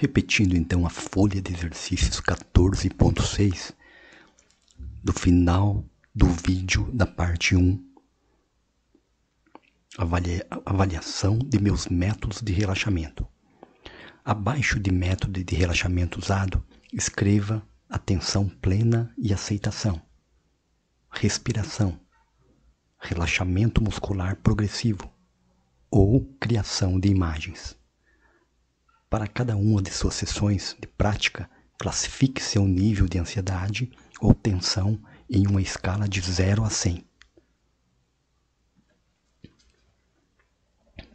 Repetindo então a folha de exercícios 14.6 do final do vídeo da parte 1. Avalia, avaliação de meus métodos de relaxamento. Abaixo de método de relaxamento usado, escreva atenção plena e aceitação, respiração, relaxamento muscular progressivo ou criação de imagens. Para cada uma de suas sessões de prática, classifique seu nível de ansiedade ou tensão em uma escala de 0 a 100.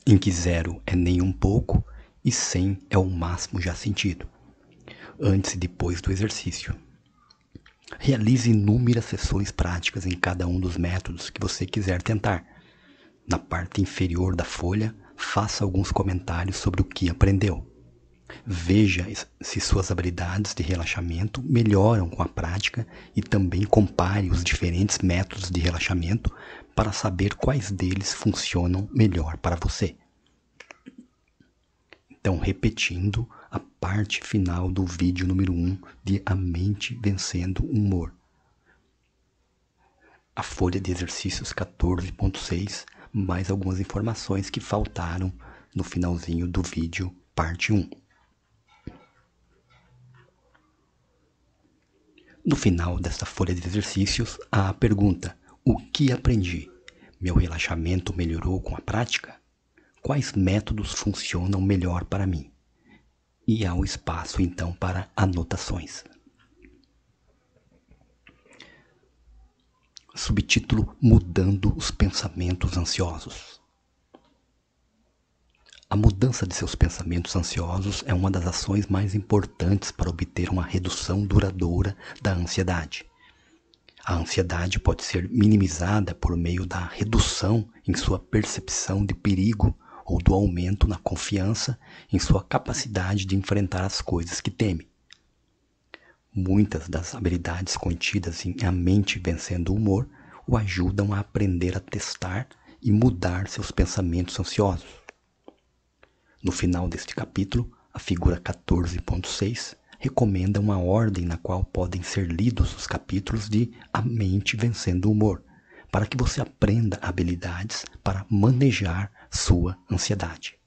Em que 0 é nem um pouco e 100 é o máximo já sentido, antes e depois do exercício. Realize inúmeras sessões práticas em cada um dos métodos que você quiser tentar. Na parte inferior da folha, faça alguns comentários sobre o que aprendeu. Veja se suas habilidades de relaxamento melhoram com a prática e também compare os diferentes métodos de relaxamento para saber quais deles funcionam melhor para você. Então, repetindo a parte final do vídeo número 1 de A Mente Vencendo o Humor. A folha de exercícios 14.6, mais algumas informações que faltaram no finalzinho do vídeo, parte 1. No final desta folha de exercícios, há a pergunta: O que aprendi? Meu relaxamento melhorou com a prática? Quais métodos funcionam melhor para mim? E há o espaço então para anotações. Subtítulo: Mudando os pensamentos ansiosos. A mudança de seus pensamentos ansiosos é uma das ações mais importantes para obter uma redução duradoura da ansiedade. A ansiedade pode ser minimizada por meio da redução em sua percepção de perigo ou do aumento na confiança em sua capacidade de enfrentar as coisas que teme. Muitas das habilidades contidas em A Mente Vencendo o Humor o ajudam a aprender a testar e mudar seus pensamentos ansiosos. No final deste capítulo, a figura 14.6 recomenda uma ordem na qual podem ser lidos os capítulos de A Mente Vencendo o Humor, para que você aprenda habilidades para manejar sua ansiedade.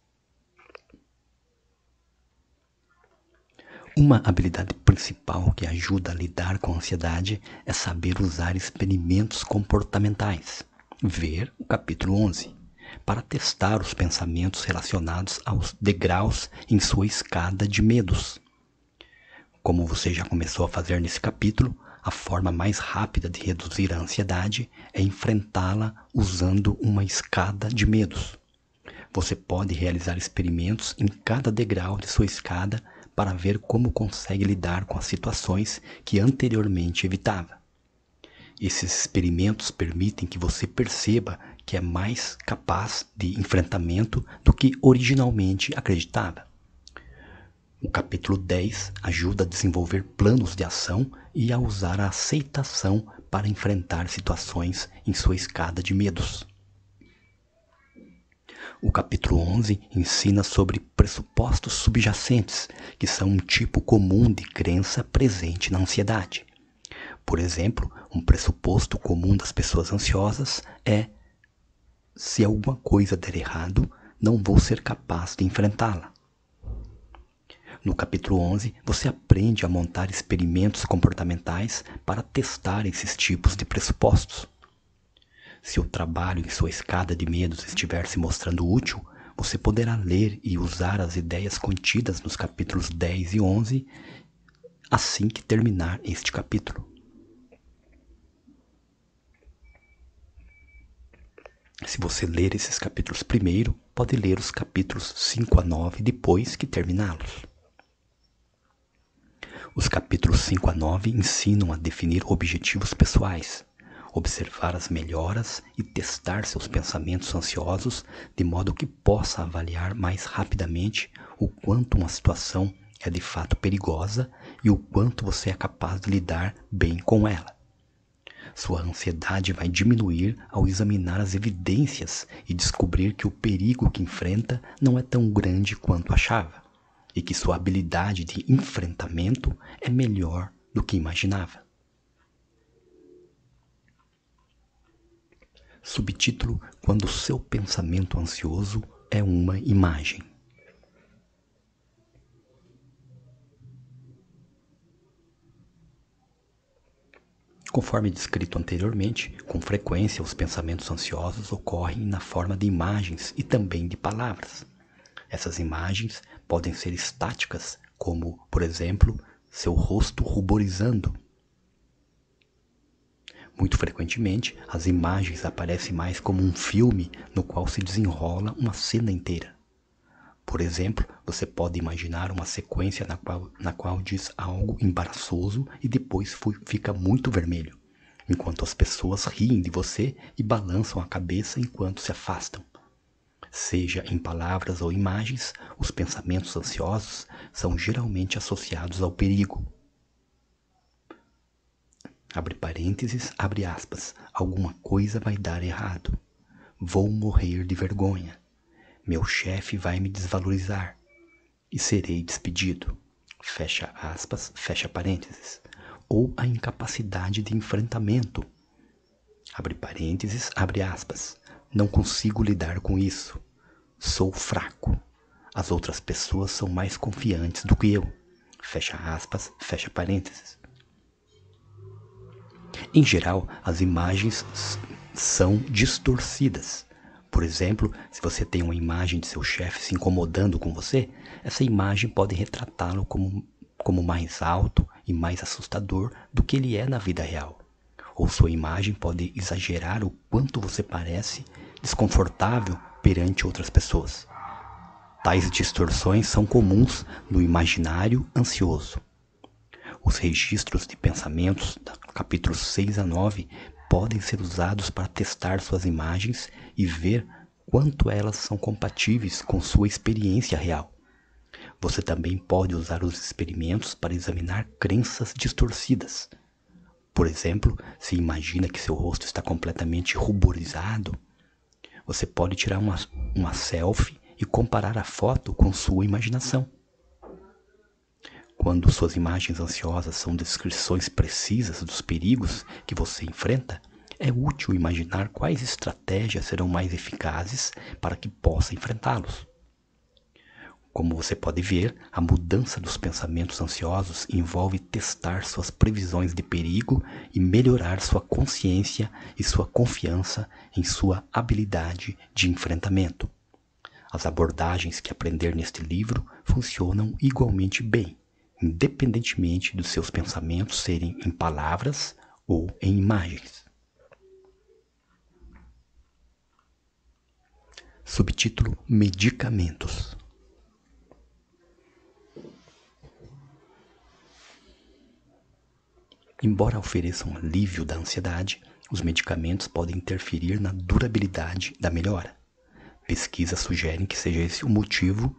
Uma habilidade principal que ajuda a lidar com a ansiedade é saber usar experimentos comportamentais. Ver o capítulo 11 para testar os pensamentos relacionados aos degraus em sua escada de medos. Como você já começou a fazer nesse capítulo, a forma mais rápida de reduzir a ansiedade é enfrentá-la usando uma escada de medos. Você pode realizar experimentos em cada degrau de sua escada para ver como consegue lidar com as situações que anteriormente evitava. Esses experimentos permitem que você perceba que é mais capaz de enfrentamento do que originalmente acreditava. O capítulo 10 ajuda a desenvolver planos de ação e a usar a aceitação para enfrentar situações em sua escada de medos. O capítulo 11 ensina sobre pressupostos subjacentes, que são um tipo comum de crença presente na ansiedade. Por exemplo, um pressuposto comum das pessoas ansiosas é se alguma coisa der errado, não vou ser capaz de enfrentá-la. No capítulo 11, você aprende a montar experimentos comportamentais para testar esses tipos de pressupostos. Se o trabalho em sua escada de medos estiver se mostrando útil, você poderá ler e usar as ideias contidas nos capítulos 10 e 11 assim que terminar este capítulo. Se você ler esses capítulos primeiro, pode ler os capítulos 5 a 9 depois que terminá-los. Os capítulos 5 a 9 ensinam a definir objetivos pessoais, observar as melhoras e testar seus pensamentos ansiosos de modo que possa avaliar mais rapidamente o quanto uma situação é de fato perigosa e o quanto você é capaz de lidar bem com ela. Sua ansiedade vai diminuir ao examinar as evidências e descobrir que o perigo que enfrenta não é tão grande quanto achava. e que sua habilidade de enfrentamento é melhor do que imaginava. Subtítulo: Quando seu pensamento ansioso é uma imagem. Conforme descrito anteriormente, com frequência os pensamentos ansiosos ocorrem na forma de imagens e também de palavras. Essas imagens podem ser estáticas, como, por exemplo, seu rosto ruborizando. Muito frequentemente, as imagens aparecem mais como um filme no qual se desenrola uma cena inteira. Por exemplo, você pode imaginar uma sequência na qual, na qual diz algo embaraçoso e depois fica muito vermelho, enquanto as pessoas riem de você e balançam a cabeça enquanto se afastam. Seja em palavras ou imagens, os pensamentos ansiosos são geralmente associados ao perigo. Abre parênteses, abre aspas. Alguma coisa vai dar errado. Vou morrer de vergonha. Meu chefe vai me desvalorizar e serei despedido. Fecha aspas, fecha parênteses. Ou a incapacidade de enfrentamento. Abre parênteses, abre aspas. Não consigo lidar com isso. Sou fraco. As outras pessoas são mais confiantes do que eu. Fecha aspas, fecha parênteses. Em geral, as imagens são distorcidas. Por exemplo, se você tem uma imagem de seu chefe se incomodando com você, essa imagem pode retratá-lo como, como mais alto e mais assustador do que ele é na vida real. Ou sua imagem pode exagerar o quanto você parece desconfortável perante outras pessoas. Tais distorções são comuns no imaginário ansioso. Os registros de pensamentos, capítulos 6 a 9, podem ser usados para testar suas imagens e ver quanto elas são compatíveis com sua experiência real. Você também pode usar os experimentos para examinar crenças distorcidas. Por exemplo, se imagina que seu rosto está completamente ruborizado, você pode tirar uma, uma selfie e comparar a foto com sua imaginação. Quando suas imagens ansiosas são descrições precisas dos perigos que você enfrenta, é útil imaginar quais estratégias serão mais eficazes para que possa enfrentá-los. Como você pode ver, a mudança dos pensamentos ansiosos envolve testar suas previsões de perigo e melhorar sua consciência e sua confiança em sua habilidade de enfrentamento. As abordagens que aprender neste livro funcionam igualmente bem independentemente dos seus pensamentos serem em palavras ou em imagens. Subtítulo: Medicamentos. Embora ofereçam alívio da ansiedade, os medicamentos podem interferir na durabilidade da melhora. Pesquisas sugerem que seja esse o motivo,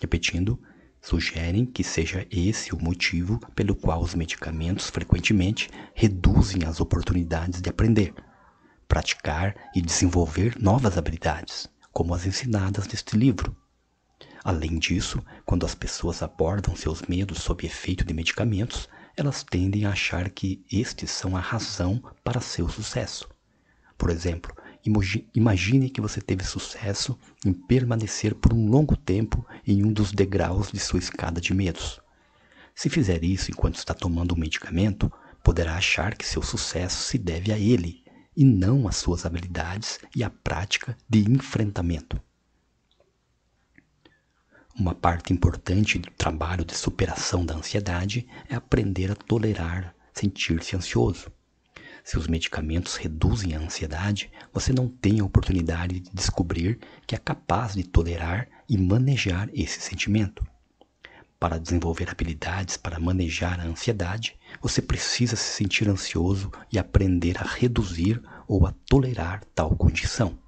repetindo, sugerem que seja esse o motivo pelo qual os medicamentos frequentemente reduzem as oportunidades de aprender, praticar e desenvolver novas habilidades, como as ensinadas neste livro. Além disso, quando as pessoas abordam seus medos sob efeito de medicamentos, elas tendem a achar que estes são a razão para seu sucesso. Por exemplo, Imagine que você teve sucesso em permanecer por um longo tempo em um dos degraus de sua escada de medos. Se fizer isso enquanto está tomando um medicamento, poderá achar que seu sucesso se deve a ele e não às suas habilidades e à prática de enfrentamento. Uma parte importante do trabalho de superação da ansiedade é aprender a tolerar sentir-se ansioso. Se os medicamentos reduzem a ansiedade, você não tem a oportunidade de descobrir que é capaz de tolerar e manejar esse sentimento. Para desenvolver habilidades para manejar a ansiedade, você precisa se sentir ansioso e aprender a reduzir ou a tolerar tal condição.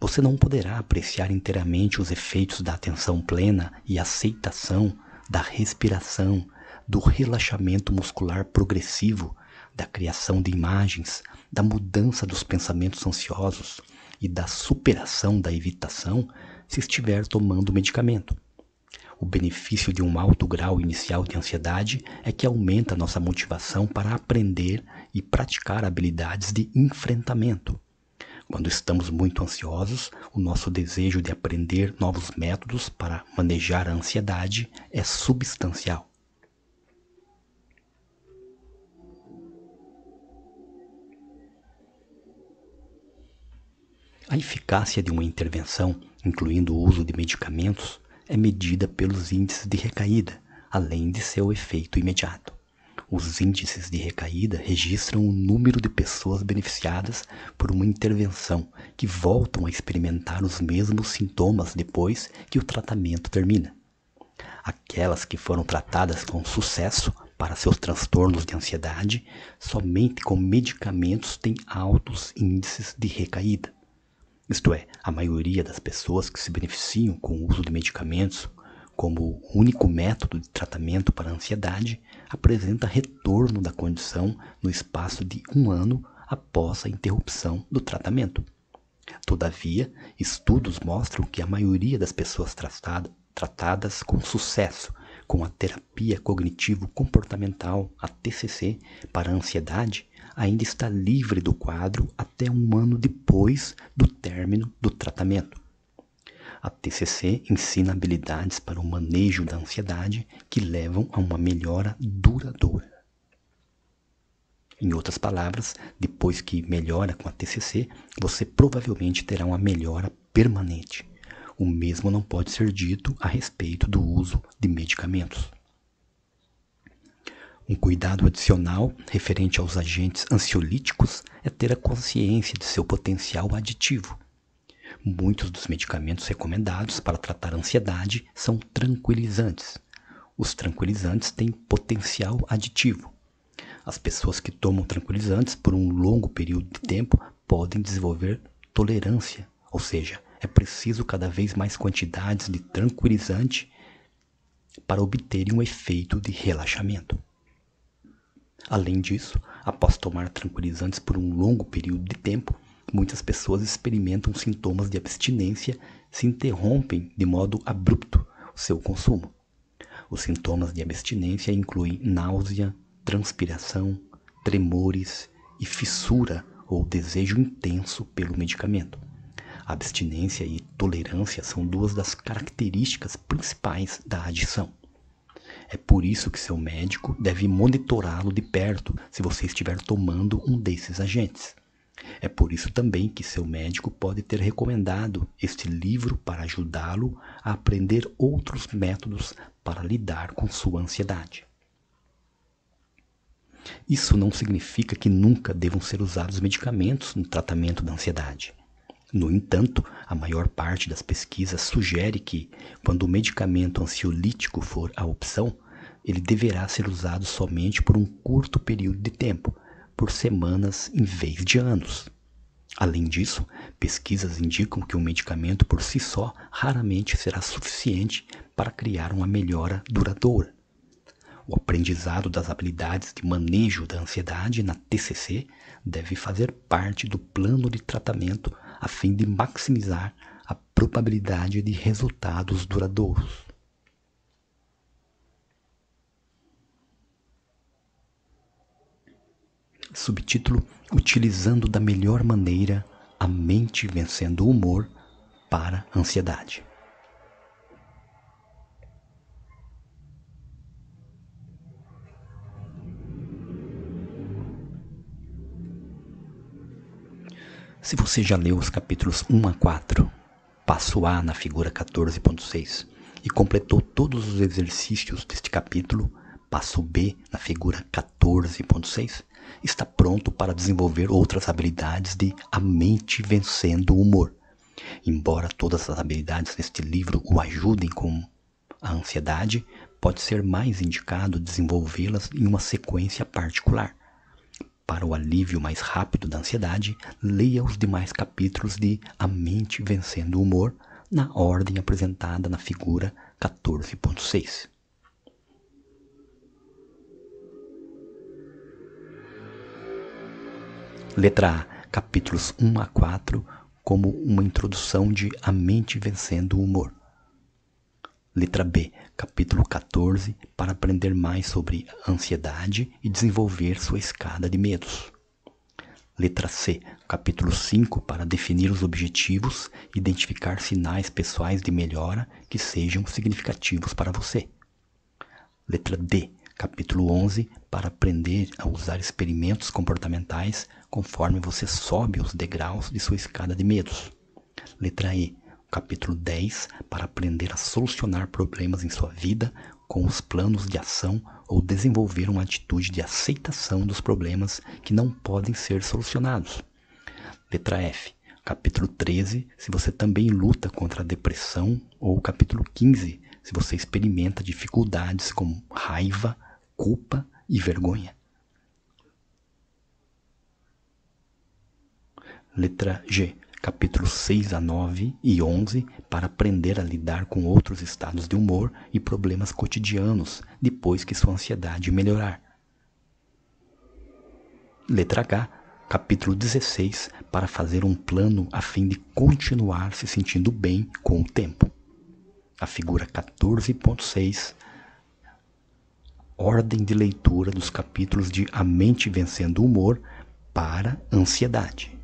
Você não poderá apreciar inteiramente os efeitos da atenção plena e aceitação, da respiração, do relaxamento muscular progressivo da criação de imagens, da mudança dos pensamentos ansiosos e da superação da evitação se estiver tomando medicamento. O benefício de um alto grau inicial de ansiedade é que aumenta nossa motivação para aprender e praticar habilidades de enfrentamento. Quando estamos muito ansiosos, o nosso desejo de aprender novos métodos para manejar a ansiedade é substancial. A eficácia de uma intervenção, incluindo o uso de medicamentos, é medida pelos índices de recaída, além de seu efeito imediato. Os índices de recaída registram o número de pessoas beneficiadas por uma intervenção que voltam a experimentar os mesmos sintomas depois que o tratamento termina. Aquelas que foram tratadas com sucesso para seus transtornos de ansiedade somente com medicamentos têm altos índices de recaída. Isto é, a maioria das pessoas que se beneficiam com o uso de medicamentos como único método de tratamento para a ansiedade apresenta retorno da condição no espaço de um ano após a interrupção do tratamento. Todavia, estudos mostram que a maioria das pessoas tratada, tratadas com sucesso com a terapia cognitivo-comportamental, a TCC, para a ansiedade ainda está livre do quadro até um ano depois do término do tratamento. A TCC ensina habilidades para o manejo da ansiedade que levam a uma melhora duradoura. Em outras palavras, depois que melhora com a TCC, você provavelmente terá uma melhora permanente. O mesmo não pode ser dito a respeito do uso de medicamentos. Um cuidado adicional referente aos agentes ansiolíticos é ter a consciência de seu potencial aditivo. Muitos dos medicamentos recomendados para tratar ansiedade são tranquilizantes. Os tranquilizantes têm potencial aditivo. As pessoas que tomam tranquilizantes por um longo período de tempo podem desenvolver tolerância, ou seja, é preciso cada vez mais quantidades de tranquilizante para obterem um efeito de relaxamento. Além disso, após tomar tranquilizantes por um longo período de tempo, muitas pessoas experimentam sintomas de abstinência se interrompem de modo abrupto o seu consumo. Os sintomas de abstinência incluem náusea, transpiração, tremores e fissura ou desejo intenso pelo medicamento. Abstinência e tolerância são duas das características principais da adição. É por isso que seu médico deve monitorá-lo de perto se você estiver tomando um desses agentes. É por isso também que seu médico pode ter recomendado este livro para ajudá-lo a aprender outros métodos para lidar com sua ansiedade. Isso não significa que nunca devam ser usados medicamentos no tratamento da ansiedade. No entanto, a maior parte das pesquisas sugere que, quando o medicamento ansiolítico for a opção, ele deverá ser usado somente por um curto período de tempo, por semanas em vez de anos. Além disso, pesquisas indicam que o medicamento por si só raramente será suficiente para criar uma melhora duradoura. O aprendizado das habilidades de manejo da ansiedade na TCC deve fazer parte do plano de tratamento a fim de maximizar a probabilidade de resultados duradouros. Subtítulo: Utilizando da melhor maneira a mente vencendo o humor para a ansiedade. Se você já leu os capítulos 1 a 4, passo A na figura 14.6, e completou todos os exercícios deste capítulo, passo B na figura 14.6, está pronto para desenvolver outras habilidades de a mente vencendo o humor. Embora todas as habilidades neste livro o ajudem com a ansiedade, pode ser mais indicado desenvolvê-las em uma sequência particular. Para o alívio mais rápido da ansiedade, leia os demais capítulos de A Mente Vencendo o Humor na ordem apresentada na figura 14.6. Letra A, capítulos 1 a 4, como uma introdução de A Mente Vencendo o Humor. Letra B, capítulo 14, para aprender mais sobre ansiedade e desenvolver sua escada de medos. Letra C, capítulo 5, para definir os objetivos e identificar sinais pessoais de melhora que sejam significativos para você. Letra D, capítulo 11, para aprender a usar experimentos comportamentais conforme você sobe os degraus de sua escada de medos. Letra E, capítulo 10, para aprender a solucionar problemas em sua vida com os planos de ação ou desenvolver uma atitude de aceitação dos problemas que não podem ser solucionados. Letra F. Capítulo 13, se você também luta contra a depressão, ou capítulo 15, se você experimenta dificuldades como raiva, culpa e vergonha. Letra G capítulos 6 a 9 e 11, para aprender a lidar com outros estados de humor e problemas cotidianos depois que sua ansiedade melhorar. Letra H, capítulo 16, para fazer um plano a fim de continuar se sentindo bem com o tempo. A figura 14.6 Ordem de leitura dos capítulos de A Mente Vencendo o Humor para Ansiedade.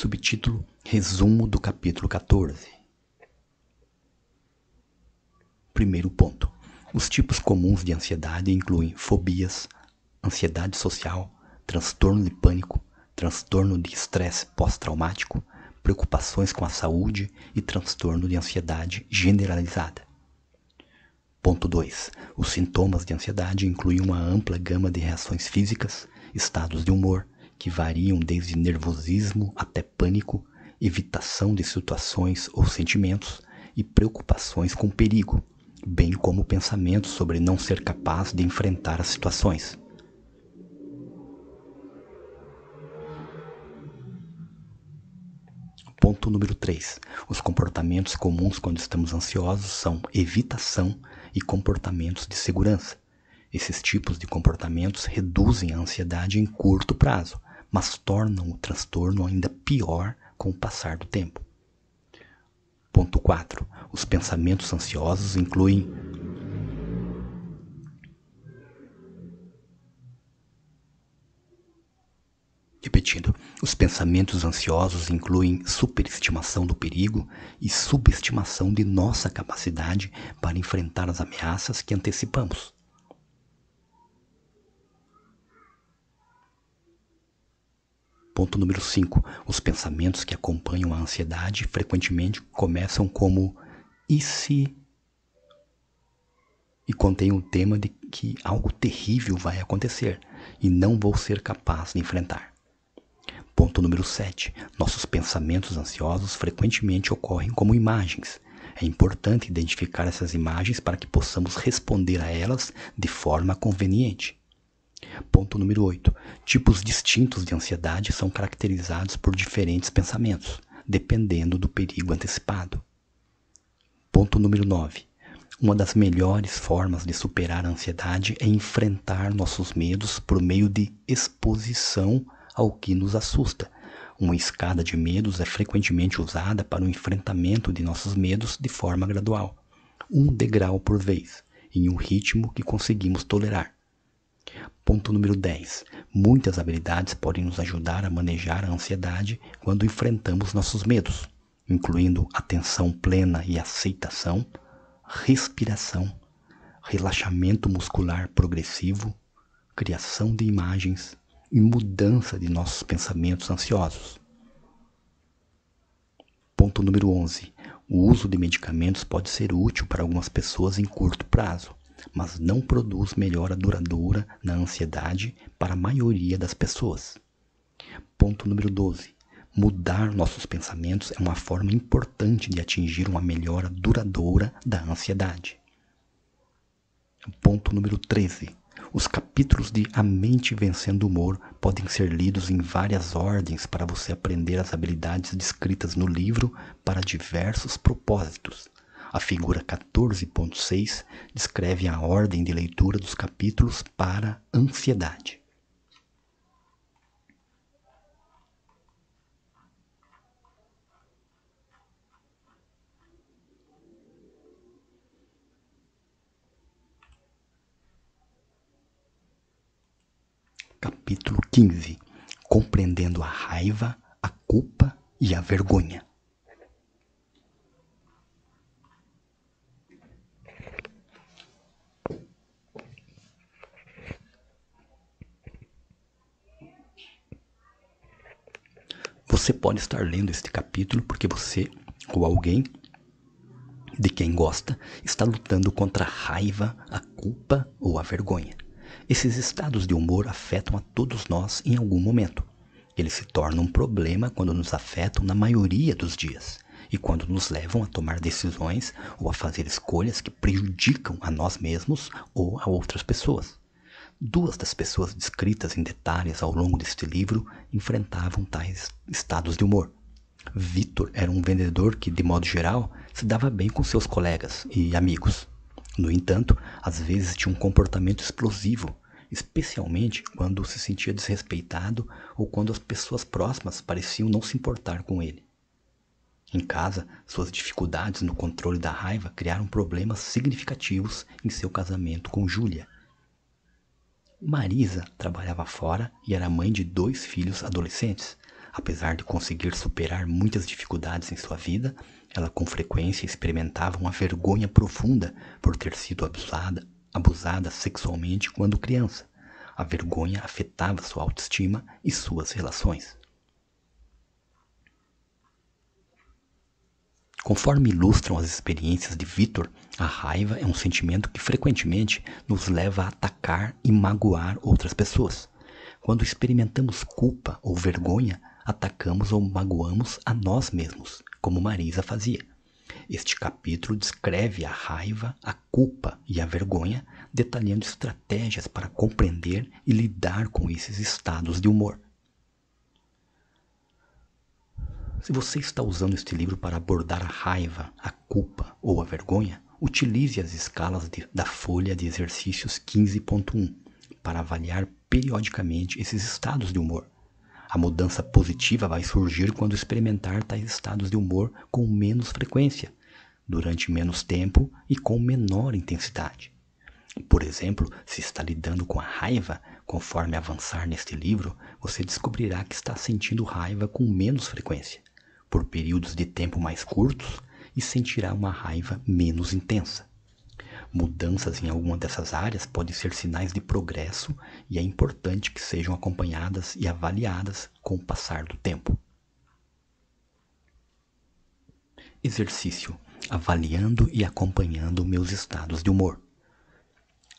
Subtítulo: Resumo do capítulo 14. Primeiro ponto. Os tipos comuns de ansiedade incluem fobias, ansiedade social, transtorno de pânico, transtorno de estresse pós-traumático, preocupações com a saúde e transtorno de ansiedade generalizada. Ponto 2. Os sintomas de ansiedade incluem uma ampla gama de reações físicas, estados de humor, que variam desde nervosismo até pânico, evitação de situações ou sentimentos e preocupações com perigo, bem como pensamentos sobre não ser capaz de enfrentar as situações. Ponto número 3. Os comportamentos comuns quando estamos ansiosos são evitação e comportamentos de segurança. Esses tipos de comportamentos reduzem a ansiedade em curto prazo, mas tornam o transtorno ainda pior com o passar do tempo. Ponto 4. Os pensamentos ansiosos incluem Repetindo, os pensamentos ansiosos incluem superestimação do perigo e subestimação de nossa capacidade para enfrentar as ameaças que antecipamos. Ponto número 5. Os pensamentos que acompanham a ansiedade frequentemente começam como e se e contém o tema de que algo terrível vai acontecer e não vou ser capaz de enfrentar. Ponto número 7. Nossos pensamentos ansiosos frequentemente ocorrem como imagens. É importante identificar essas imagens para que possamos responder a elas de forma conveniente. Ponto número 8. Tipos distintos de ansiedade são caracterizados por diferentes pensamentos, dependendo do perigo antecipado. Ponto número 9. Uma das melhores formas de superar a ansiedade é enfrentar nossos medos por meio de exposição ao que nos assusta. Uma escada de medos é frequentemente usada para o enfrentamento de nossos medos de forma gradual, um degrau por vez, em um ritmo que conseguimos tolerar. Ponto número 10. Muitas habilidades podem nos ajudar a manejar a ansiedade quando enfrentamos nossos medos, incluindo atenção plena e aceitação, respiração, relaxamento muscular progressivo, criação de imagens e mudança de nossos pensamentos ansiosos. Ponto número 11. O uso de medicamentos pode ser útil para algumas pessoas em curto prazo mas não produz melhora duradoura na ansiedade para a maioria das pessoas. Ponto número 12. Mudar nossos pensamentos é uma forma importante de atingir uma melhora duradoura da ansiedade. Ponto número 13. Os capítulos de A Mente Vencendo o Humor podem ser lidos em várias ordens para você aprender as habilidades descritas no livro para diversos propósitos. A figura 14.6 descreve a ordem de leitura dos capítulos para ansiedade. Capítulo 15 Compreendendo a raiva, a culpa e a vergonha. Você pode estar lendo este capítulo porque você ou alguém de quem gosta está lutando contra a raiva, a culpa ou a vergonha. Esses estados de humor afetam a todos nós em algum momento. Eles se tornam um problema quando nos afetam na maioria dos dias e quando nos levam a tomar decisões ou a fazer escolhas que prejudicam a nós mesmos ou a outras pessoas. Duas das pessoas descritas em detalhes ao longo deste livro enfrentavam tais estados de humor. Vitor era um vendedor que, de modo geral, se dava bem com seus colegas e amigos. No entanto, às vezes tinha um comportamento explosivo, especialmente quando se sentia desrespeitado ou quando as pessoas próximas pareciam não se importar com ele. Em casa, suas dificuldades no controle da raiva criaram problemas significativos em seu casamento com Júlia Marisa trabalhava fora e era mãe de dois filhos adolescentes. Apesar de conseguir superar muitas dificuldades em sua vida, ela com frequência experimentava uma vergonha profunda por ter sido abusada, abusada sexualmente quando criança. A vergonha afetava sua autoestima e suas relações. Conforme ilustram as experiências de Vitor, a raiva é um sentimento que frequentemente nos leva a atacar e magoar outras pessoas. Quando experimentamos culpa ou vergonha, atacamos ou magoamos a nós mesmos, como Marisa fazia. Este capítulo descreve a raiva, a culpa e a vergonha, detalhando estratégias para compreender e lidar com esses estados de humor. Se você está usando este livro para abordar a raiva, a culpa ou a vergonha, utilize as escalas de, da folha de exercícios 15.1 para avaliar periodicamente esses estados de humor. A mudança positiva vai surgir quando experimentar tais estados de humor com menos frequência, durante menos tempo e com menor intensidade. Por exemplo, se está lidando com a raiva, conforme avançar neste livro, você descobrirá que está sentindo raiva com menos frequência por períodos de tempo mais curtos e sentirá uma raiva menos intensa. Mudanças em alguma dessas áreas podem ser sinais de progresso e é importante que sejam acompanhadas e avaliadas com o passar do tempo. Exercício: avaliando e acompanhando meus estados de humor.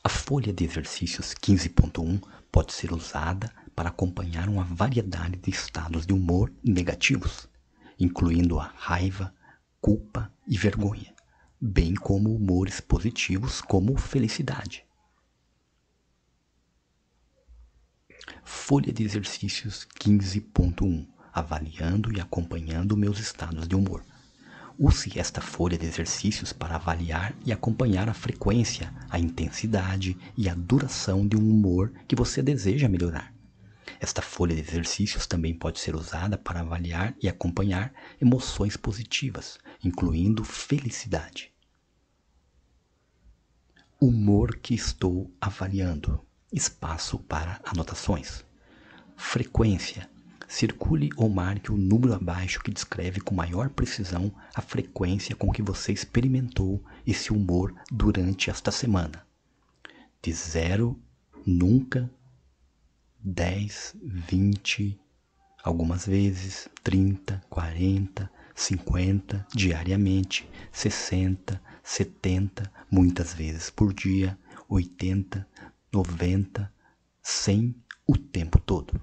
A folha de exercícios 15.1 pode ser usada para acompanhar uma variedade de estados de humor negativos incluindo a raiva, culpa e vergonha, bem como humores positivos como felicidade. Folha de exercícios 15.1 Avaliando e acompanhando meus estados de humor. Use esta folha de exercícios para avaliar e acompanhar a frequência, a intensidade e a duração de um humor que você deseja melhorar. Esta folha de exercícios também pode ser usada para avaliar e acompanhar emoções positivas, incluindo felicidade. Humor que estou avaliando. Espaço para anotações. Frequência. Circule ou marque o número abaixo que descreve com maior precisão a frequência com que você experimentou esse humor durante esta semana. De zero, nunca, 10, 20, algumas vezes 30, 40, 50 diariamente, 60, 70, muitas vezes por dia, 80, 90, 100 o tempo todo.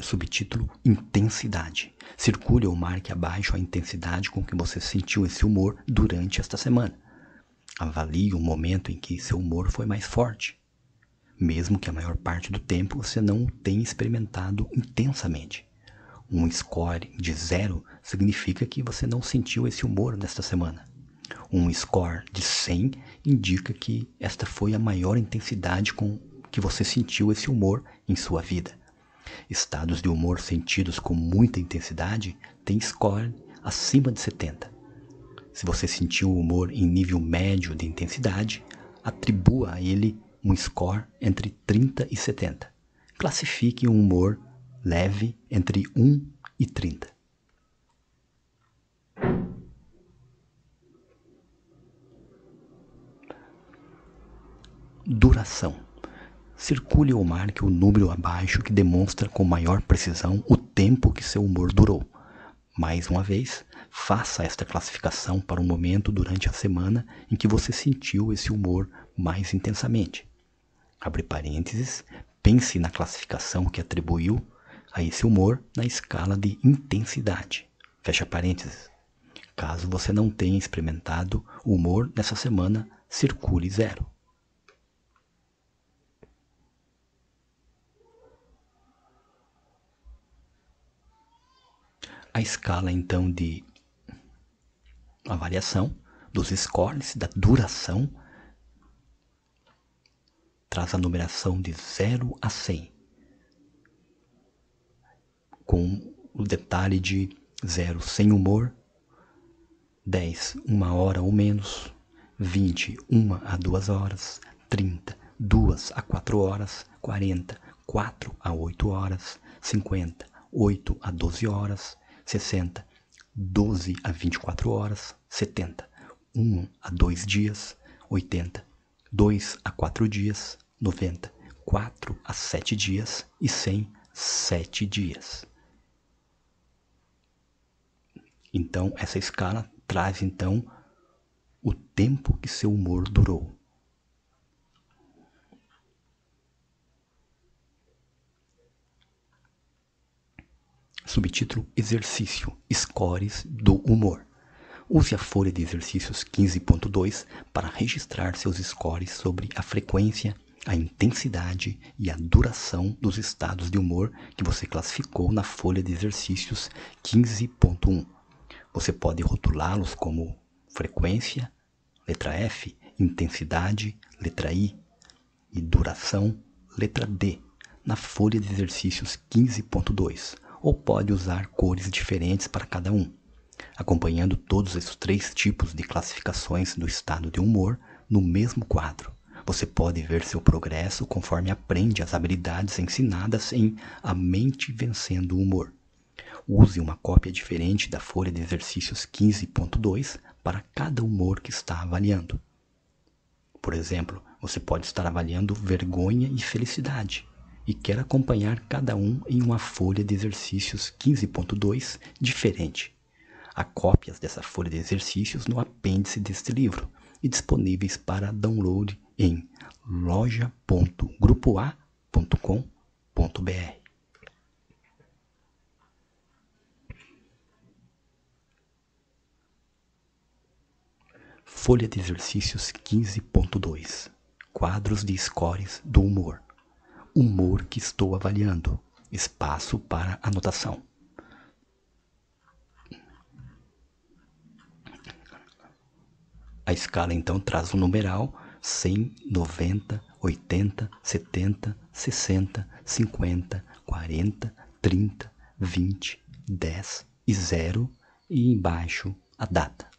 Subtítulo Intensidade. Circule ou marque abaixo a intensidade com que você sentiu esse humor durante esta semana. Avalie o momento em que seu humor foi mais forte mesmo que a maior parte do tempo você não o tenha experimentado intensamente. Um score de zero significa que você não sentiu esse humor nesta semana. Um score de 100 indica que esta foi a maior intensidade com que você sentiu esse humor em sua vida. Estados de humor sentidos com muita intensidade têm score acima de 70. Se você sentiu o humor em nível médio de intensidade, atribua a ele um score entre 30 e 70. Classifique um humor leve entre 1 e 30. Duração. Circule ou marque o número abaixo que demonstra com maior precisão o tempo que seu humor durou. Mais uma vez, faça esta classificação para um momento durante a semana em que você sentiu esse humor mais intensamente. Abre parênteses, pense na classificação que atribuiu a esse humor na escala de intensidade. Fecha parênteses. Caso você não tenha experimentado o humor nessa semana, circule zero. a escala então de avaliação dos scores, da duração, traz a numeração de 0 a 100, com o detalhe de 0 sem humor, 10 uma hora ou menos, 20 uma a duas horas, 30 duas a quatro horas, 40 4 a 8 horas, 50 8 a 12 horas, 60, 12 a 24 horas, 70, 1 a 2 dias, 80, 2 a 4 dias, 90, 4 a 7 dias e 100, 7 dias. Então, essa escala traz então o tempo que seu humor durou. Subtítulo Exercício Scores do Humor. Use a folha de exercícios 15.2 para registrar seus scores sobre a frequência, a intensidade e a duração dos estados de humor que você classificou na folha de exercícios 15.1. Você pode rotulá-los como frequência, letra F, intensidade, letra I, e duração, letra D, na folha de exercícios 15.2 ou pode usar cores diferentes para cada um, acompanhando todos esses três tipos de classificações do estado de humor no mesmo quadro. Você pode ver seu progresso conforme aprende as habilidades ensinadas em A Mente Vencendo o Humor. Use uma cópia diferente da folha de exercícios 15.2 para cada humor que está avaliando. Por exemplo, você pode estar avaliando vergonha e felicidade e quer acompanhar cada um em uma folha de exercícios 15.2 diferente. Há cópias dessa folha de exercícios no apêndice deste livro e disponíveis para download em loja.grupoa.com.br. Folha de exercícios 15.2 Quadros de scores do humor humor que estou avaliando. Espaço para anotação. A escala então traz um numeral 100, 90, 80, 70, 60, 50, 40, 30, 20, 10 e 0 e embaixo a data.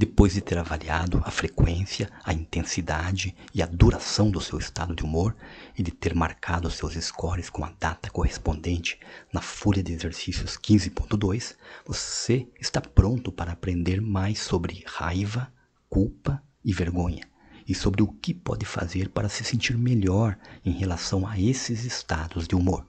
Depois de ter avaliado a frequência, a intensidade e a duração do seu estado de humor e de ter marcado seus scores com a data correspondente na folha de exercícios 15.2, você está pronto para aprender mais sobre raiva, culpa e vergonha e sobre o que pode fazer para se sentir melhor em relação a esses estados de humor.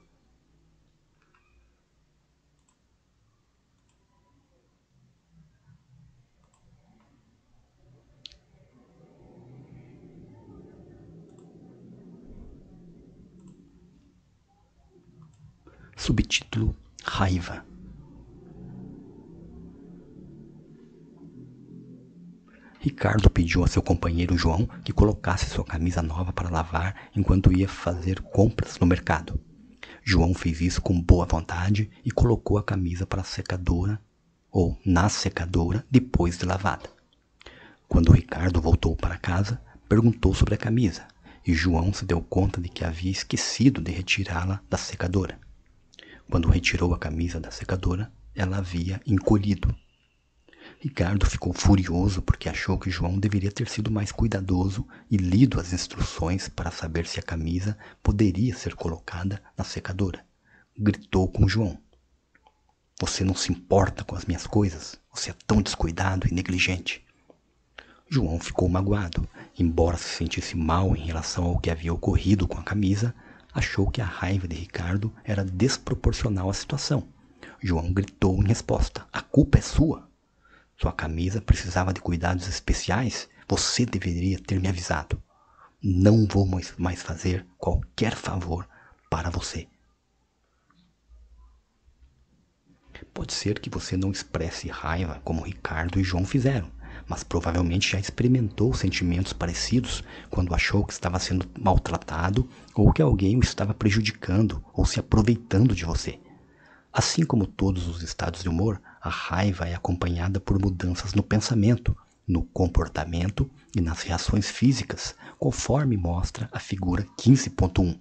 Subtítulo Raiva. Ricardo pediu a seu companheiro João que colocasse sua camisa nova para lavar enquanto ia fazer compras no mercado. João fez isso com boa vontade e colocou a camisa para a secadora ou na secadora depois de lavada. Quando Ricardo voltou para casa, perguntou sobre a camisa e João se deu conta de que havia esquecido de retirá-la da secadora. Quando retirou a camisa da secadora, ela havia encolhido. Ricardo ficou furioso porque achou que João deveria ter sido mais cuidadoso e lido as instruções para saber se a camisa poderia ser colocada na secadora. Gritou com João. Você não se importa com as minhas coisas? Você é tão descuidado e negligente. João ficou magoado. Embora se sentisse mal em relação ao que havia ocorrido com a camisa, achou que a raiva de Ricardo era desproporcional à situação. João gritou em resposta: A culpa é sua. Sua camisa precisava de cuidados especiais. Você deveria ter me avisado. Não vou mais fazer qualquer favor para você. Pode ser que você não expresse raiva como Ricardo e João fizeram, mas provavelmente já experimentou sentimentos parecidos quando achou que estava sendo maltratado ou que alguém o estava prejudicando ou se aproveitando de você. Assim como todos os estados de humor, a raiva é acompanhada por mudanças no pensamento, no comportamento e nas reações físicas, conforme mostra a figura 15.1.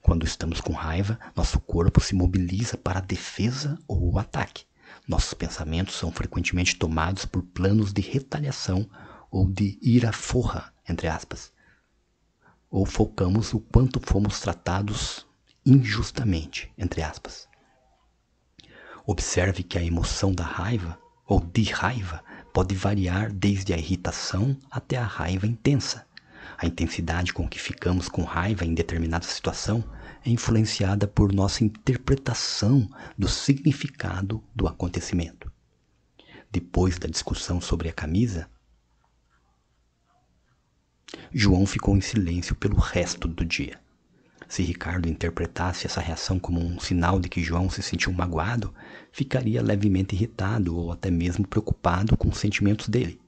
Quando estamos com raiva, nosso corpo se mobiliza para a defesa ou o ataque. Nossos pensamentos são frequentemente tomados por planos de retaliação ou de ira forra, entre aspas. Ou focamos o quanto fomos tratados injustamente, entre aspas. Observe que a emoção da raiva ou de raiva pode variar desde a irritação até a raiva intensa. A intensidade com que ficamos com raiva em determinada situação é influenciada por nossa interpretação do significado do acontecimento. Depois da discussão sobre a camisa, João ficou em silêncio pelo resto do dia. Se Ricardo interpretasse essa reação como um sinal de que João se sentiu magoado, ficaria levemente irritado ou até mesmo preocupado com os sentimentos dele.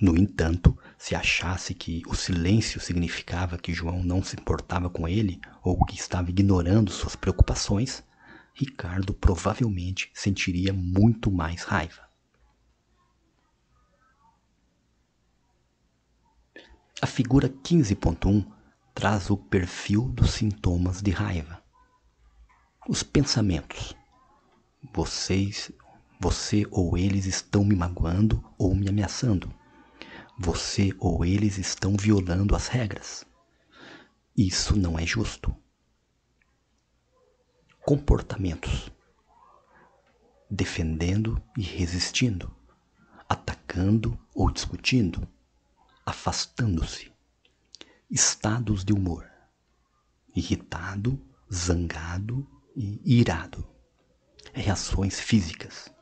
No entanto, se achasse que o silêncio significava que João não se importava com ele ou que estava ignorando suas preocupações, Ricardo provavelmente sentiria muito mais raiva. A figura 15.1 traz o perfil dos sintomas de raiva. Os pensamentos. Vocês, você ou eles estão me magoando ou me ameaçando. Você ou eles estão violando as regras. Isso não é justo. Comportamentos: defendendo e resistindo, atacando ou discutindo, afastando-se. Estados de humor: irritado, zangado e irado. Reações físicas: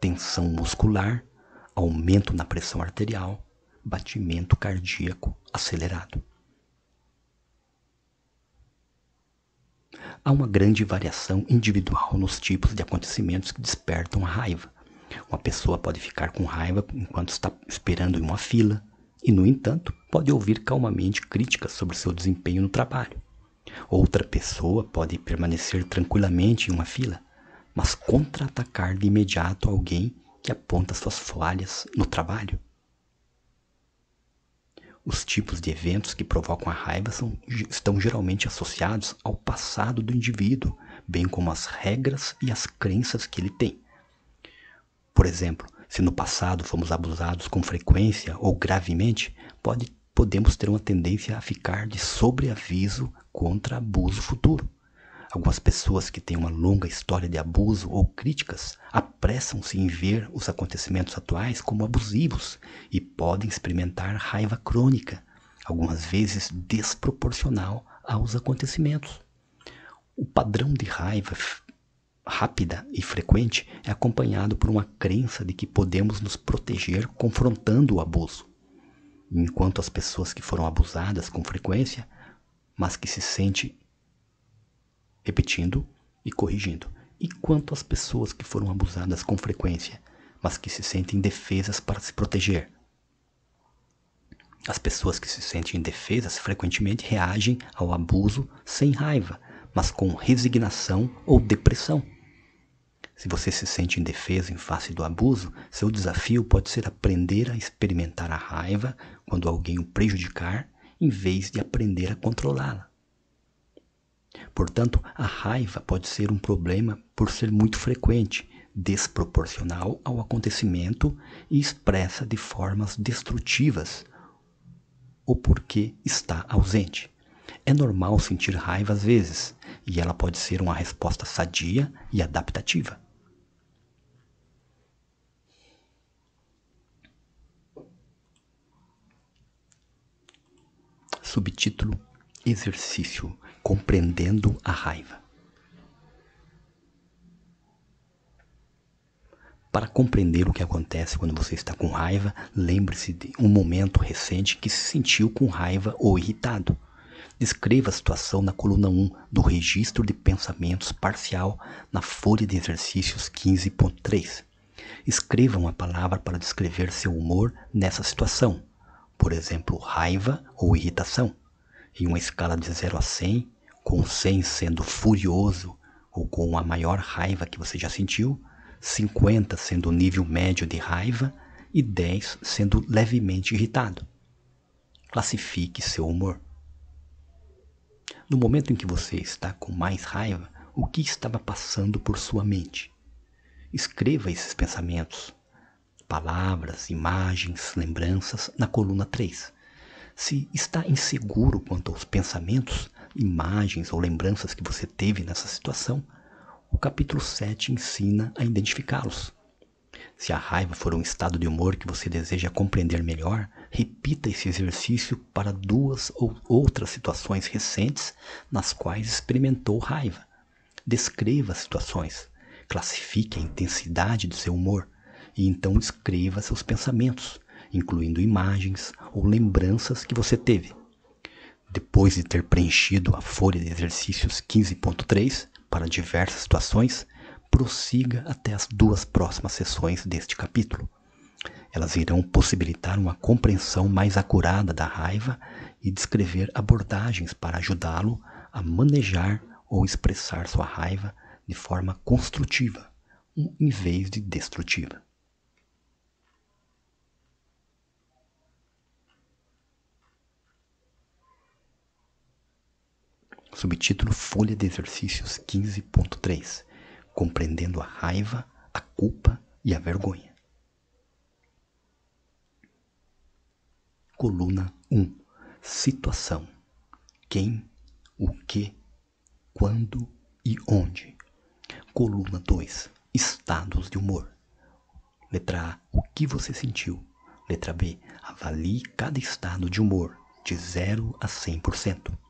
tensão muscular, aumento na pressão arterial, batimento cardíaco acelerado. Há uma grande variação individual nos tipos de acontecimentos que despertam a raiva. Uma pessoa pode ficar com raiva enquanto está esperando em uma fila, e, no entanto, pode ouvir calmamente críticas sobre seu desempenho no trabalho. Outra pessoa pode permanecer tranquilamente em uma fila, mas contra-atacar de imediato alguém que aponta suas falhas no trabalho. Os tipos de eventos que provocam a raiva são, estão geralmente associados ao passado do indivíduo, bem como as regras e as crenças que ele tem. Por exemplo, se no passado fomos abusados com frequência ou gravemente, pode, podemos ter uma tendência a ficar de sobreaviso contra abuso futuro. Algumas pessoas que têm uma longa história de abuso ou críticas apressam-se em ver os acontecimentos atuais como abusivos e podem experimentar raiva crônica, algumas vezes desproporcional aos acontecimentos. O padrão de raiva rápida e frequente é acompanhado por uma crença de que podemos nos proteger confrontando o abuso. Enquanto as pessoas que foram abusadas com frequência, mas que se sente repetindo e corrigindo, e quanto às pessoas que foram abusadas com frequência, mas que se sentem indefesas para se proteger. As pessoas que se sentem indefesas frequentemente reagem ao abuso sem raiva, mas com resignação ou depressão. Se você se sente indefeso em face do abuso, seu desafio pode ser aprender a experimentar a raiva quando alguém o prejudicar, em vez de aprender a controlá-la. Portanto, a raiva pode ser um problema por ser muito frequente, desproporcional ao acontecimento e expressa de formas destrutivas o porquê está ausente. É normal sentir raiva às vezes, e ela pode ser uma resposta sadia e adaptativa. Subtítulo: Exercício Compreendendo a Raiva. Para compreender o que acontece quando você está com raiva, lembre-se de um momento recente que se sentiu com raiva ou irritado. Descreva a situação na coluna 1 do Registro de Pensamentos Parcial na folha de exercícios 15.3. Escreva uma palavra para descrever seu humor nessa situação, por exemplo, raiva ou irritação. Em uma escala de 0 a 100, com 100 sendo furioso ou com a maior raiva que você já sentiu, 50 sendo o nível médio de raiva e 10 sendo levemente irritado. Classifique seu humor. No momento em que você está com mais raiva, o que estava passando por sua mente? Escreva esses pensamentos, palavras, imagens, lembranças na coluna 3. Se está inseguro quanto aos pensamentos, imagens ou lembranças que você teve nessa situação, o capítulo 7 ensina a identificá-los. Se a raiva for um estado de humor que você deseja compreender melhor, repita esse exercício para duas ou outras situações recentes nas quais experimentou raiva. Descreva as situações, classifique a intensidade do seu humor e então escreva seus pensamentos, incluindo imagens ou lembranças que você teve. Depois de ter preenchido a folha de exercícios 15.3, para diversas situações, prossiga até as duas próximas sessões deste capítulo. Elas irão possibilitar uma compreensão mais acurada da raiva e descrever abordagens para ajudá-lo a manejar ou expressar sua raiva de forma construtiva, em vez de destrutiva. Subtítulo Folha de Exercícios 15.3 Compreendendo a raiva, a culpa e a vergonha. Coluna 1 Situação: Quem, o que, quando e onde. Coluna 2 Estados de humor. Letra A: O que você sentiu? Letra B: Avalie cada estado de humor de 0 a 100%.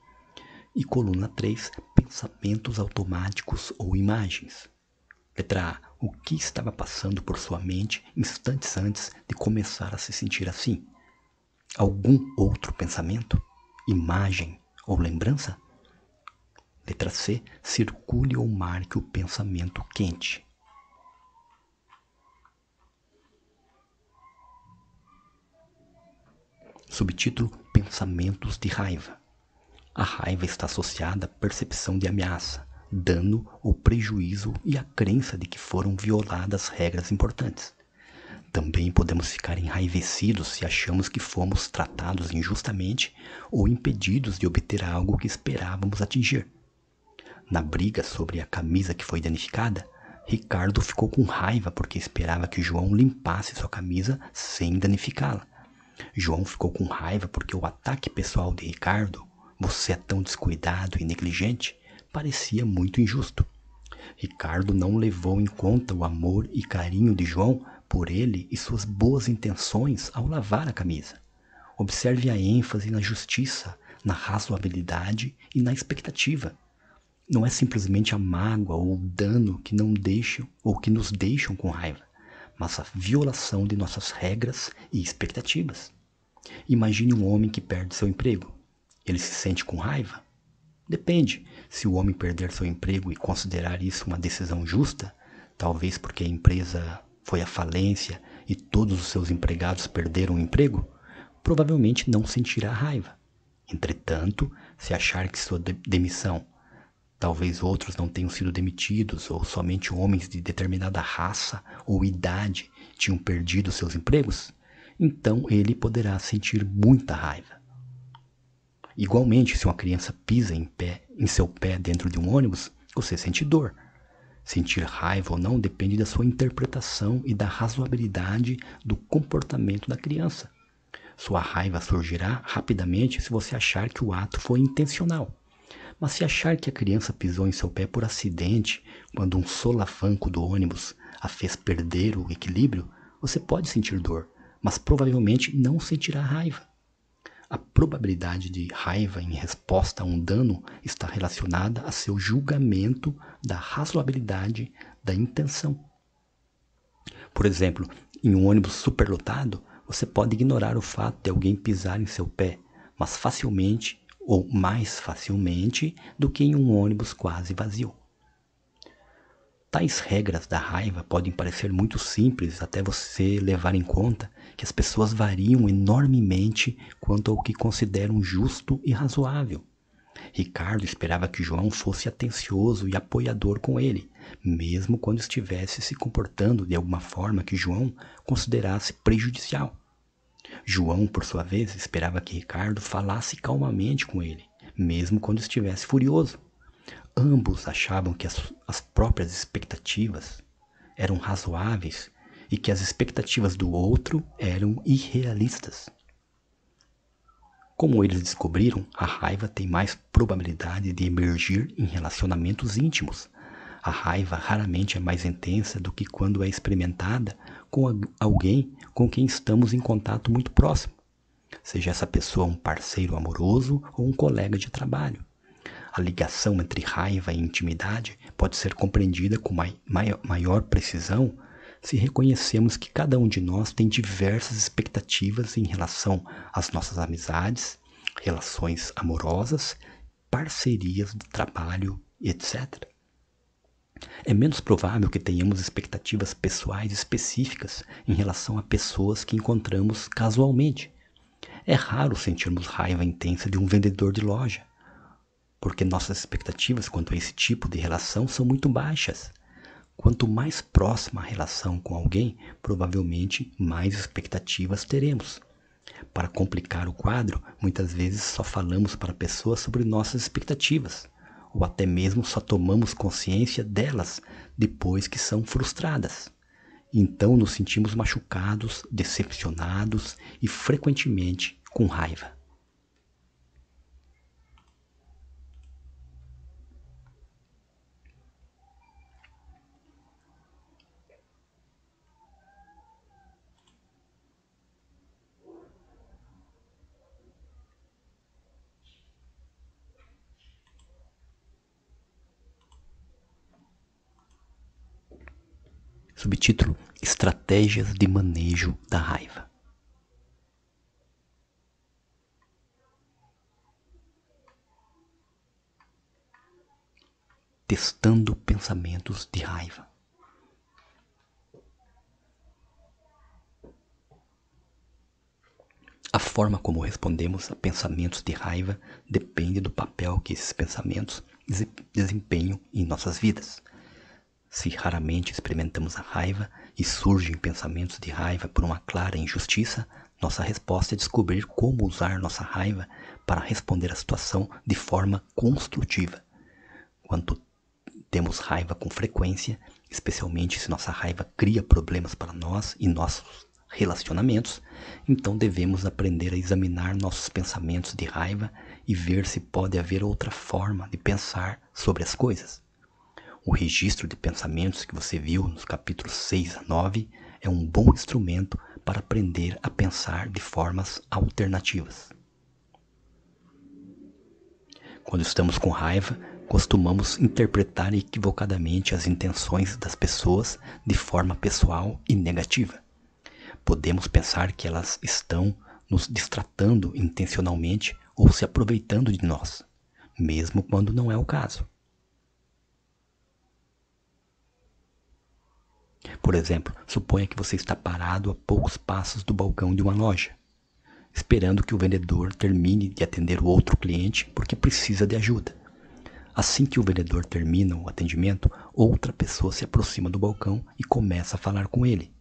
E coluna 3, pensamentos automáticos ou imagens. Letra A. O que estava passando por sua mente instantes antes de começar a se sentir assim? Algum outro pensamento, imagem ou lembrança? Letra C. Circule ou marque o pensamento quente. Subtítulo: Pensamentos de raiva. A raiva está associada à percepção de ameaça, dano ou prejuízo e à crença de que foram violadas regras importantes. Também podemos ficar enraivecidos se achamos que fomos tratados injustamente ou impedidos de obter algo que esperávamos atingir. Na briga sobre a camisa que foi danificada, Ricardo ficou com raiva porque esperava que João limpasse sua camisa sem danificá-la. João ficou com raiva porque o ataque pessoal de Ricardo você é tão descuidado e negligente, parecia muito injusto. Ricardo não levou em conta o amor e carinho de João por ele e suas boas intenções ao lavar a camisa. Observe a ênfase na justiça, na razoabilidade e na expectativa. Não é simplesmente a mágoa ou o dano que não deixam ou que nos deixam com raiva, mas a violação de nossas regras e expectativas. Imagine um homem que perde seu emprego. Ele se sente com raiva? Depende. Se o homem perder seu emprego e considerar isso uma decisão justa, talvez porque a empresa foi à falência e todos os seus empregados perderam o emprego, provavelmente não sentirá raiva. Entretanto, se achar que sua demissão, talvez outros não tenham sido demitidos ou somente homens de determinada raça ou idade tinham perdido seus empregos, então ele poderá sentir muita raiva. Igualmente, se uma criança pisa em, pé, em seu pé dentro de um ônibus, você sente dor. Sentir raiva ou não depende da sua interpretação e da razoabilidade do comportamento da criança. Sua raiva surgirá rapidamente se você achar que o ato foi intencional. Mas se achar que a criança pisou em seu pé por acidente, quando um solafanco do ônibus a fez perder o equilíbrio, você pode sentir dor, mas provavelmente não sentirá raiva. A probabilidade de raiva em resposta a um dano está relacionada a seu julgamento da razoabilidade da intenção. Por exemplo, em um ônibus superlotado, você pode ignorar o fato de alguém pisar em seu pé, mas facilmente ou mais facilmente do que em um ônibus quase vazio. Tais regras da raiva podem parecer muito simples até você levar em conta que as pessoas variam enormemente quanto ao que consideram justo e razoável. Ricardo esperava que João fosse atencioso e apoiador com ele, mesmo quando estivesse se comportando de alguma forma que João considerasse prejudicial. João, por sua vez, esperava que Ricardo falasse calmamente com ele, mesmo quando estivesse furioso. Ambos achavam que as, as próprias expectativas eram razoáveis e que as expectativas do outro eram irrealistas. Como eles descobriram, a raiva tem mais probabilidade de emergir em relacionamentos íntimos. A raiva raramente é mais intensa do que quando é experimentada com alguém com quem estamos em contato muito próximo, seja essa pessoa um parceiro amoroso ou um colega de trabalho. A ligação entre raiva e intimidade pode ser compreendida com maior precisão se reconhecemos que cada um de nós tem diversas expectativas em relação às nossas amizades, relações amorosas, parcerias de trabalho, etc. É menos provável que tenhamos expectativas pessoais específicas em relação a pessoas que encontramos casualmente. É raro sentirmos raiva intensa de um vendedor de loja porque nossas expectativas quanto a esse tipo de relação são muito baixas. Quanto mais próxima a relação com alguém, provavelmente mais expectativas teremos. Para complicar o quadro, muitas vezes só falamos para a pessoa sobre nossas expectativas, ou até mesmo só tomamos consciência delas depois que são frustradas. Então nos sentimos machucados, decepcionados e frequentemente com raiva. Subtítulo: Estratégias de manejo da raiva. Testando pensamentos de raiva. A forma como respondemos a pensamentos de raiva depende do papel que esses pensamentos desempenham em nossas vidas. Se raramente experimentamos a raiva e surgem pensamentos de raiva por uma clara injustiça, nossa resposta é descobrir como usar nossa raiva para responder à situação de forma construtiva. Quando temos raiva com frequência, especialmente se nossa raiva cria problemas para nós e nossos relacionamentos, então devemos aprender a examinar nossos pensamentos de raiva e ver se pode haver outra forma de pensar sobre as coisas. O registro de pensamentos que você viu nos capítulos 6 a 9 é um bom instrumento para aprender a pensar de formas alternativas. Quando estamos com raiva, costumamos interpretar equivocadamente as intenções das pessoas de forma pessoal e negativa. Podemos pensar que elas estão nos distratando intencionalmente ou se aproveitando de nós, mesmo quando não é o caso. Por exemplo, suponha que você está parado a poucos passos do balcão de uma loja, esperando que o vendedor termine de atender o outro cliente porque precisa de ajuda. Assim que o vendedor termina o atendimento, outra pessoa se aproxima do balcão e começa a falar com ele.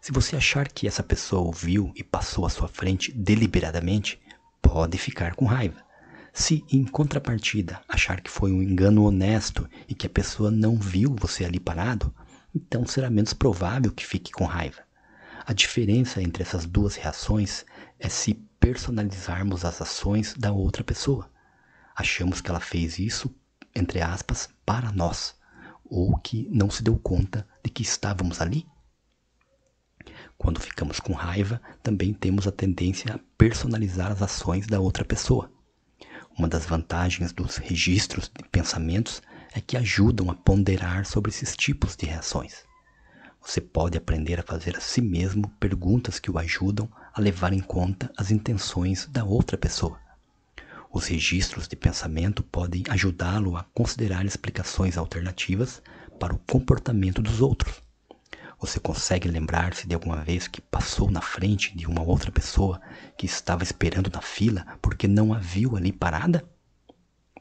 Se você achar que essa pessoa ouviu e passou à sua frente deliberadamente, pode ficar com raiva. Se, em contrapartida, achar que foi um engano honesto e que a pessoa não viu você ali parado, então será menos provável que fique com raiva. A diferença entre essas duas reações é se personalizarmos as ações da outra pessoa. Achamos que ela fez isso, entre aspas, para nós, ou que não se deu conta de que estávamos ali. Quando ficamos com raiva, também temos a tendência a personalizar as ações da outra pessoa. Uma das vantagens dos registros de pensamentos é que ajudam a ponderar sobre esses tipos de reações. Você pode aprender a fazer a si mesmo perguntas que o ajudam a levar em conta as intenções da outra pessoa. Os registros de pensamento podem ajudá-lo a considerar explicações alternativas para o comportamento dos outros. Você consegue lembrar-se de alguma vez que passou na frente de uma outra pessoa que estava esperando na fila porque não a viu ali parada?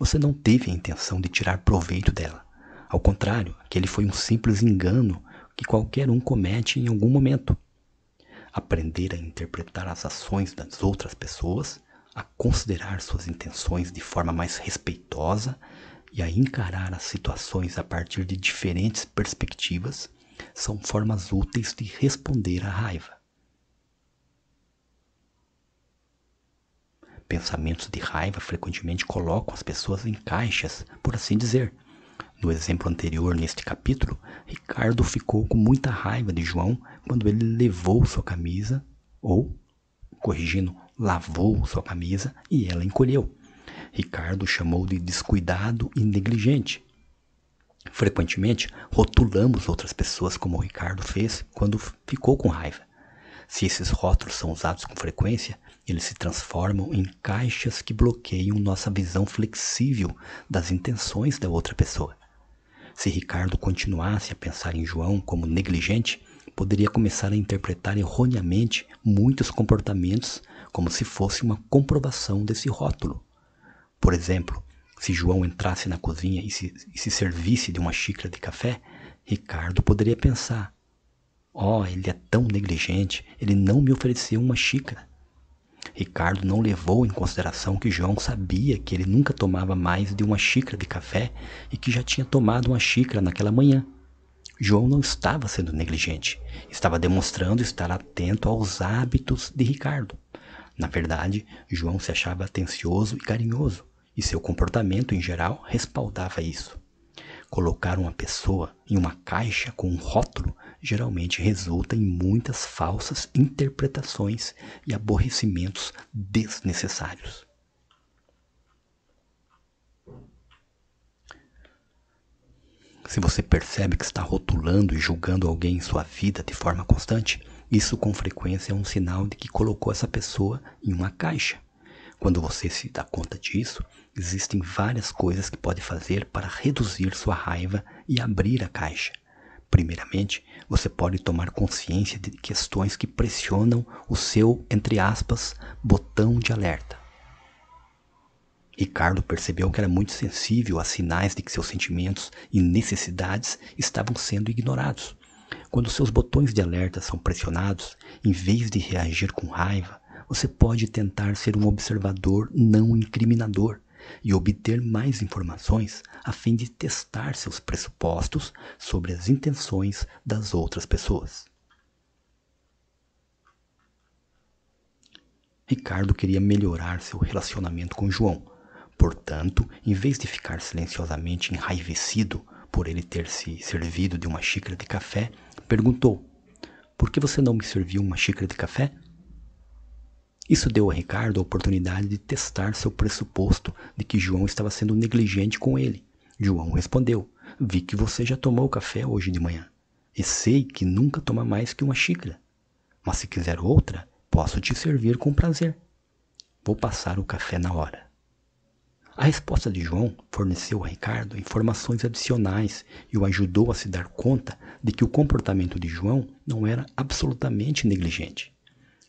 Você não teve a intenção de tirar proveito dela. Ao contrário, aquele foi um simples engano que qualquer um comete em algum momento. Aprender a interpretar as ações das outras pessoas, a considerar suas intenções de forma mais respeitosa e a encarar as situações a partir de diferentes perspectivas são formas úteis de responder à raiva. Pensamentos de raiva frequentemente colocam as pessoas em caixas, por assim dizer. No exemplo anterior, neste capítulo, Ricardo ficou com muita raiva de João quando ele levou sua camisa, ou, corrigindo, lavou sua camisa e ela encolheu. Ricardo chamou de descuidado e negligente. Frequentemente, rotulamos outras pessoas como Ricardo fez quando ficou com raiva. Se esses rótulos são usados com frequência, eles se transformam em caixas que bloqueiam nossa visão flexível das intenções da outra pessoa. Se Ricardo continuasse a pensar em João como negligente, poderia começar a interpretar erroneamente muitos comportamentos como se fosse uma comprovação desse rótulo. Por exemplo, se João entrasse na cozinha e se, e se servisse de uma xícara de café, Ricardo poderia pensar: Oh, ele é tão negligente, ele não me ofereceu uma xícara. Ricardo não levou em consideração que João sabia que ele nunca tomava mais de uma xícara de café e que já tinha tomado uma xícara naquela manhã. João não estava sendo negligente, estava demonstrando estar atento aos hábitos de Ricardo. Na verdade, João se achava atencioso e carinhoso e seu comportamento em geral respaldava isso. Colocar uma pessoa em uma caixa com um rótulo geralmente resulta em muitas falsas interpretações e aborrecimentos desnecessários. Se você percebe que está rotulando e julgando alguém em sua vida de forma constante, isso com frequência é um sinal de que colocou essa pessoa em uma caixa. Quando você se dá conta disso, existem várias coisas que pode fazer para reduzir sua raiva e abrir a caixa. Primeiramente, você pode tomar consciência de questões que pressionam o seu, entre aspas, botão de alerta. Ricardo percebeu que era muito sensível a sinais de que seus sentimentos e necessidades estavam sendo ignorados. Quando seus botões de alerta são pressionados, em vez de reagir com raiva, você pode tentar ser um observador não incriminador e obter mais informações a fim de testar seus pressupostos sobre as intenções das outras pessoas. Ricardo queria melhorar seu relacionamento com João. Portanto, em vez de ficar silenciosamente enraivecido por ele ter se servido de uma xícara de café, perguntou: Por que você não me serviu uma xícara de café? Isso deu a Ricardo a oportunidade de testar seu pressuposto de que João estava sendo negligente com ele. João respondeu: Vi que você já tomou café hoje de manhã e sei que nunca toma mais que uma xícara. Mas se quiser outra, posso te servir com prazer. Vou passar o café na hora. A resposta de João forneceu a Ricardo informações adicionais e o ajudou a se dar conta de que o comportamento de João não era absolutamente negligente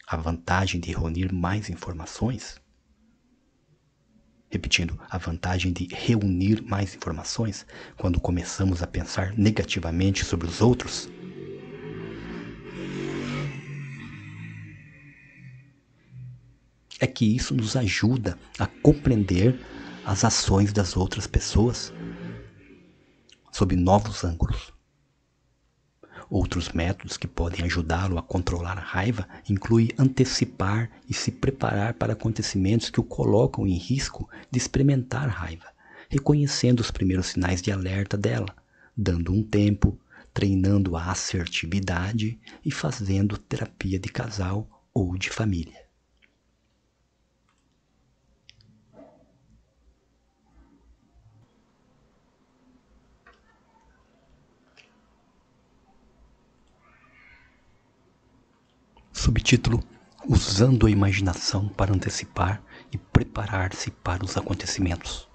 a vantagem de reunir mais informações? Repetindo, a vantagem de reunir mais informações quando começamos a pensar negativamente sobre os outros? É que isso nos ajuda a compreender as ações das outras pessoas sob novos ângulos. Outros métodos que podem ajudá-lo a controlar a raiva incluem antecipar e se preparar para acontecimentos que o colocam em risco de experimentar raiva, reconhecendo os primeiros sinais de alerta dela, dando um tempo, treinando a assertividade e fazendo terapia de casal ou de família. Subtítulo: Usando a imaginação para antecipar e preparar-se para os acontecimentos.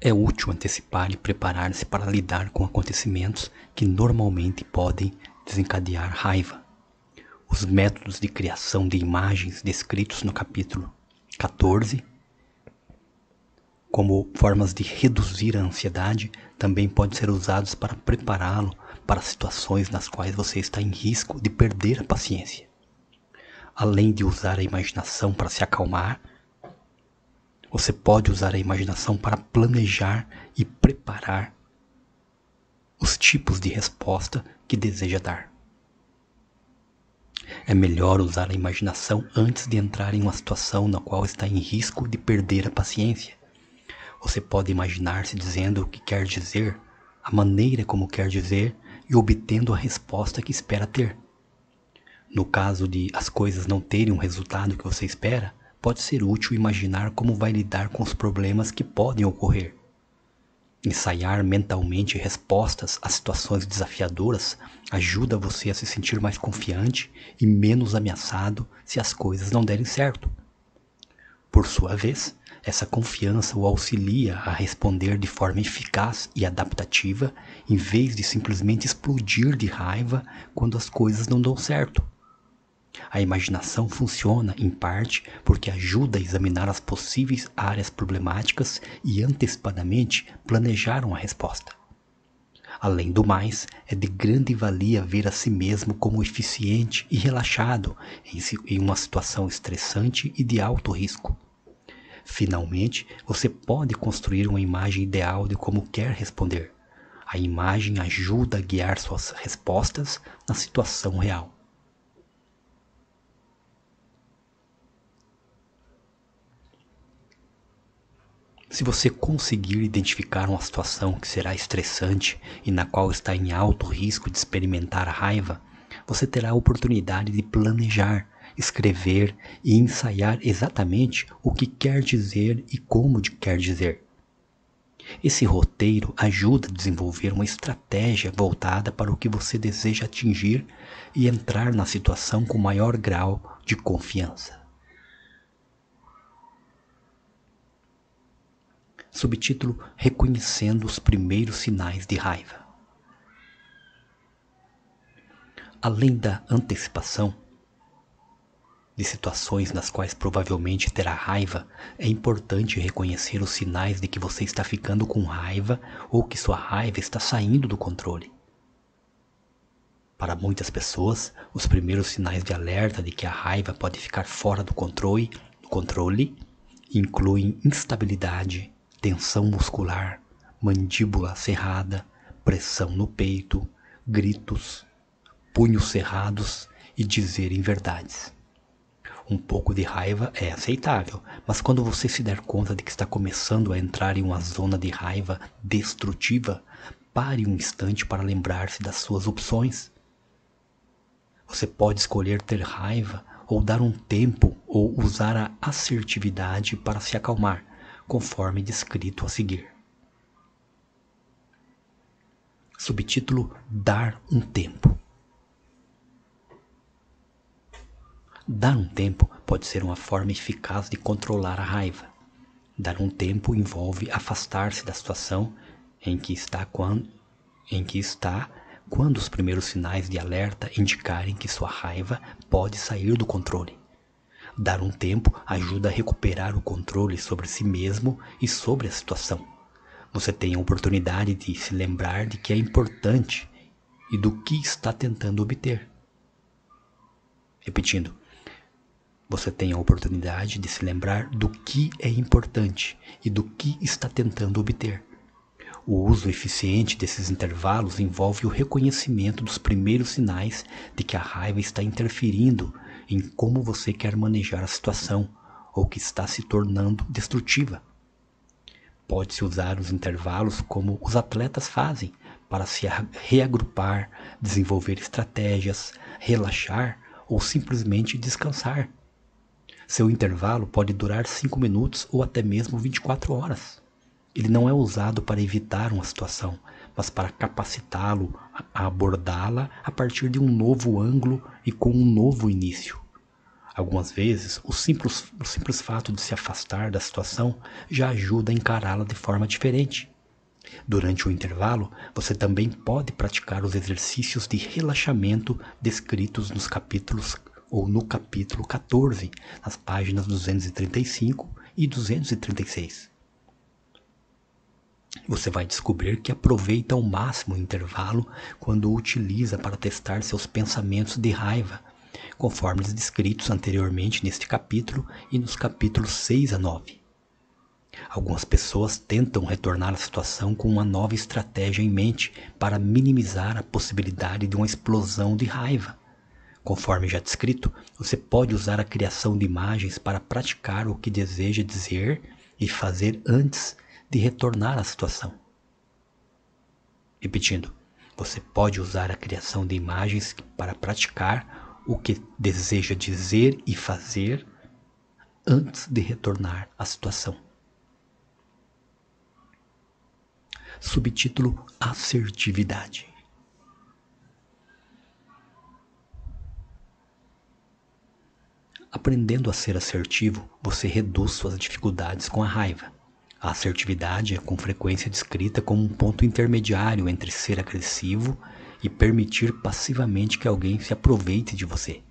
É útil antecipar e preparar-se para lidar com acontecimentos que normalmente podem desencadear raiva. Os métodos de criação de imagens descritos no capítulo 14, como formas de reduzir a ansiedade, também podem ser usados para prepará-lo para situações nas quais você está em risco de perder a paciência. Além de usar a imaginação para se acalmar, você pode usar a imaginação para planejar e preparar os tipos de resposta que deseja dar. É melhor usar a imaginação antes de entrar em uma situação na qual está em risco de perder a paciência. Você pode imaginar-se dizendo o que quer dizer, a maneira como quer dizer e obtendo a resposta que espera ter. No caso de as coisas não terem o resultado que você espera, pode ser útil imaginar como vai lidar com os problemas que podem ocorrer. Ensaiar mentalmente respostas a situações desafiadoras ajuda você a se sentir mais confiante e menos ameaçado se as coisas não derem certo. Por sua vez, essa confiança o auxilia a responder de forma eficaz e adaptativa, em vez de simplesmente explodir de raiva quando as coisas não dão certo. A imaginação funciona, em parte, porque ajuda a examinar as possíveis áreas problemáticas e antecipadamente planejar uma resposta. Além do mais, é de grande valia ver a si mesmo como eficiente e relaxado em uma situação estressante e de alto risco. Finalmente, você pode construir uma imagem ideal de como quer responder. A imagem ajuda a guiar suas respostas na situação real. Se você conseguir identificar uma situação que será estressante e na qual está em alto risco de experimentar raiva, você terá a oportunidade de planejar escrever e ensaiar exatamente o que quer dizer e como quer dizer. Esse roteiro ajuda a desenvolver uma estratégia voltada para o que você deseja atingir e entrar na situação com maior grau de confiança. Subtítulo Reconhecendo os primeiros sinais de raiva. Além da antecipação, de situações nas quais provavelmente terá raiva, é importante reconhecer os sinais de que você está ficando com raiva ou que sua raiva está saindo do controle. Para muitas pessoas, os primeiros sinais de alerta de que a raiva pode ficar fora do controle, do controle incluem instabilidade, tensão muscular, mandíbula cerrada, pressão no peito, gritos, punhos cerrados e dizer inverdades. Um pouco de raiva é aceitável, mas quando você se der conta de que está começando a entrar em uma zona de raiva destrutiva, pare um instante para lembrar-se das suas opções. Você pode escolher ter raiva ou dar um tempo ou usar a assertividade para se acalmar, conforme descrito a seguir. Subtítulo: Dar um tempo. Dar um tempo pode ser uma forma eficaz de controlar a raiva. Dar um tempo envolve afastar-se da situação em que está quando, em que está quando os primeiros sinais de alerta indicarem que sua raiva pode sair do controle. Dar um tempo ajuda a recuperar o controle sobre si mesmo e sobre a situação. Você tem a oportunidade de se lembrar de que é importante e do que está tentando obter. Repetindo, você tem a oportunidade de se lembrar do que é importante e do que está tentando obter. O uso eficiente desses intervalos envolve o reconhecimento dos primeiros sinais de que a raiva está interferindo em como você quer manejar a situação ou que está se tornando destrutiva. Pode-se usar os intervalos como os atletas fazem para se reagrupar, desenvolver estratégias, relaxar ou simplesmente descansar. Seu intervalo pode durar 5 minutos ou até mesmo 24 horas. Ele não é usado para evitar uma situação, mas para capacitá-lo a abordá-la a partir de um novo ângulo e com um novo início. Algumas vezes, o simples, o simples fato de se afastar da situação já ajuda a encará-la de forma diferente. Durante o intervalo, você também pode praticar os exercícios de relaxamento descritos nos capítulos ou no capítulo 14, nas páginas 235 e 236. Você vai descobrir que aproveita ao máximo o intervalo quando o utiliza para testar seus pensamentos de raiva conforme os descritos anteriormente neste capítulo e nos capítulos 6 a 9. Algumas pessoas tentam retornar à situação com uma nova estratégia em mente para minimizar a possibilidade de uma explosão de raiva. Conforme já descrito, você pode usar a criação de imagens para praticar o que deseja dizer e fazer antes de retornar à situação. Repetindo, você pode usar a criação de imagens para praticar o que deseja dizer e fazer antes de retornar à situação. Subtítulo Assertividade. Aprendendo a ser assertivo, você reduz suas dificuldades com a raiva. A assertividade é com frequência descrita como um ponto intermediário entre ser agressivo e permitir passivamente que alguém se aproveite de você.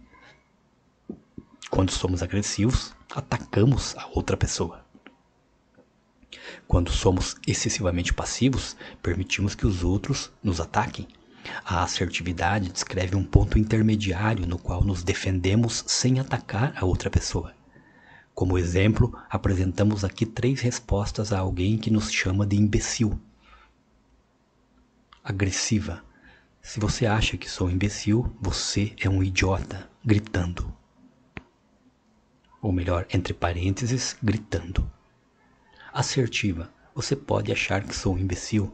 Quando somos agressivos, atacamos a outra pessoa. Quando somos excessivamente passivos, permitimos que os outros nos ataquem. A assertividade descreve um ponto intermediário no qual nos defendemos sem atacar a outra pessoa. Como exemplo, apresentamos aqui três respostas a alguém que nos chama de imbecil. Agressiva, se você acha que sou imbecil, você é um idiota, gritando. Ou melhor, entre parênteses, gritando. Assertiva. Você pode achar que sou um imbecil,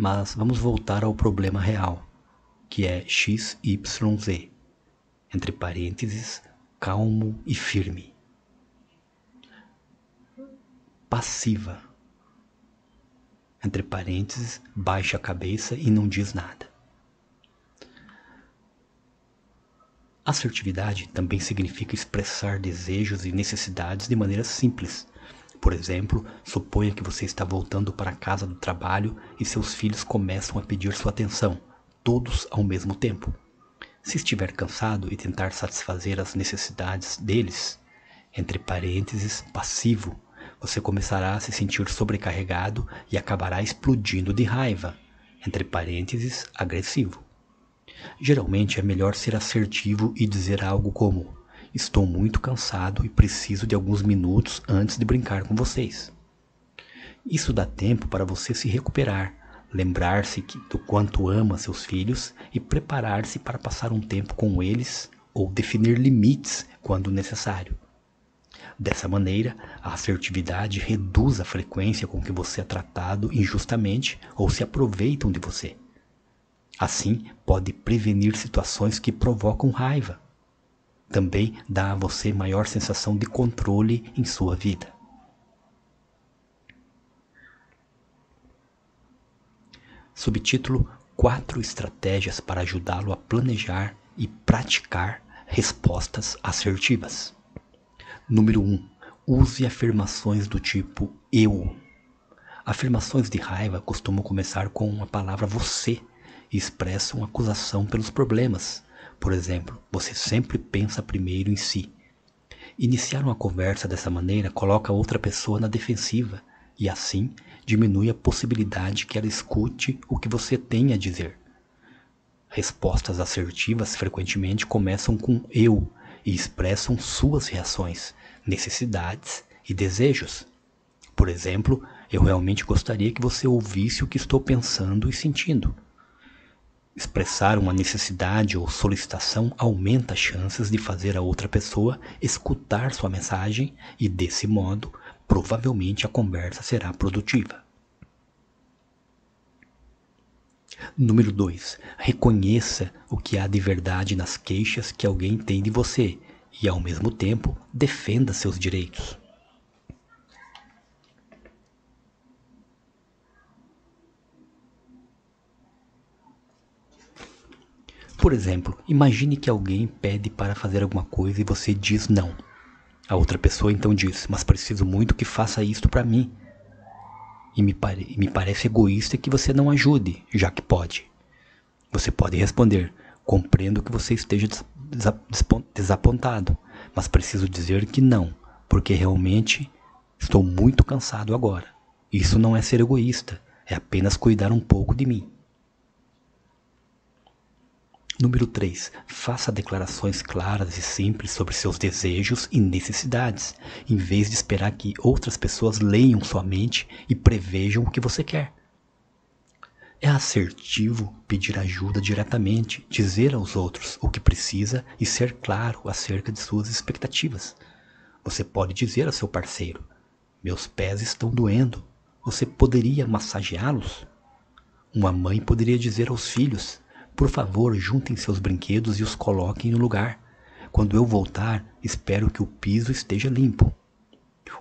mas vamos voltar ao problema real, que é XYZ. Entre parênteses, calmo e firme. Passiva. Entre parênteses, baixa a cabeça e não diz nada. Assertividade também significa expressar desejos e necessidades de maneira simples. Por exemplo, suponha que você está voltando para a casa do trabalho e seus filhos começam a pedir sua atenção, todos ao mesmo tempo. Se estiver cansado e tentar satisfazer as necessidades deles, entre parênteses, passivo, você começará a se sentir sobrecarregado e acabará explodindo de raiva, entre parênteses, agressivo. Geralmente é melhor ser assertivo e dizer algo como: Estou muito cansado e preciso de alguns minutos antes de brincar com vocês. Isso dá tempo para você se recuperar, lembrar-se do quanto ama seus filhos e preparar-se para passar um tempo com eles ou definir limites quando necessário. Dessa maneira, a assertividade reduz a frequência com que você é tratado injustamente ou se aproveitam de você. Assim, pode prevenir situações que provocam raiva. Também dá a você maior sensação de controle em sua vida. Subtítulo: Quatro estratégias para ajudá-lo a planejar e praticar respostas assertivas. Número 1. Um, use afirmações do tipo eu. Afirmações de raiva costumam começar com a palavra você e expressam acusação pelos problemas. Por exemplo, você sempre pensa primeiro em si. Iniciar uma conversa dessa maneira coloca outra pessoa na defensiva e assim diminui a possibilidade que ela escute o que você tem a dizer. Respostas assertivas frequentemente começam com eu e expressam suas reações, necessidades e desejos. Por exemplo, eu realmente gostaria que você ouvisse o que estou pensando e sentindo. Expressar uma necessidade ou solicitação aumenta as chances de fazer a outra pessoa escutar sua mensagem e, desse modo, provavelmente a conversa será produtiva. Número 2. Reconheça o que há de verdade nas queixas que alguém tem de você e, ao mesmo tempo, defenda seus direitos. Por exemplo, imagine que alguém pede para fazer alguma coisa e você diz não. A outra pessoa então diz: Mas preciso muito que faça isto para mim. E me, pare me parece egoísta que você não ajude, já que pode. Você pode responder: Compreendo que você esteja desapontado, mas preciso dizer que não, porque realmente estou muito cansado agora. Isso não é ser egoísta, é apenas cuidar um pouco de mim. Número 3. Faça declarações claras e simples sobre seus desejos e necessidades, em vez de esperar que outras pessoas leiam sua mente e prevejam o que você quer. É assertivo pedir ajuda diretamente, dizer aos outros o que precisa e ser claro acerca de suas expectativas. Você pode dizer a seu parceiro: Meus pés estão doendo. Você poderia massageá-los? Uma mãe poderia dizer aos filhos: por favor, juntem seus brinquedos e os coloquem no lugar. Quando eu voltar, espero que o piso esteja limpo.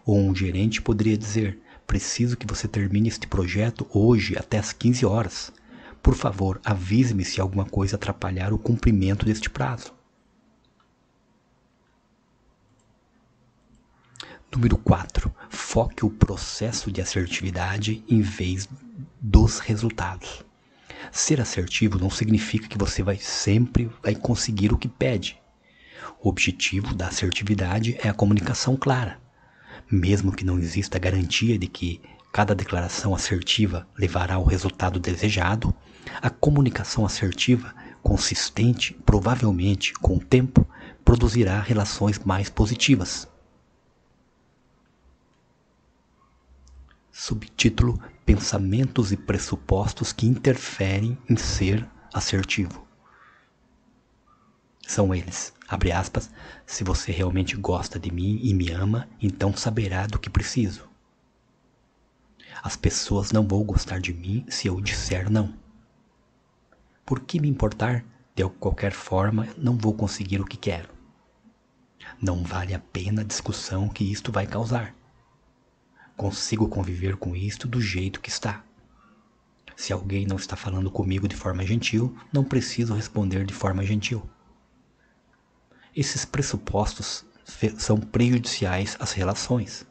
Ou um gerente poderia dizer: Preciso que você termine este projeto hoje até às 15 horas. Por favor, avise-me se alguma coisa atrapalhar o cumprimento deste prazo. Número 4. Foque o processo de assertividade em vez dos resultados. Ser assertivo não significa que você vai sempre vai conseguir o que pede. O objetivo da assertividade é a comunicação clara. Mesmo que não exista garantia de que cada declaração assertiva levará ao resultado desejado, a comunicação assertiva consistente, provavelmente com o tempo, produzirá relações mais positivas. Subtítulo: Pensamentos e pressupostos que interferem em ser assertivo. São eles, abre aspas, se você realmente gosta de mim e me ama, então saberá do que preciso. As pessoas não vão gostar de mim se eu disser não. Por que me importar? De qualquer forma, não vou conseguir o que quero. Não vale a pena a discussão que isto vai causar. Consigo conviver com isto do jeito que está. Se alguém não está falando comigo de forma gentil, não preciso responder de forma gentil. Esses pressupostos são prejudiciais às relações.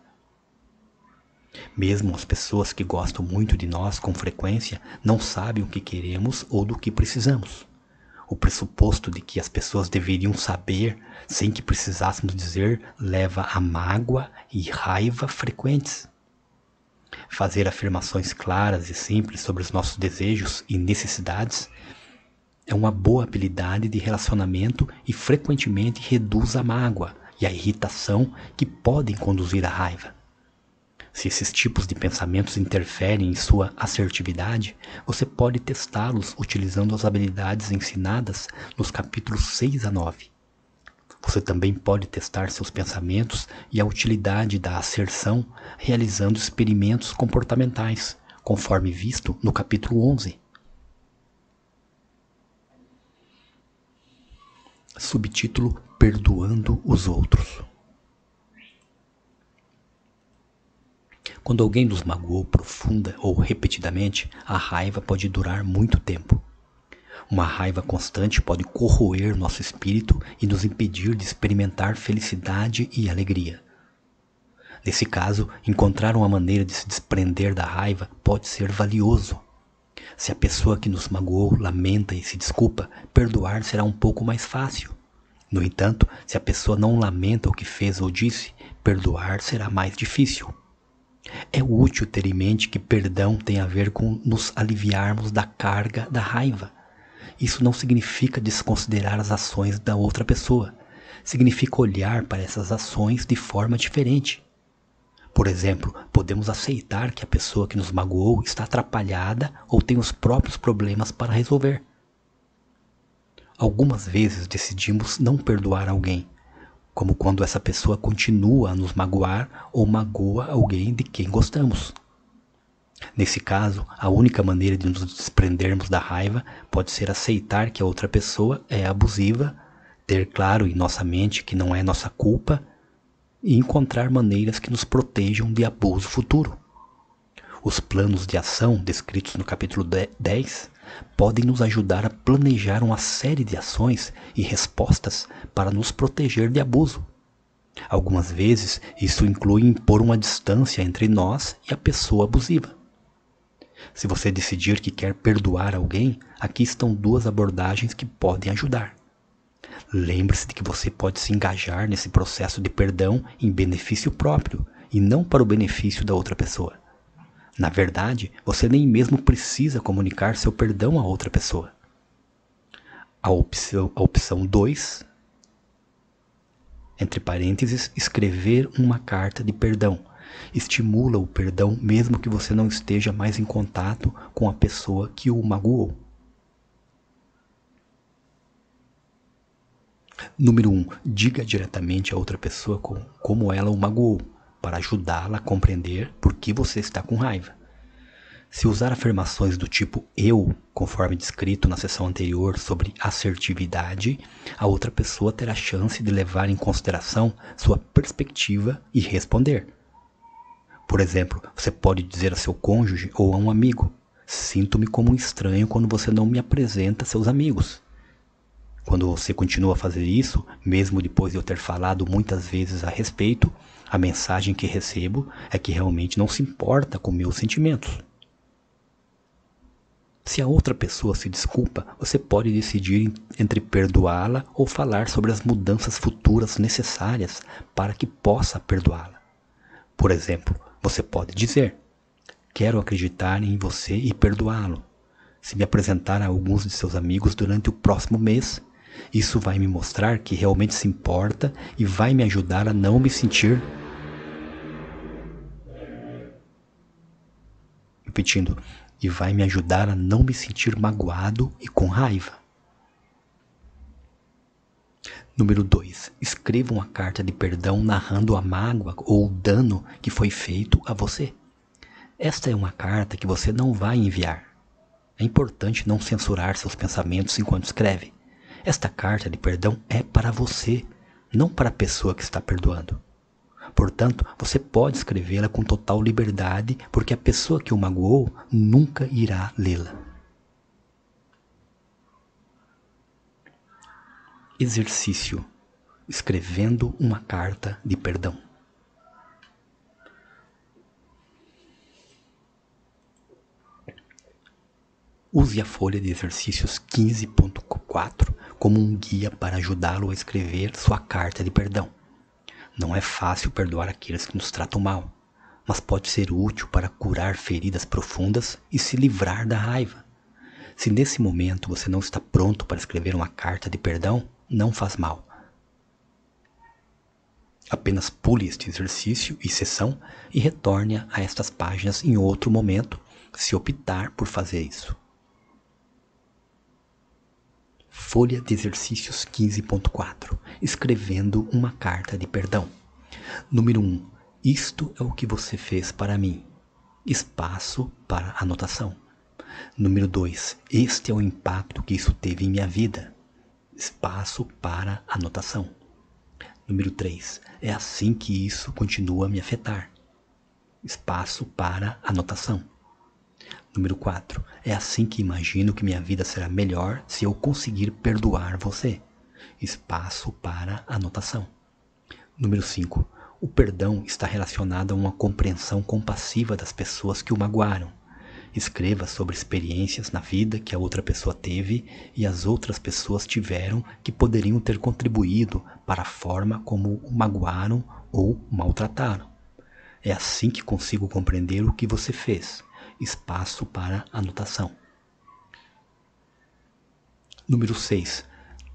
Mesmo as pessoas que gostam muito de nós com frequência não sabem o que queremos ou do que precisamos. O pressuposto de que as pessoas deveriam saber sem que precisássemos dizer leva a mágoa e raiva frequentes. Fazer afirmações claras e simples sobre os nossos desejos e necessidades é uma boa habilidade de relacionamento e frequentemente reduz a mágoa e a irritação que podem conduzir à raiva. Se esses tipos de pensamentos interferem em sua assertividade, você pode testá-los utilizando as habilidades ensinadas nos capítulos 6 a 9. Você também pode testar seus pensamentos e a utilidade da asserção realizando experimentos comportamentais, conforme visto no capítulo 11. Subtítulo Perdoando os Outros. Quando alguém nos magoou profunda ou repetidamente, a raiva pode durar muito tempo. Uma raiva constante pode corroer nosso espírito e nos impedir de experimentar felicidade e alegria. Nesse caso, encontrar uma maneira de se desprender da raiva pode ser valioso. Se a pessoa que nos magoou lamenta e se desculpa, perdoar será um pouco mais fácil. No entanto, se a pessoa não lamenta o que fez ou disse, perdoar será mais difícil. É útil ter em mente que perdão tem a ver com nos aliviarmos da carga da raiva isso não significa desconsiderar as ações da outra pessoa. significa olhar para essas ações de forma diferente. Por exemplo, podemos aceitar que a pessoa que nos magoou está atrapalhada ou tem os próprios problemas para resolver. Algumas vezes decidimos não perdoar alguém, como quando essa pessoa continua a nos magoar ou magoa alguém de quem gostamos. Nesse caso, a única maneira de nos desprendermos da raiva pode ser aceitar que a outra pessoa é abusiva, ter claro em nossa mente que não é nossa culpa e encontrar maneiras que nos protejam de abuso futuro. Os planos de ação descritos no capítulo 10 podem nos ajudar a planejar uma série de ações e respostas para nos proteger de abuso. Algumas vezes, isso inclui impor uma distância entre nós e a pessoa abusiva. Se você decidir que quer perdoar alguém, aqui estão duas abordagens que podem ajudar. Lembre-se de que você pode se engajar nesse processo de perdão em benefício próprio e não para o benefício da outra pessoa. Na verdade, você nem mesmo precisa comunicar seu perdão a outra pessoa. A opção, a opção 2, entre parênteses, escrever uma carta de perdão. Estimula o perdão mesmo que você não esteja mais em contato com a pessoa que o magoou. Número 1. Um, diga diretamente a outra pessoa como ela o magoou, para ajudá-la a compreender por que você está com raiva. Se usar afirmações do tipo eu, conforme descrito na sessão anterior sobre assertividade, a outra pessoa terá chance de levar em consideração sua perspectiva e responder. Por exemplo, você pode dizer a seu cônjuge ou a um amigo: Sinto-me como um estranho quando você não me apresenta seus amigos. Quando você continua a fazer isso, mesmo depois de eu ter falado muitas vezes a respeito, a mensagem que recebo é que realmente não se importa com meus sentimentos. Se a outra pessoa se desculpa, você pode decidir entre perdoá-la ou falar sobre as mudanças futuras necessárias para que possa perdoá-la. Por exemplo, você pode dizer: Quero acreditar em você e perdoá-lo. Se me apresentar a alguns de seus amigos durante o próximo mês, isso vai me mostrar que realmente se importa e vai me ajudar a não me sentir. Repetindo, e vai me ajudar a não me sentir magoado e com raiva. Número 2. Escreva uma carta de perdão narrando a mágoa ou o dano que foi feito a você. Esta é uma carta que você não vai enviar. É importante não censurar seus pensamentos enquanto escreve. Esta carta de perdão é para você, não para a pessoa que está perdoando. Portanto, você pode escrevê-la com total liberdade, porque a pessoa que o magoou nunca irá lê-la. Exercício: escrevendo uma carta de perdão. Use a folha de exercícios 15.4 como um guia para ajudá-lo a escrever sua carta de perdão. Não é fácil perdoar aqueles que nos tratam mal, mas pode ser útil para curar feridas profundas e se livrar da raiva. Se nesse momento você não está pronto para escrever uma carta de perdão, não faz mal. Apenas pule este exercício e sessão e retorne a estas páginas em outro momento, se optar por fazer isso. Folha de exercícios 15.4 Escrevendo uma carta de perdão. Número 1. Isto é o que você fez para mim. Espaço para anotação. Número 2. Este é o impacto que isso teve em minha vida. Espaço para anotação. Número 3. É assim que isso continua a me afetar. Espaço para anotação. Número 4. É assim que imagino que minha vida será melhor se eu conseguir perdoar você. Espaço para anotação. Número 5. O perdão está relacionado a uma compreensão compassiva das pessoas que o magoaram. Escreva sobre experiências na vida que a outra pessoa teve e as outras pessoas tiveram que poderiam ter contribuído para a forma como o magoaram ou maltrataram. É assim que consigo compreender o que você fez espaço para anotação. Número 6.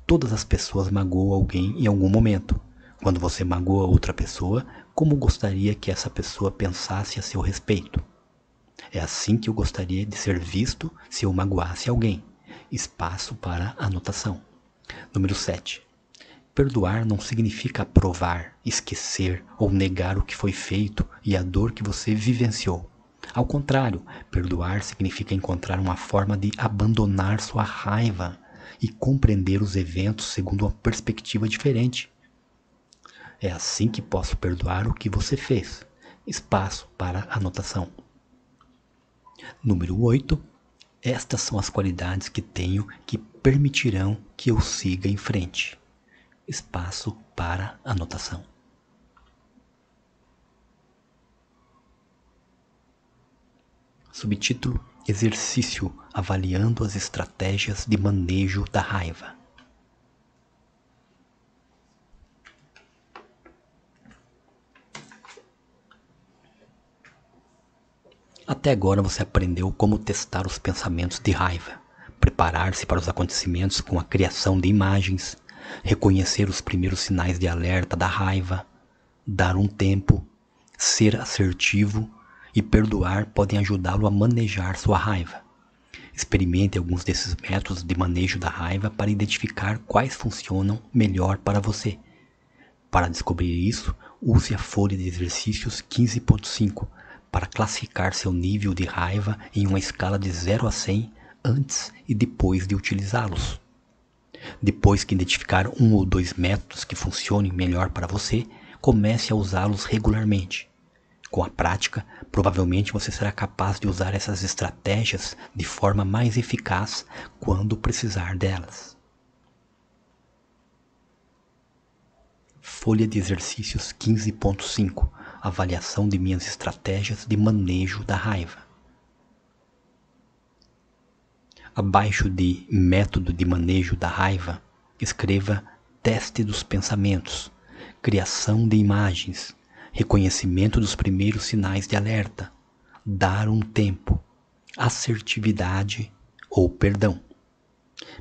Todas as pessoas magoam alguém em algum momento. Quando você magoa outra pessoa, como gostaria que essa pessoa pensasse a seu respeito? É assim que eu gostaria de ser visto se eu magoasse alguém. Espaço para anotação. Número 7. Perdoar não significa aprovar, esquecer ou negar o que foi feito e a dor que você vivenciou. Ao contrário, perdoar significa encontrar uma forma de abandonar sua raiva e compreender os eventos segundo uma perspectiva diferente. É assim que posso perdoar o que você fez. Espaço para anotação. Número 8. Estas são as qualidades que tenho que permitirão que eu siga em frente. Espaço para anotação. Subtítulo: Exercício avaliando as estratégias de manejo da raiva. Até agora você aprendeu como testar os pensamentos de raiva, preparar-se para os acontecimentos com a criação de imagens, reconhecer os primeiros sinais de alerta da raiva, dar um tempo, ser assertivo e perdoar podem ajudá-lo a manejar sua raiva. Experimente alguns desses métodos de manejo da raiva para identificar quais funcionam melhor para você. Para descobrir isso, use a folha de exercícios 15.5 para classificar seu nível de raiva em uma escala de 0 a 100 antes e depois de utilizá-los. Depois que identificar um ou dois métodos que funcionem melhor para você, comece a usá-los regularmente. Com a prática, provavelmente você será capaz de usar essas estratégias de forma mais eficaz quando precisar delas. Folha de exercícios 15.5 Avaliação de minhas estratégias de manejo da raiva. Abaixo de Método de manejo da raiva, escreva Teste dos pensamentos, Criação de imagens, reconhecimento dos primeiros sinais de alerta, dar um tempo, assertividade ou perdão.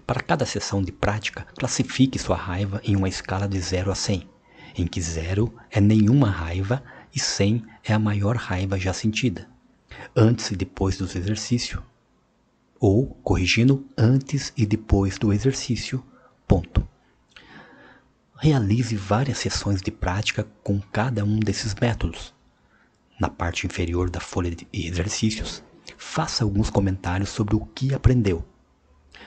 Para cada sessão de prática, classifique sua raiva em uma escala de 0 a 100, em que 0 é nenhuma raiva e 100 é a maior raiva já sentida. Antes e depois do exercício, ou, corrigindo, antes e depois do exercício, ponto. Realize várias sessões de prática com cada um desses métodos. Na parte inferior da folha de exercícios, faça alguns comentários sobre o que aprendeu.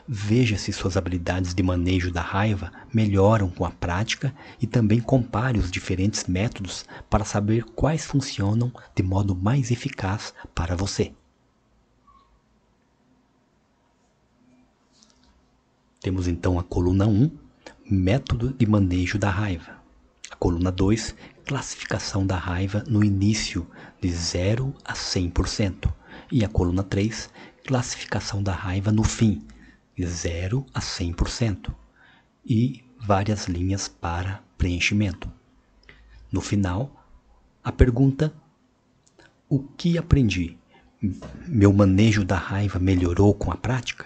Veja se suas habilidades de manejo da raiva melhoram com a prática e também compare os diferentes métodos para saber quais funcionam de modo mais eficaz para você. Temos então a coluna 1, Método de manejo da raiva. A coluna 2, classificação da raiva no início de 0 a 100%. E a coluna 3, classificação da raiva no fim, de 0 a 100%. E várias linhas para preenchimento. No final, a pergunta: O que aprendi? Meu manejo da raiva melhorou com a prática?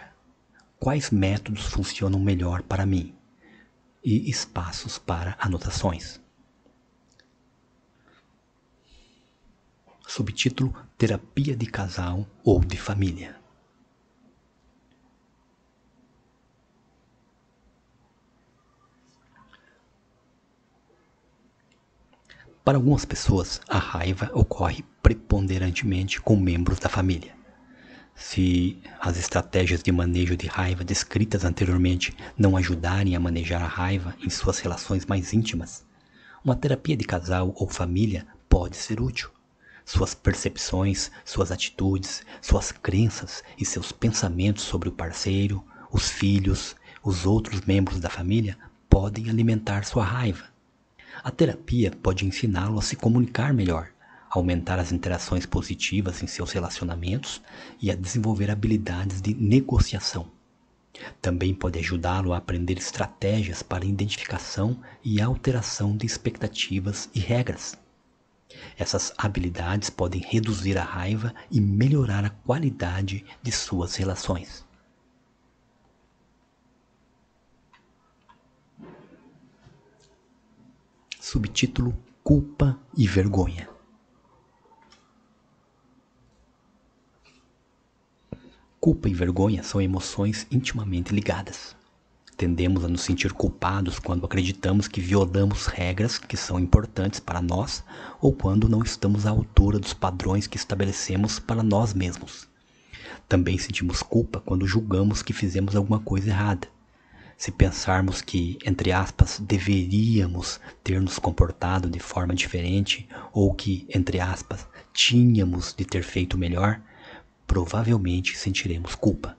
Quais métodos funcionam melhor para mim? e espaços para anotações. Subtítulo: Terapia de casal ou de família. Para algumas pessoas, a raiva ocorre preponderantemente com membros da família. Se as estratégias de manejo de raiva descritas anteriormente não ajudarem a manejar a raiva em suas relações mais íntimas, uma terapia de casal ou família pode ser útil. Suas percepções, suas atitudes, suas crenças e seus pensamentos sobre o parceiro, os filhos, os outros membros da família podem alimentar sua raiva. A terapia pode ensiná-lo a se comunicar melhor, aumentar as interações positivas em seus relacionamentos e a desenvolver habilidades de negociação. Também pode ajudá-lo a aprender estratégias para identificação e alteração de expectativas e regras. Essas habilidades podem reduzir a raiva e melhorar a qualidade de suas relações. Subtítulo: Culpa e Vergonha. Culpa e vergonha são emoções intimamente ligadas. Tendemos a nos sentir culpados quando acreditamos que violamos regras que são importantes para nós ou quando não estamos à altura dos padrões que estabelecemos para nós mesmos. Também sentimos culpa quando julgamos que fizemos alguma coisa errada. Se pensarmos que, entre aspas, deveríamos ter nos comportado de forma diferente ou que, entre aspas, tínhamos de ter feito melhor, provavelmente sentiremos culpa.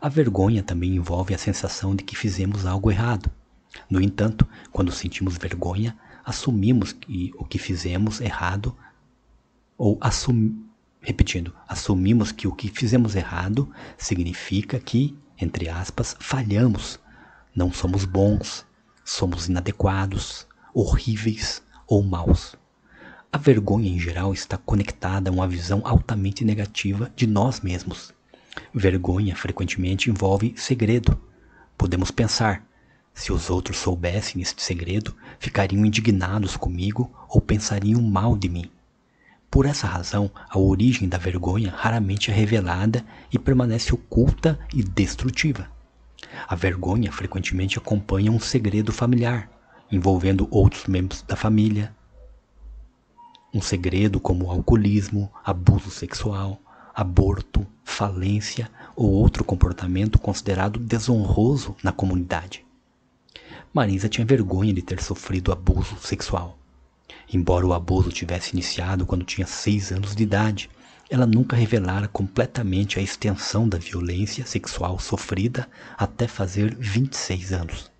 A vergonha também envolve a sensação de que fizemos algo errado. No entanto, quando sentimos vergonha, assumimos que o que fizemos errado ou assum... repetindo, assumimos que o que fizemos errado significa que, entre aspas, falhamos, não somos bons, somos inadequados, horríveis ou maus. A vergonha em geral está conectada a uma visão altamente negativa de nós mesmos. Vergonha frequentemente envolve segredo. Podemos pensar: se os outros soubessem este segredo, ficariam indignados comigo ou pensariam mal de mim. Por essa razão, a origem da vergonha raramente é revelada e permanece oculta e destrutiva. A vergonha frequentemente acompanha um segredo familiar, envolvendo outros membros da família. Um segredo como alcoolismo, abuso sexual, aborto, falência ou outro comportamento considerado desonroso na comunidade. Marisa tinha vergonha de ter sofrido abuso sexual. Embora o abuso tivesse iniciado quando tinha seis anos de idade, ela nunca revelara completamente a extensão da violência sexual sofrida até fazer 26 anos.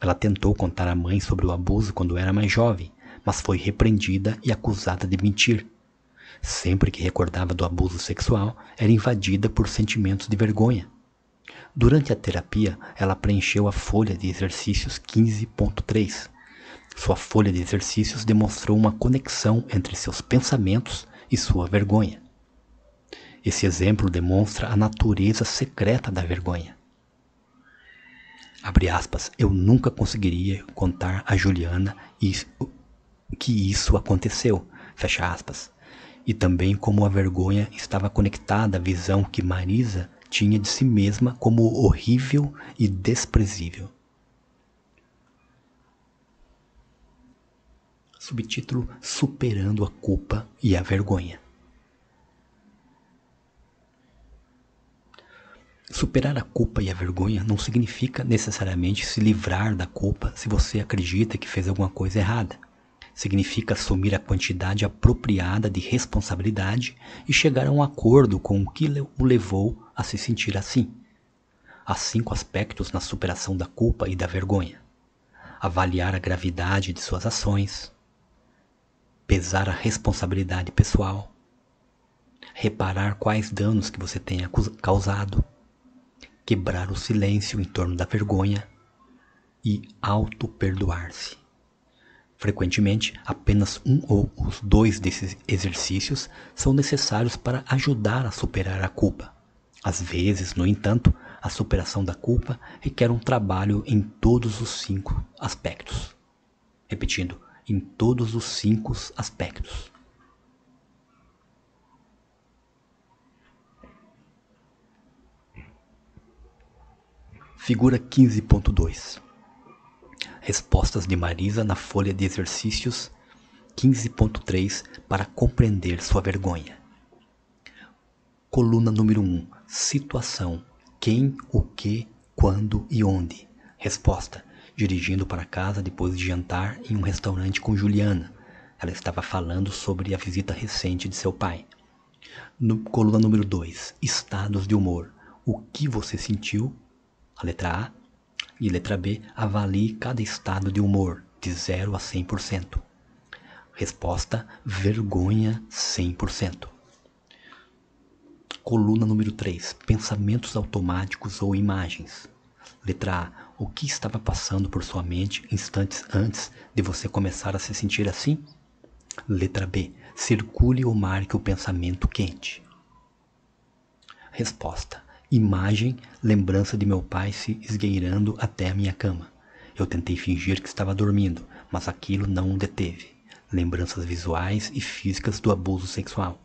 Ela tentou contar à mãe sobre o abuso quando era mais jovem, mas foi repreendida e acusada de mentir. Sempre que recordava do abuso sexual, era invadida por sentimentos de vergonha. Durante a terapia, ela preencheu a folha de exercícios 15.3. Sua folha de exercícios demonstrou uma conexão entre seus pensamentos e sua vergonha. Esse exemplo demonstra a natureza secreta da vergonha. Abre aspas, eu nunca conseguiria contar a Juliana que isso aconteceu. Fecha aspas e também como a vergonha estava conectada à visão que Marisa tinha de si mesma como horrível e desprezível. Subtítulo Superando a culpa e a vergonha. Superar a culpa e a vergonha não significa necessariamente se livrar da culpa se você acredita que fez alguma coisa errada significa assumir a quantidade apropriada de responsabilidade e chegar a um acordo com o que o levou a se sentir assim. Há cinco aspectos na superação da culpa e da vergonha: avaliar a gravidade de suas ações, pesar a responsabilidade pessoal, reparar quais danos que você tenha causado, quebrar o silêncio em torno da vergonha e auto-perdoar-se. Frequentemente, apenas um ou os dois desses exercícios são necessários para ajudar a superar a culpa. Às vezes, no entanto, a superação da culpa requer um trabalho em todos os cinco aspectos. Repetindo, em todos os cinco aspectos. Figura 15.2 Respostas de Marisa na folha de exercícios 15.3 para compreender sua vergonha. Coluna número 1. Situação: quem, o que, quando e onde. Resposta: dirigindo para casa depois de jantar em um restaurante com Juliana. Ela estava falando sobre a visita recente de seu pai. No, coluna número 2. Estados de humor. O que você sentiu? A letra A. E letra B, avalie cada estado de humor, de 0 a 100%. Resposta: vergonha 100%. Coluna número 3: pensamentos automáticos ou imagens. Letra A: o que estava passando por sua mente instantes antes de você começar a se sentir assim? Letra B: circule ou marque o pensamento quente. Resposta: Imagem, lembrança de meu pai se esgueirando até a minha cama. Eu tentei fingir que estava dormindo, mas aquilo não o deteve. Lembranças visuais e físicas do abuso sexual.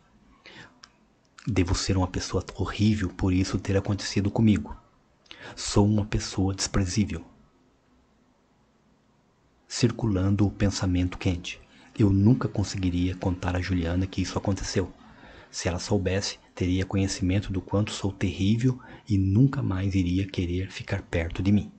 Devo ser uma pessoa horrível por isso ter acontecido comigo. Sou uma pessoa desprezível. Circulando o pensamento quente. Eu nunca conseguiria contar a Juliana que isso aconteceu. Se ela soubesse, teria conhecimento do quanto sou terrível e nunca mais iria querer ficar perto de mim.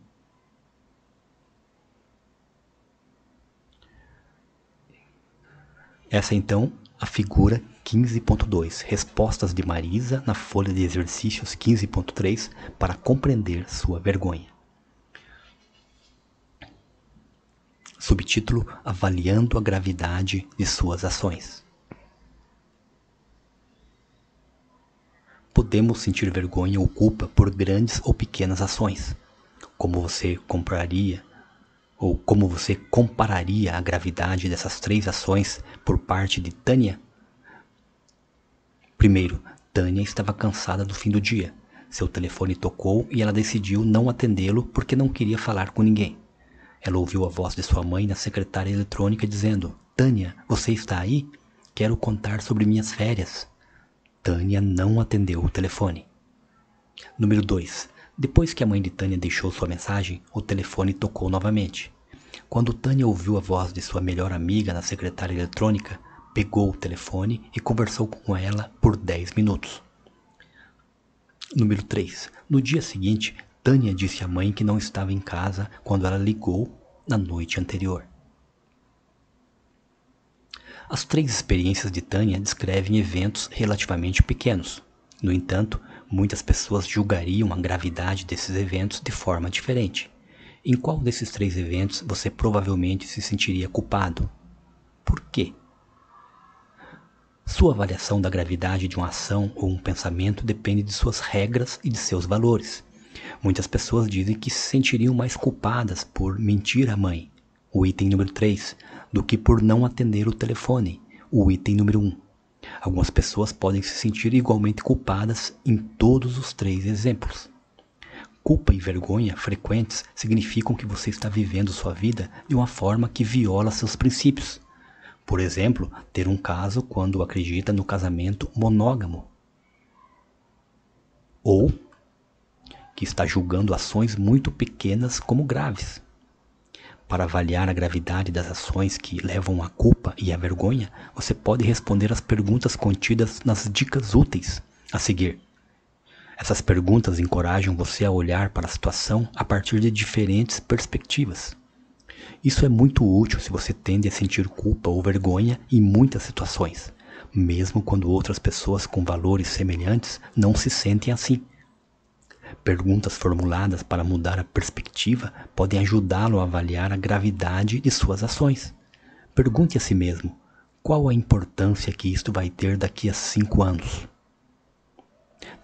Essa então a figura 15.2, respostas de Marisa na folha de exercícios 15.3 para compreender sua vergonha. Subtítulo Avaliando a gravidade de suas ações. Podemos sentir vergonha ou culpa por grandes ou pequenas ações, como você compraria ou como você compararia a gravidade dessas três ações por parte de Tânia? Primeiro, Tânia estava cansada do fim do dia. Seu telefone tocou e ela decidiu não atendê-lo porque não queria falar com ninguém. Ela ouviu a voz de sua mãe na secretária eletrônica dizendo: Tânia, você está aí? Quero contar sobre minhas férias. Tânia não atendeu o telefone. Número 2. Depois que a mãe de Tânia deixou sua mensagem, o telefone tocou novamente. Quando Tânia ouviu a voz de sua melhor amiga na secretária eletrônica, pegou o telefone e conversou com ela por 10 minutos. Número 3. No dia seguinte, Tânia disse à mãe que não estava em casa quando ela ligou na noite anterior. As três experiências de Tânia descrevem eventos relativamente pequenos. No entanto, muitas pessoas julgariam a gravidade desses eventos de forma diferente. Em qual desses três eventos você provavelmente se sentiria culpado? Por quê? Sua avaliação da gravidade de uma ação ou um pensamento depende de suas regras e de seus valores. Muitas pessoas dizem que se sentiriam mais culpadas por mentir à mãe, o item número 3, do que por não atender o telefone, o item número 1. Algumas pessoas podem se sentir igualmente culpadas em todos os três exemplos. Culpa e vergonha frequentes significam que você está vivendo sua vida de uma forma que viola seus princípios. Por exemplo, ter um caso quando acredita no casamento monógamo. Ou que está julgando ações muito pequenas como graves. Para avaliar a gravidade das ações que levam à culpa e à vergonha, você pode responder as perguntas contidas nas dicas úteis a seguir. Essas perguntas encorajam você a olhar para a situação a partir de diferentes perspectivas. Isso é muito útil se você tende a sentir culpa ou vergonha em muitas situações, mesmo quando outras pessoas com valores semelhantes não se sentem assim. Perguntas formuladas para mudar a perspectiva podem ajudá-lo a avaliar a gravidade de suas ações. Pergunte a si mesmo: qual a importância que isto vai ter daqui a cinco anos?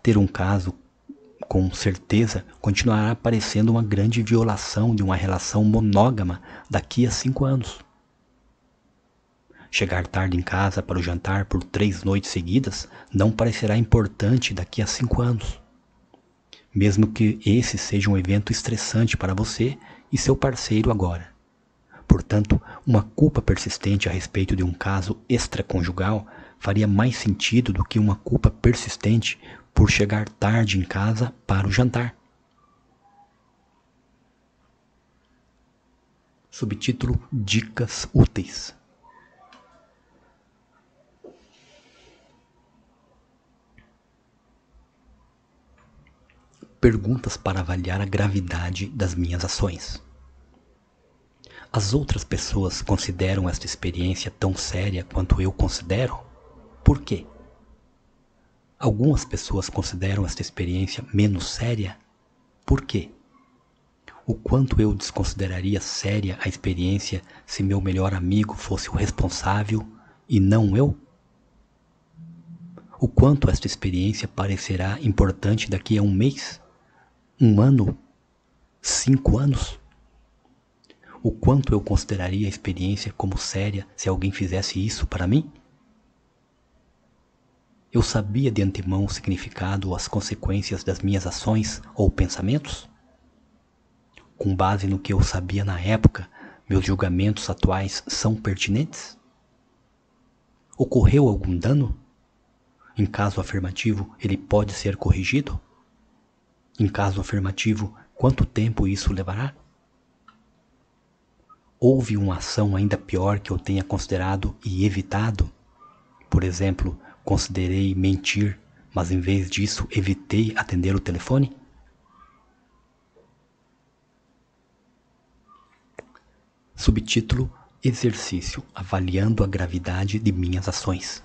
Ter um caso com certeza continuará parecendo uma grande violação de uma relação monógama daqui a cinco anos. Chegar tarde em casa para o jantar por três noites seguidas não parecerá importante daqui a cinco anos mesmo que esse seja um evento estressante para você e seu parceiro agora. Portanto, uma culpa persistente a respeito de um caso extraconjugal faria mais sentido do que uma culpa persistente por chegar tarde em casa para o jantar. Subtítulo Dicas úteis. perguntas para avaliar a gravidade das minhas ações. As outras pessoas consideram esta experiência tão séria quanto eu considero? Por quê? Algumas pessoas consideram esta experiência menos séria? Por quê? O quanto eu desconsideraria séria a experiência se meu melhor amigo fosse o responsável e não eu? O quanto esta experiência parecerá importante daqui a um mês? um ano, cinco anos? O quanto eu consideraria a experiência como séria se alguém fizesse isso para mim? Eu sabia de antemão o significado ou as consequências das minhas ações ou pensamentos? Com base no que eu sabia na época, Meus julgamentos atuais são pertinentes? Ocorreu algum dano? Em caso afirmativo, ele pode ser corrigido? Em caso afirmativo, quanto tempo isso levará? Houve uma ação ainda pior que eu tenha considerado e evitado? Por exemplo, considerei mentir, mas em vez disso evitei atender o telefone? Subtítulo Exercício Avaliando a gravidade de minhas ações.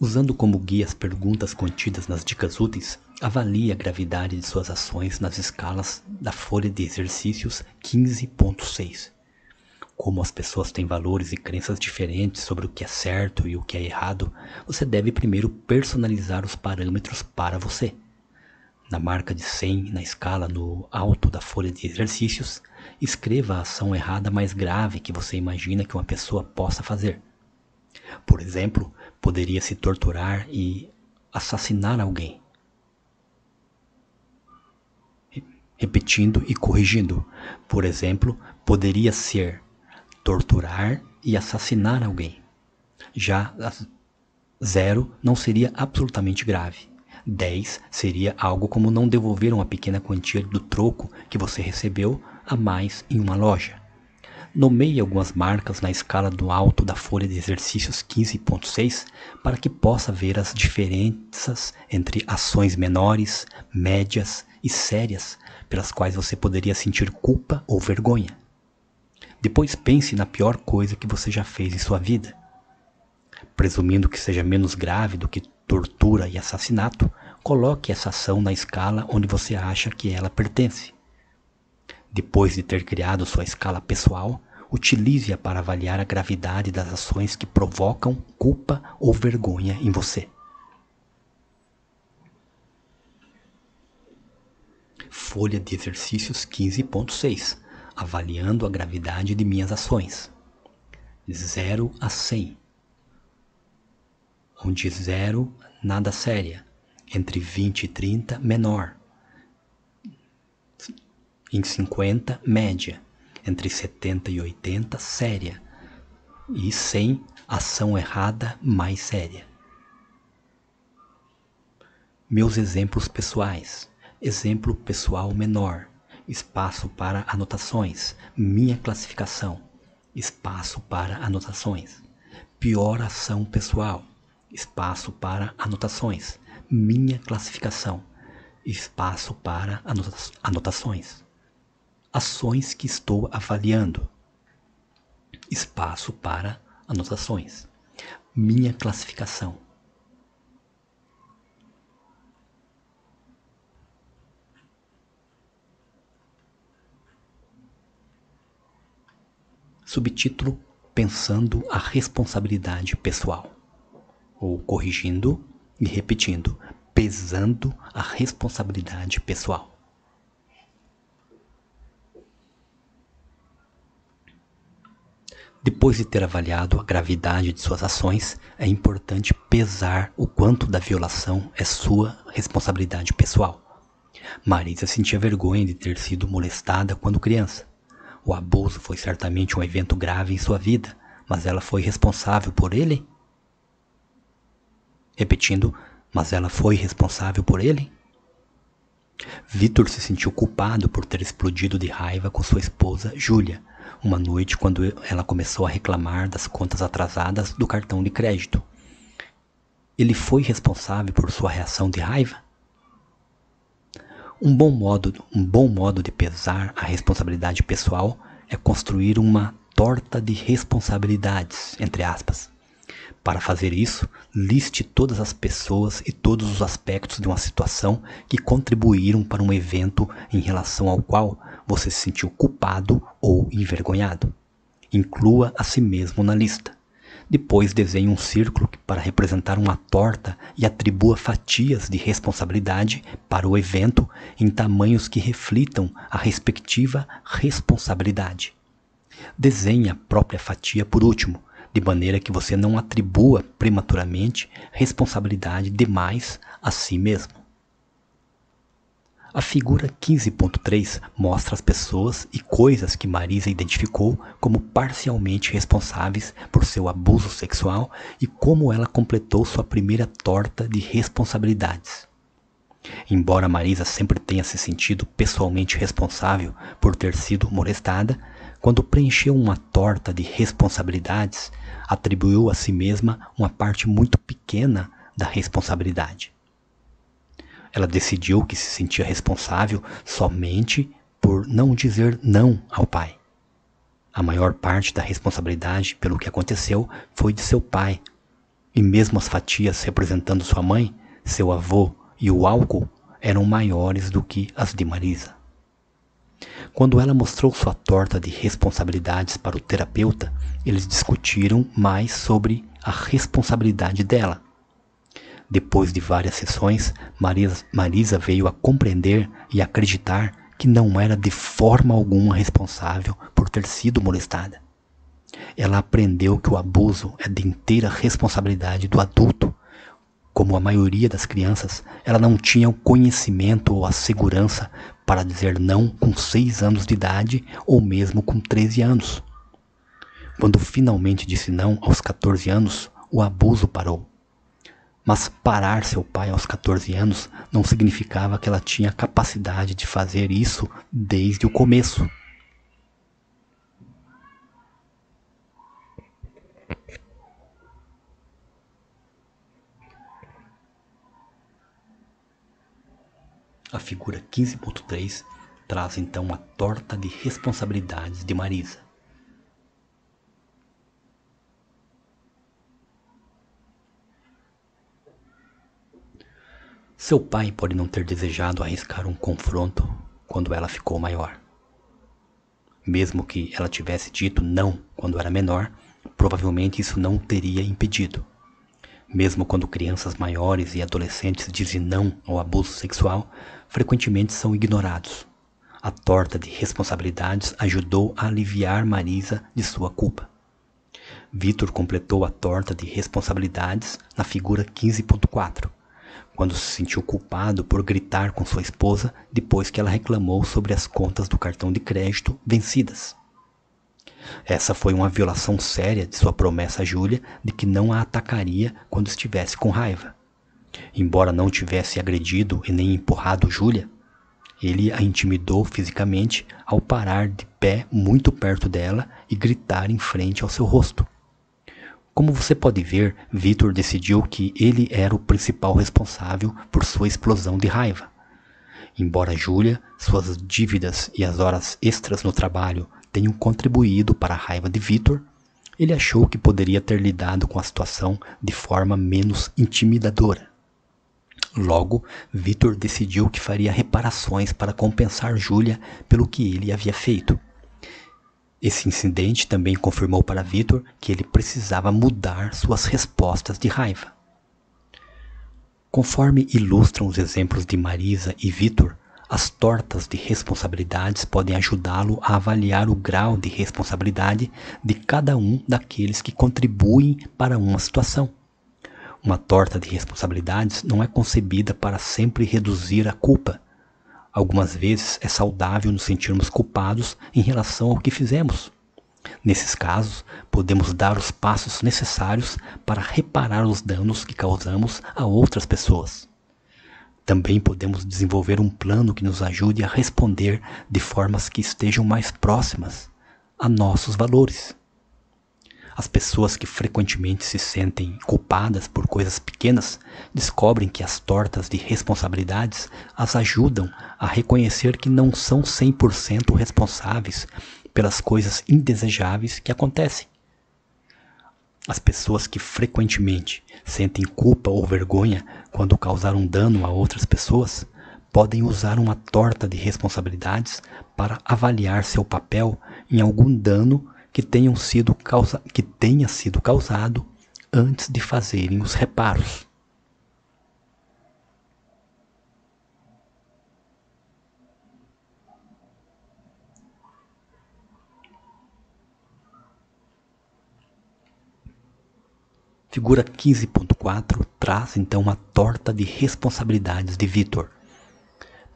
Usando como guia as perguntas contidas nas dicas úteis, avalie a gravidade de suas ações nas escalas da folha de exercícios 15.6. Como as pessoas têm valores e crenças diferentes sobre o que é certo e o que é errado, você deve primeiro personalizar os parâmetros para você na marca de 100 na escala no alto da folha de exercícios, escreva a ação errada mais grave que você imagina que uma pessoa possa fazer. Por exemplo, poderia se torturar e assassinar alguém. Repetindo e corrigindo. Por exemplo, poderia ser torturar e assassinar alguém. Já zero não seria absolutamente grave. 10 seria algo como não devolver uma pequena quantia do troco que você recebeu a mais em uma loja. Nomeie algumas marcas na escala do alto da folha de exercícios 15.6 para que possa ver as diferenças entre ações menores, médias e sérias pelas quais você poderia sentir culpa ou vergonha. Depois pense na pior coisa que você já fez em sua vida. Presumindo que seja menos grave do que tortura e assassinato, coloque essa ação na escala onde você acha que ela pertence. Depois de ter criado sua escala pessoal, utilize-a para avaliar a gravidade das ações que provocam culpa ou vergonha em você. Folha de exercícios 15.6 Avaliando a gravidade de minhas ações. 0 a 100 onde zero nada séria, entre 20 e 30 menor, em 50 média, entre 70 e 80 séria e 100 ação errada mais séria. Meus exemplos pessoais. Exemplo pessoal menor. Espaço para anotações. Minha classificação. Espaço para anotações. Pior ação pessoal espaço para anotações. Minha classificação, espaço para anota anotações. Ações que estou avaliando, espaço para anotações. Minha classificação. Subtítulo Pensando a responsabilidade pessoal ou corrigindo e repetindo, pesando a responsabilidade pessoal. Depois de ter avaliado a gravidade de suas ações, é importante pesar o quanto da violação é sua responsabilidade pessoal. Marisa sentia vergonha de ter sido molestada quando criança. O abuso foi certamente um evento grave em sua vida, mas ela foi responsável por ele? repetindo, mas ela foi responsável por ele? Vitor se sentiu culpado por ter explodido de raiva com sua esposa, Júlia, uma noite quando ela começou a reclamar das contas atrasadas do cartão de crédito. Ele foi responsável por sua reação de raiva? Um bom modo, um bom modo de pesar a responsabilidade pessoal é construir uma torta de responsabilidades, entre aspas. Para fazer isso, liste todas as pessoas e todos os aspectos de uma situação que contribuíram para um evento em relação ao qual você se sentiu culpado ou envergonhado. Inclua a si mesmo na lista. Depois desenhe um círculo para representar uma torta e atribua fatias de responsabilidade para o evento em tamanhos que reflitam a respectiva responsabilidade. Desenhe a própria fatia por último, de maneira que você não atribua prematuramente responsabilidade demais a si mesmo. A figura 15.3 mostra as pessoas e coisas que Marisa identificou como parcialmente responsáveis por seu abuso sexual e como ela completou sua primeira torta de responsabilidades. Embora Marisa sempre tenha se sentido pessoalmente responsável por ter sido molestada, quando preencheu uma torta de responsabilidades, atribuiu a si mesma uma parte muito pequena da responsabilidade. Ela decidiu que se sentia responsável somente por não dizer não ao pai. A maior parte da responsabilidade pelo que aconteceu foi de seu pai, e mesmo as fatias representando sua mãe, seu avô e o álcool eram maiores do que as de Marisa. Quando ela mostrou sua torta de responsabilidades para o terapeuta, eles discutiram mais sobre a responsabilidade dela. Depois de várias sessões, Marisa, veio a compreender e acreditar que não era de forma alguma responsável por ter sido molestada. Ela aprendeu que o abuso é de inteira responsabilidade do adulto. Como a maioria das crianças, ela não tinha o conhecimento ou a segurança para dizer não com 6 anos de idade ou mesmo com 13 anos. Quando finalmente disse não aos 14 anos, o abuso parou. Mas parar seu pai aos 14 anos não significava que ela tinha capacidade de fazer isso desde o começo. A figura 15.3 traz então a torta de responsabilidades de Marisa. Seu pai pode não ter desejado arriscar um confronto quando ela ficou maior. Mesmo que ela tivesse dito não quando era menor, provavelmente isso não teria impedido. Mesmo quando crianças maiores e adolescentes dizem não ao abuso sexual, frequentemente são ignorados. A torta de responsabilidades ajudou a aliviar Marisa de sua culpa. Vitor completou a torta de responsabilidades na figura 15.4 quando se sentiu culpado por gritar com sua esposa depois que ela reclamou sobre as contas do cartão de crédito vencidas. Essa foi uma violação séria de sua promessa a Júlia de que não a atacaria quando estivesse com raiva. Embora não tivesse agredido e nem empurrado Júlia, ele a intimidou fisicamente ao parar de pé muito perto dela e gritar em frente ao seu rosto. Como você pode ver, Victor decidiu que ele era o principal responsável por sua explosão de raiva. Embora Julia, suas dívidas e as horas extras no trabalho tenham contribuído para a raiva de Victor, ele achou que poderia ter lidado com a situação de forma menos intimidadora. Logo, Victor decidiu que faria reparações para compensar Julia pelo que ele havia feito. Esse incidente também confirmou para Vitor que ele precisava mudar suas respostas de raiva. Conforme ilustram os exemplos de Marisa e Vitor, as tortas de responsabilidades podem ajudá-lo a avaliar o grau de responsabilidade de cada um daqueles que contribuem para uma situação. Uma torta de responsabilidades não é concebida para sempre reduzir a culpa, Algumas vezes é saudável nos sentirmos culpados em relação ao que fizemos. Nesses casos, podemos dar os passos necessários para reparar os danos que causamos a outras pessoas. Também podemos desenvolver um plano que nos ajude a responder de formas que estejam mais próximas a nossos valores. As pessoas que frequentemente se sentem culpadas por coisas pequenas descobrem que as tortas de responsabilidades as ajudam a reconhecer que não são 100% responsáveis pelas coisas indesejáveis que acontecem. As pessoas que frequentemente sentem culpa ou vergonha quando causaram dano a outras pessoas podem usar uma torta de responsabilidades para avaliar seu papel em algum dano que, tenham sido causa, que tenha sido causado antes de fazerem os reparos. Figura 15.4 traz então uma torta de responsabilidades de Vitor.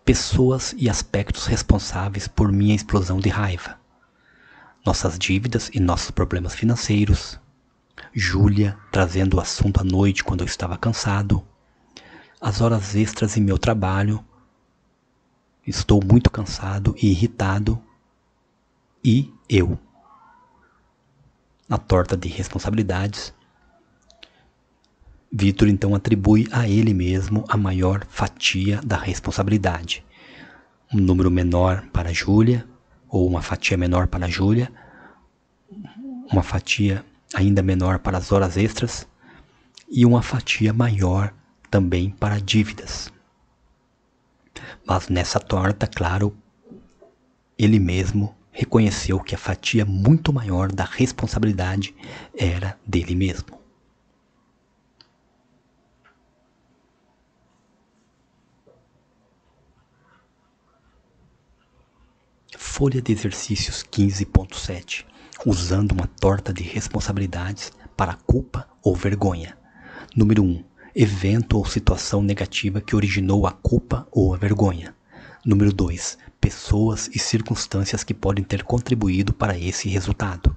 pessoas e aspectos responsáveis por minha explosão de raiva. Nossas dívidas e nossos problemas financeiros. Júlia trazendo o assunto à noite quando eu estava cansado. As horas extras em meu trabalho. Estou muito cansado e irritado. E eu. Na torta de responsabilidades. Vitor então atribui a ele mesmo a maior fatia da responsabilidade. Um número menor para Júlia, ou uma fatia menor para Júlia, uma fatia ainda menor para as horas extras e uma fatia maior também para dívidas. Mas nessa torta, claro, ele mesmo reconheceu que a fatia muito maior da responsabilidade era dele mesmo. Folha de exercícios 15.7 Usando uma torta de responsabilidades para culpa ou vergonha. Número 1. Evento ou situação negativa que originou a culpa ou a vergonha. Número 2. Pessoas e circunstâncias que podem ter contribuído para esse resultado.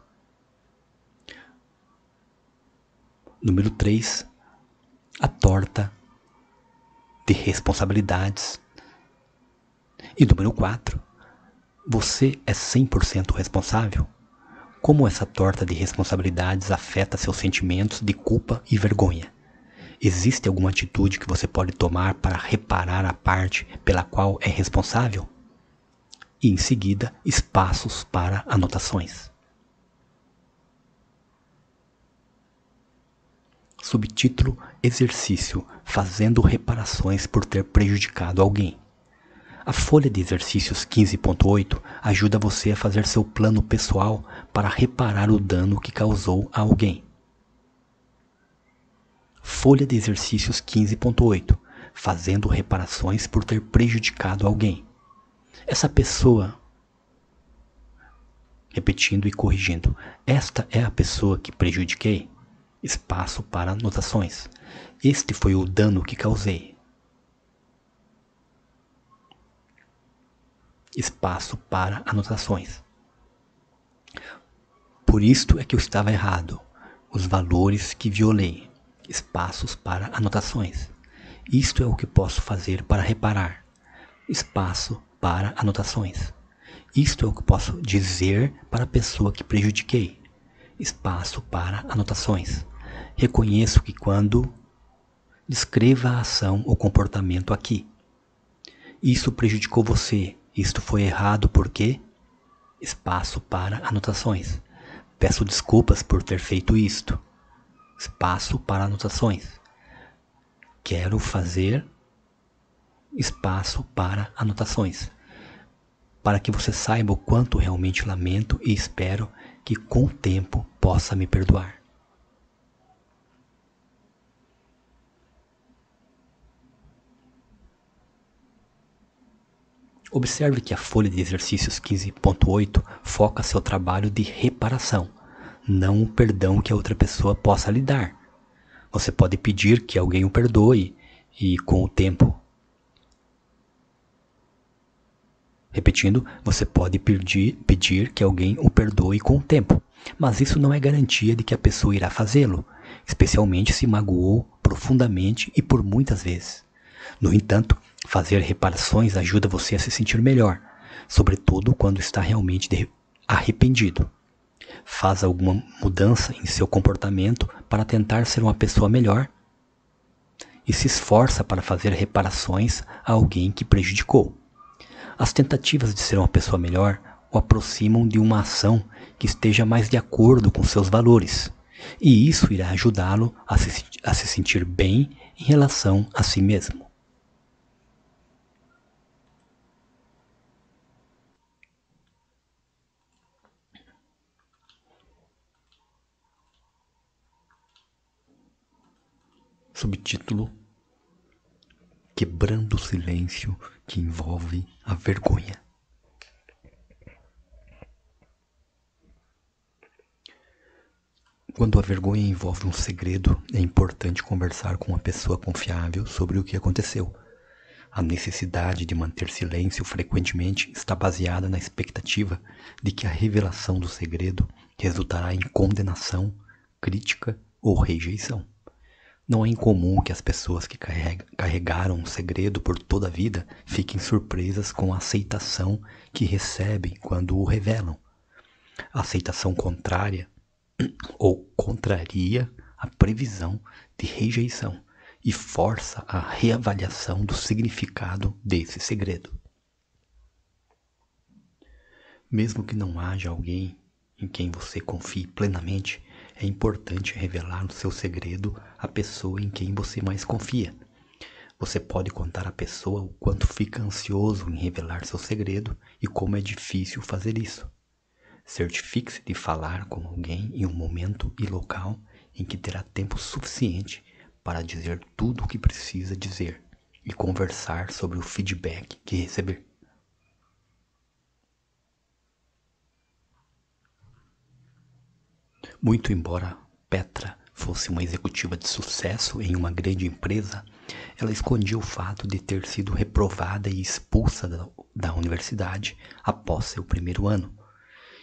Número 3. A torta de responsabilidades. E número 4 você é 100% responsável? Como essa torta de responsabilidades afeta seus sentimentos de culpa e vergonha? Existe alguma atitude que você pode tomar para reparar a parte pela qual é responsável? E em seguida, espaços para anotações. Subtítulo: Exercício Fazendo reparações por ter prejudicado alguém. A folha de exercícios 15.8 ajuda você a fazer seu plano pessoal para reparar o dano que causou a alguém. Folha de exercícios 15.8 Fazendo reparações por ter prejudicado alguém. Essa pessoa. Repetindo e corrigindo. Esta é a pessoa que prejudiquei. Espaço para anotações. Este foi o dano que causei. Espaço para anotações. Por isto é que eu estava errado. Os valores que violei. Espaços para anotações. Isto é o que posso fazer para reparar. Espaço para anotações. Isto é o que posso dizer para a pessoa que prejudiquei. Espaço para anotações. Reconheço que quando descreva a ação ou comportamento aqui. Isso prejudicou você, isto foi errado porque espaço para anotações. Peço desculpas por ter feito isto. Espaço para anotações. Quero fazer espaço para anotações. Para que você saiba o quanto realmente lamento e espero que com o tempo possa me perdoar. Observe que a folha de exercícios 15.8 foca seu trabalho de reparação, não o perdão que a outra pessoa possa lhe dar. Você pode pedir que alguém o perdoe e, com o tempo, Repetindo, você pode pedir, pedir que alguém o perdoe com o tempo, mas isso não é garantia de que a pessoa irá fazê-lo, especialmente se magoou profundamente e por muitas vezes. No entanto, fazer reparações ajuda você a se sentir melhor, sobretudo quando está realmente arrependido. Faz alguma mudança em seu comportamento para tentar ser uma pessoa melhor e se esforça para fazer reparações a alguém que prejudicou. As tentativas de ser uma pessoa melhor o aproximam de uma ação que esteja mais de acordo com seus valores, e isso irá ajudá-lo a se, a se sentir bem em relação a si mesmo. Subtítulo: Quebrando o silêncio que envolve a vergonha. Quando a vergonha envolve um segredo, é importante conversar com uma pessoa confiável sobre o que aconteceu. A necessidade de manter silêncio frequentemente está baseada na expectativa de que a revelação do segredo resultará em condenação, crítica ou rejeição. Não é incomum que as pessoas que carregaram um segredo por toda a vida fiquem surpresas com a aceitação que recebem quando o revelam. A aceitação contrária ou contraria a previsão de rejeição e força a reavaliação do significado desse segredo. Mesmo que não haja alguém em quem você confie plenamente, é importante revelar o seu segredo à pessoa em quem você mais confia. Você pode contar à pessoa o quanto fica ansioso em revelar seu segredo e como é difícil fazer isso. Certifique-se de falar com alguém em um momento e local em que terá tempo suficiente para dizer tudo o que precisa dizer e conversar sobre o feedback que receber. Muito embora Petra fosse uma executiva de sucesso em uma grande empresa, ela escondia o fato de ter sido reprovada e expulsa da, da universidade após seu primeiro ano.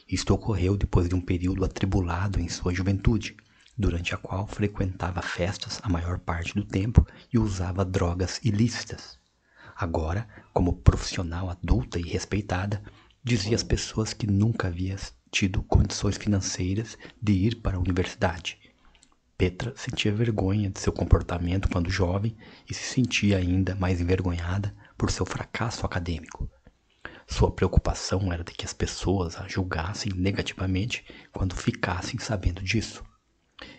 Isto ocorreu depois de um período atribulado em sua juventude durante a qual frequentava festas a maior parte do tempo e usava drogas ilícitas. Agora, como profissional adulta e respeitada, dizia às pessoas que nunca havia tido condições financeiras de ir para a universidade. Petra sentia vergonha de seu comportamento quando jovem e se sentia ainda mais envergonhada por seu fracasso acadêmico. Sua preocupação era de que as pessoas a julgassem negativamente quando ficassem sabendo disso.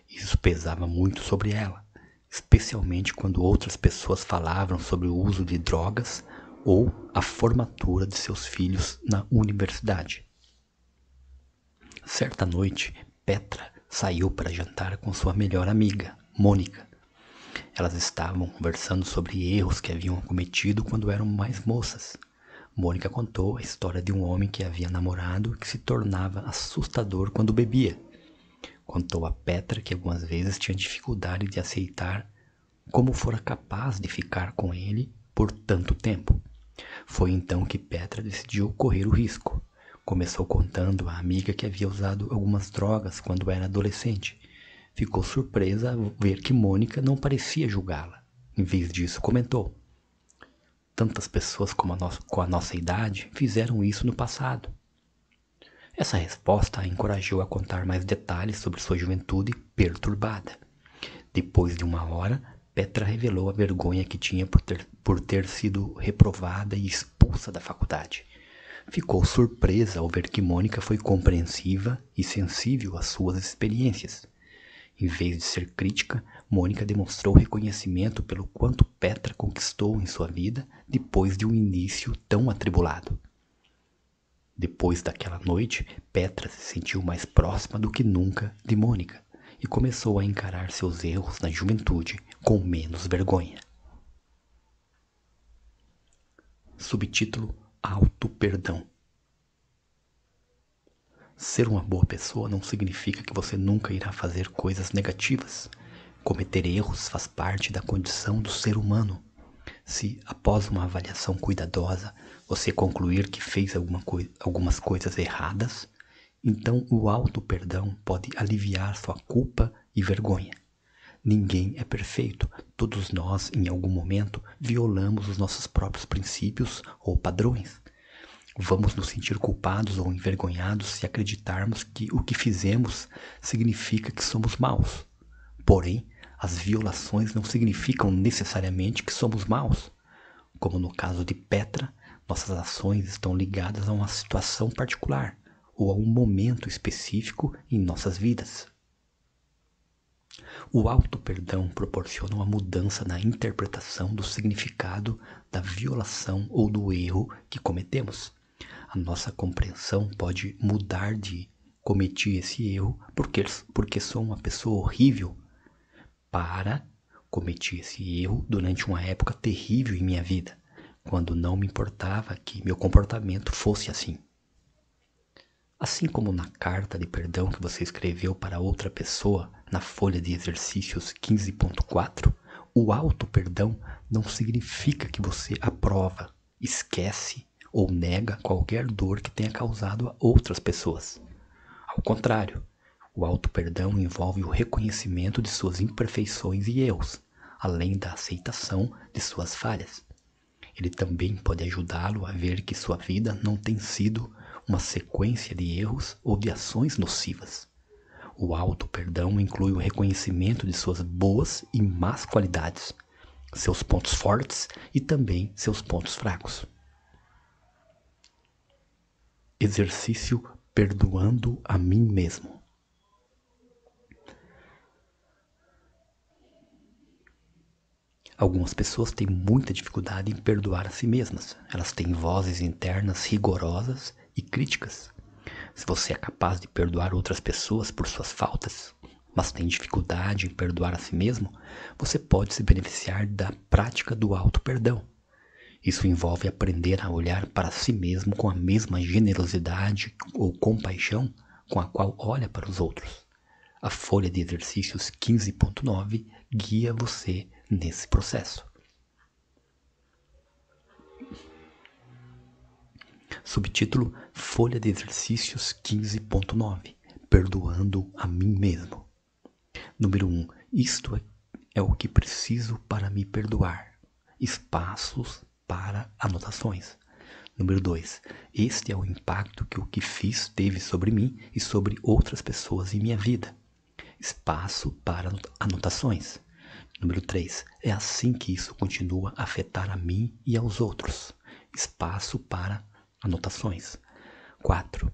Isso pesava muito sobre ela, especialmente quando outras pessoas falavam sobre o uso de drogas ou a formatura de seus filhos na universidade. Certa noite, Petra saiu para jantar com sua melhor amiga, Mônica. Elas estavam conversando sobre erros que haviam cometido quando eram mais moças. Mônica contou a história de um homem que havia namorado que se tornava assustador quando bebia Contou a Petra que algumas vezes tinha dificuldade de aceitar como fora capaz de ficar com ele por tanto tempo. Foi então que Petra decidiu correr o risco. Começou contando à amiga que havia usado algumas drogas quando era adolescente. Ficou surpresa ao ver que Mônica não parecia julgá-la. Em vez disso, comentou: Tantas pessoas como a nossa, com a nossa idade fizeram isso no passado. Essa resposta a encorajou a contar mais detalhes sobre sua juventude perturbada. Depois de uma hora, Petra revelou a vergonha que tinha por ter, por ter sido reprovada e expulsa da faculdade. Ficou surpresa ao ver que Mônica foi compreensiva e sensível às suas experiências. Em vez de ser crítica, Mônica demonstrou reconhecimento pelo quanto Petra conquistou em sua vida depois de um início tão atribulado. Depois daquela noite, Petra se sentiu mais próxima do que nunca de Mônica e começou a encarar seus erros na juventude com menos vergonha. Subtítulo Auto Perdão Ser uma boa pessoa não significa que você nunca irá fazer coisas negativas. Cometer erros faz parte da condição do ser humano. Se, após uma avaliação cuidadosa, você concluir que fez alguma coi algumas coisas erradas, então o auto-perdão pode aliviar sua culpa e vergonha. Ninguém é perfeito. Todos nós, em algum momento, violamos os nossos próprios princípios ou padrões. Vamos nos sentir culpados ou envergonhados se acreditarmos que o que fizemos significa que somos maus. Porém, as violações não significam necessariamente que somos maus. Como no caso de Petra, nossas ações estão ligadas a uma situação particular ou a um momento específico em nossas vidas. O auto-perdão proporciona uma mudança na interpretação do significado da violação ou do erro que cometemos. A nossa compreensão pode mudar de cometi esse erro porque, porque sou uma pessoa horrível para cometi esse erro durante uma época terrível em minha vida, quando não me importava que meu comportamento fosse assim. Assim como na carta de perdão que você escreveu para outra pessoa na folha de exercícios 15.4, O auto perdão não significa que você aprova, esquece ou nega qualquer dor que tenha causado a outras pessoas. Ao contrário, o auto perdão envolve o reconhecimento de suas imperfeições e erros, além da aceitação de suas falhas. Ele também pode ajudá-lo a ver que sua vida não tem sido uma sequência de erros ou de ações nocivas. O auto-perdão inclui o reconhecimento de suas boas e más qualidades, seus pontos fortes e também seus pontos fracos. Exercício perdoando a mim mesmo. Algumas pessoas têm muita dificuldade em perdoar a si mesmas. Elas têm vozes internas rigorosas e críticas. Se você é capaz de perdoar outras pessoas por suas faltas, mas tem dificuldade em perdoar a si mesmo, você pode se beneficiar da prática do auto-perdão. Isso envolve aprender a olhar para si mesmo com a mesma generosidade ou compaixão com a qual olha para os outros. A folha de exercícios 15.9 guia você nesse processo. Subtítulo Folha de Exercícios 15.9 Perdoando a mim mesmo. Número 1. Isto é o que preciso para me perdoar. Espaços para anotações. Número 2. Este é o impacto que o que fiz teve sobre mim e sobre outras pessoas em minha vida. Espaço para anotações. Número 3. É assim que isso continua a afetar a mim e aos outros. Espaço para anotações. 4.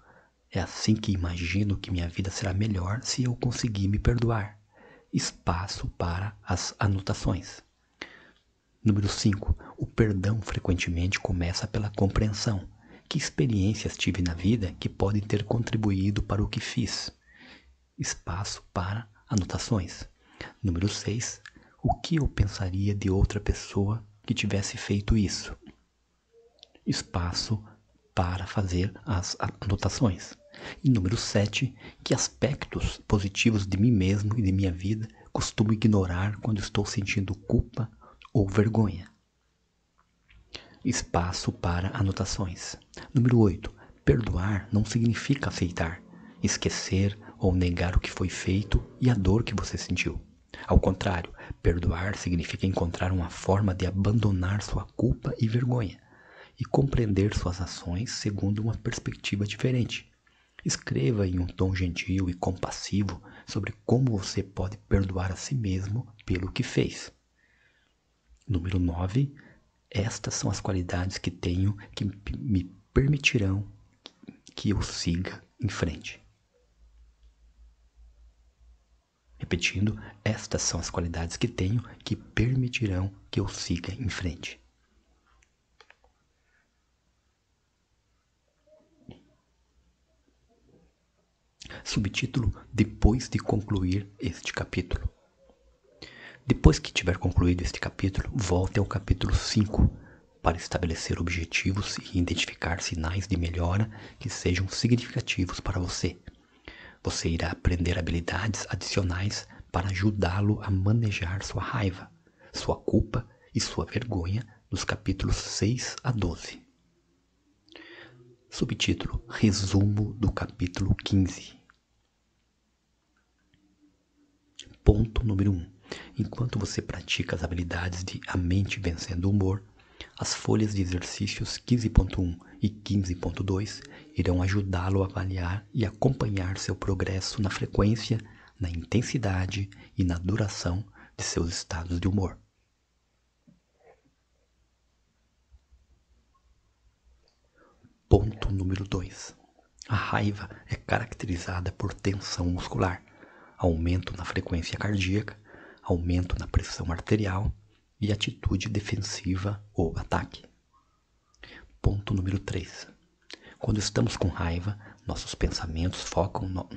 É assim que imagino que minha vida será melhor se eu conseguir me perdoar. Espaço para as anotações. Número 5. O perdão frequentemente começa pela compreensão. Que experiências tive na vida que podem ter contribuído para o que fiz? Espaço para anotações. Número 6. O que eu pensaria de outra pessoa que tivesse feito isso? Espaço para fazer as anotações. E número 7, que aspectos positivos de mim mesmo e de minha vida costumo ignorar quando estou sentindo culpa ou vergonha. Espaço para anotações. Número 8. Perdoar não significa aceitar, esquecer ou negar o que foi feito e a dor que você sentiu. Ao contrário, perdoar significa encontrar uma forma de abandonar sua culpa e vergonha e compreender suas ações segundo uma perspectiva diferente. Escreva em um tom gentil e compassivo sobre como você pode perdoar a si mesmo pelo que fez. Número 9. Estas são as qualidades que tenho que me permitirão que eu siga em frente. Repetindo, estas são as qualidades que tenho que permitirão que eu siga em frente. Subtítulo: Depois de concluir este capítulo. Depois que tiver concluído este capítulo, volte ao capítulo 5 para estabelecer objetivos e identificar sinais de melhora que sejam significativos para você. Você irá aprender habilidades adicionais para ajudá-lo a manejar sua raiva, sua culpa e sua vergonha nos capítulos 6 a 12. Subtítulo: Resumo do capítulo 15. Ponto número 1. Um. Enquanto você pratica as habilidades de A Mente Vencendo o Humor, as folhas de exercícios 15.1 e 15.2 irão ajudá-lo a avaliar e acompanhar seu progresso na frequência, na intensidade e na duração de seus estados de humor. Ponto número 2. A raiva é caracterizada por tensão muscular, aumento na frequência cardíaca, aumento na pressão arterial e atitude defensiva ou ataque. Ponto número 3. Quando estamos com raiva, nossos pensamentos focam no,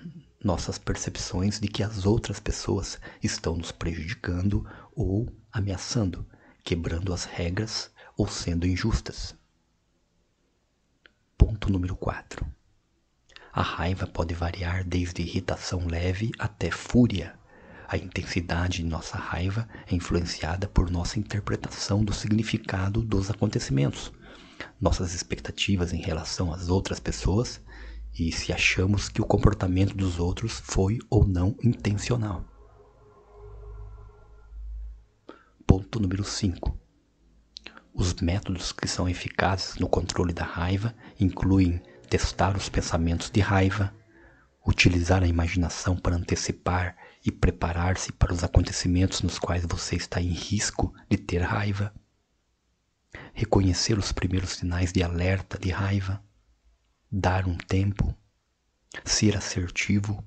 nossas percepções de que as outras pessoas estão nos prejudicando ou ameaçando, quebrando as regras ou sendo injustas. Ponto número 4. A raiva pode variar desde irritação leve até fúria. A intensidade de nossa raiva é influenciada por nossa interpretação do significado dos acontecimentos, nossas expectativas em relação às outras pessoas e se achamos que o comportamento dos outros foi ou não intencional. Ponto número 5. Os métodos que são eficazes no controle da raiva incluem testar os pensamentos de raiva, utilizar a imaginação para antecipar e preparar-se para os acontecimentos nos quais você está em risco de ter raiva, reconhecer os primeiros sinais de alerta de raiva, dar um tempo, ser assertivo,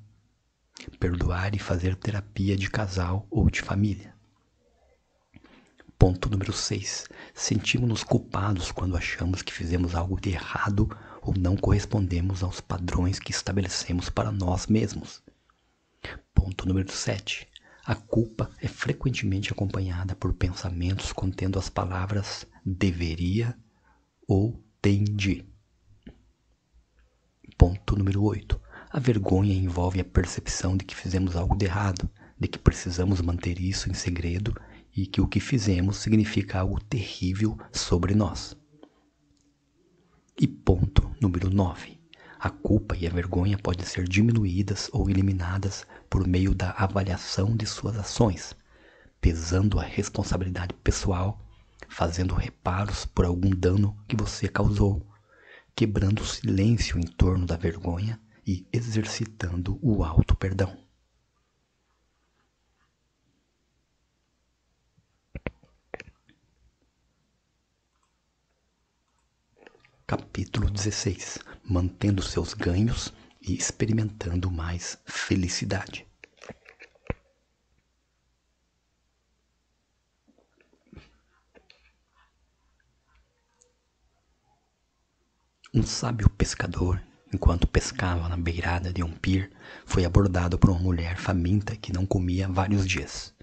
perdoar e fazer terapia de casal ou de família. Ponto número 6. Sentimos-nos culpados quando achamos que fizemos algo de errado ou não correspondemos aos padrões que estabelecemos para nós mesmos. Ponto número 7. A culpa é frequentemente acompanhada por pensamentos contendo as palavras deveria ou tem de. Ponto número 8. A vergonha envolve a percepção de que fizemos algo de errado, de que precisamos manter isso em segredo e que o que fizemos significa algo terrível sobre nós. E ponto número 9. A culpa e a vergonha podem ser diminuídas ou eliminadas por meio da avaliação de suas ações, pesando a responsabilidade pessoal, fazendo reparos por algum dano que você causou, quebrando o silêncio em torno da vergonha e exercitando o auto-perdão. Capítulo 16 Mantendo seus ganhos e experimentando mais felicidade. Um sábio pescador, enquanto pescava na beirada de um pier, foi abordado por uma mulher faminta que não comia há vários dias.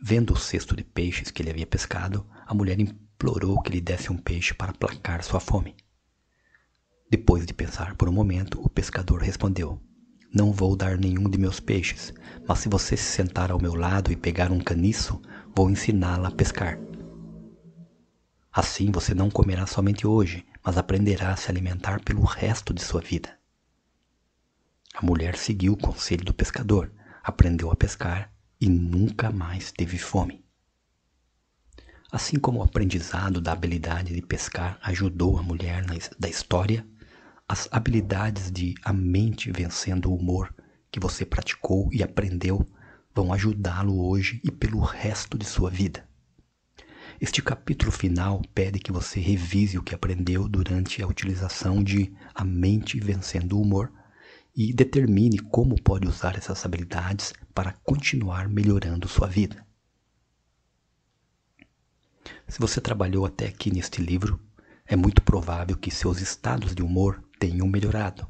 Vendo o cesto de peixes que ele havia pescado, a mulher implorou que lhe desse um peixe para aplacar sua fome. Depois de pensar por um momento, o pescador respondeu: Não vou dar nenhum de meus peixes, mas se você se sentar ao meu lado e pegar um caniço, vou ensiná-la a pescar. Assim você não comerá somente hoje, mas aprenderá a se alimentar pelo resto de sua vida. A mulher seguiu o conselho do pescador, aprendeu a pescar e nunca mais teve fome. Assim como o aprendizado da habilidade de pescar ajudou a mulher na, da história, as habilidades de a mente vencendo o humor que você praticou e aprendeu vão ajudá-lo hoje e pelo resto de sua vida. Este capítulo final pede que você revise o que aprendeu durante a utilização de a mente vencendo o humor e determine como pode usar essas habilidades para continuar melhorando sua vida. Se você trabalhou até aqui neste livro, é muito provável que seus estados de humor tenham melhorado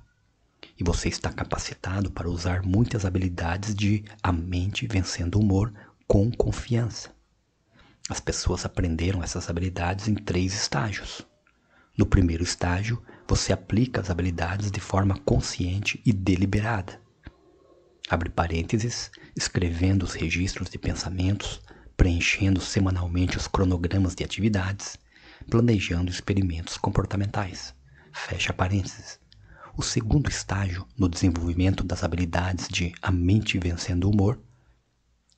e você está capacitado para usar muitas habilidades de a mente vencendo o humor com confiança. As pessoas aprenderam essas habilidades em três estágios. No primeiro estágio, você aplica as habilidades de forma consciente e deliberada. Abre parênteses, escrevendo os registros de pensamentos, preenchendo semanalmente os cronogramas de atividades, planejando experimentos comportamentais. Fecha parênteses. O segundo estágio no desenvolvimento das habilidades de a mente vencendo o humor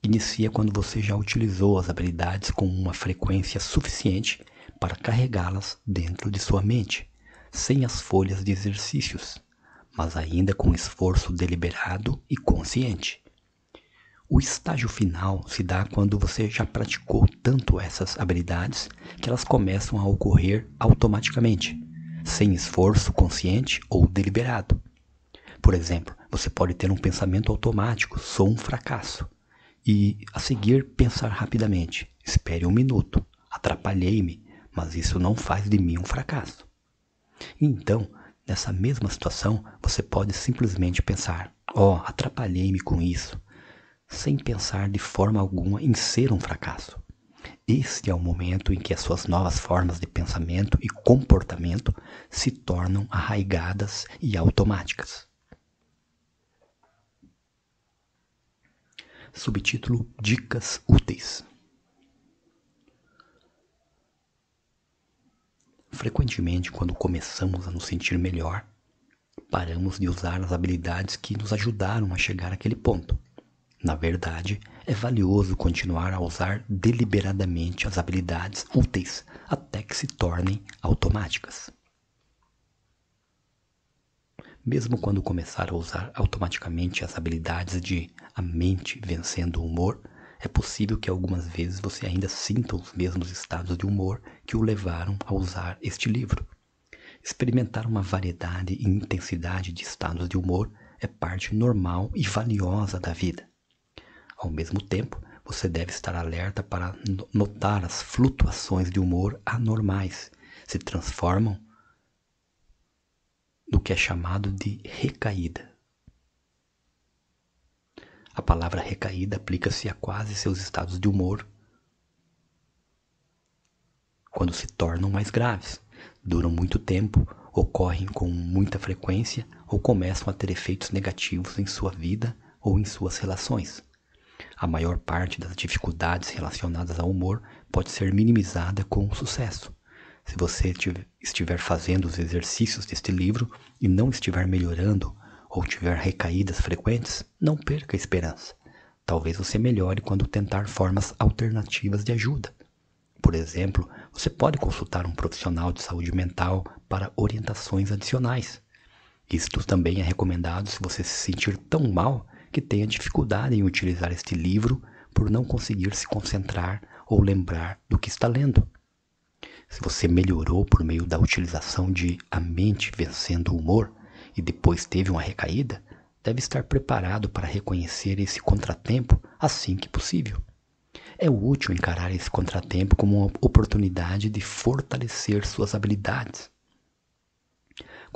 inicia quando você já utilizou as habilidades com uma frequência suficiente para carregá-las dentro de sua mente, sem as folhas de exercícios, mas ainda com esforço deliberado e consciente. O estágio final se dá quando você já praticou tanto essas habilidades que elas começam a ocorrer automaticamente, sem esforço consciente ou deliberado. Por exemplo, você pode ter um pensamento automático: sou um fracasso. E a seguir pensar rapidamente: espere um minuto, atrapalhei-me, mas isso não faz de mim um fracasso. Então, nessa mesma situação, você pode simplesmente pensar: ó, oh, atrapalhei-me com isso sem pensar de forma alguma em ser um fracasso. Este é o momento em que as suas novas formas de pensamento e comportamento se tornam arraigadas e automáticas. Subtítulo Dicas úteis. Frequentemente, quando começamos a nos sentir melhor, paramos de usar as habilidades que nos ajudaram a chegar àquele ponto. Na verdade, é valioso continuar a usar deliberadamente as habilidades úteis até que se tornem automáticas. Mesmo quando começar a usar automaticamente as habilidades de a mente vencendo o humor, é possível que algumas vezes você ainda sinta os mesmos estados de humor que o levaram a usar este livro. Experimentar uma variedade e intensidade de estados de humor é parte normal e valiosa da vida. Ao mesmo tempo, você deve estar alerta para notar as flutuações de humor anormais se transformam no que é chamado de recaída. A palavra recaída aplica-se a quase seus estados de humor quando se tornam mais graves, duram muito tempo, ocorrem com muita frequência ou começam a ter efeitos negativos em sua vida ou em suas relações. A maior parte das dificuldades relacionadas ao humor pode ser minimizada com sucesso. Se você estiver fazendo os exercícios deste livro e não estiver melhorando ou tiver recaídas frequentes, não perca a esperança. Talvez você melhore quando tentar formas alternativas de ajuda. Por exemplo, você pode consultar um profissional de saúde mental para orientações adicionais. Isto também é recomendado se você se sentir tão mal que tenha dificuldade em utilizar este livro por não conseguir se concentrar ou lembrar do que está lendo. Se você melhorou por meio da utilização de A Mente Vencendo o Humor e depois teve uma recaída, deve estar preparado para reconhecer esse contratempo assim que possível. É útil encarar esse contratempo como uma oportunidade de fortalecer suas habilidades.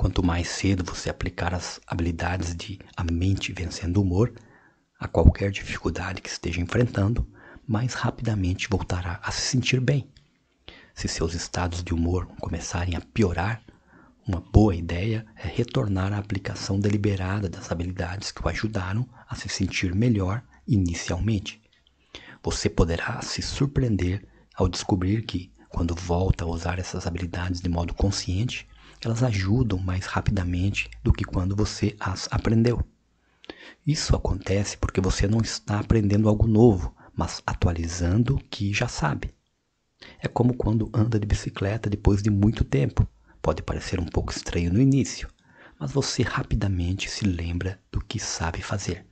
Quanto mais cedo você aplicar as habilidades de a mente vencendo o humor a qualquer dificuldade que esteja enfrentando, mais rapidamente voltará a se sentir bem. Se seus estados de humor começarem a piorar, uma boa ideia é retornar à aplicação deliberada das habilidades que o ajudaram a se sentir melhor inicialmente. Você poderá se surpreender ao descobrir que, quando volta a usar essas habilidades de modo consciente, elas ajudam mais rapidamente do que quando você as aprendeu. Isso acontece porque você não está aprendendo algo novo, mas atualizando o que já sabe. É como quando anda de bicicleta depois de muito tempo. Pode parecer um pouco estranho no início, mas você rapidamente se lembra do que sabe fazer.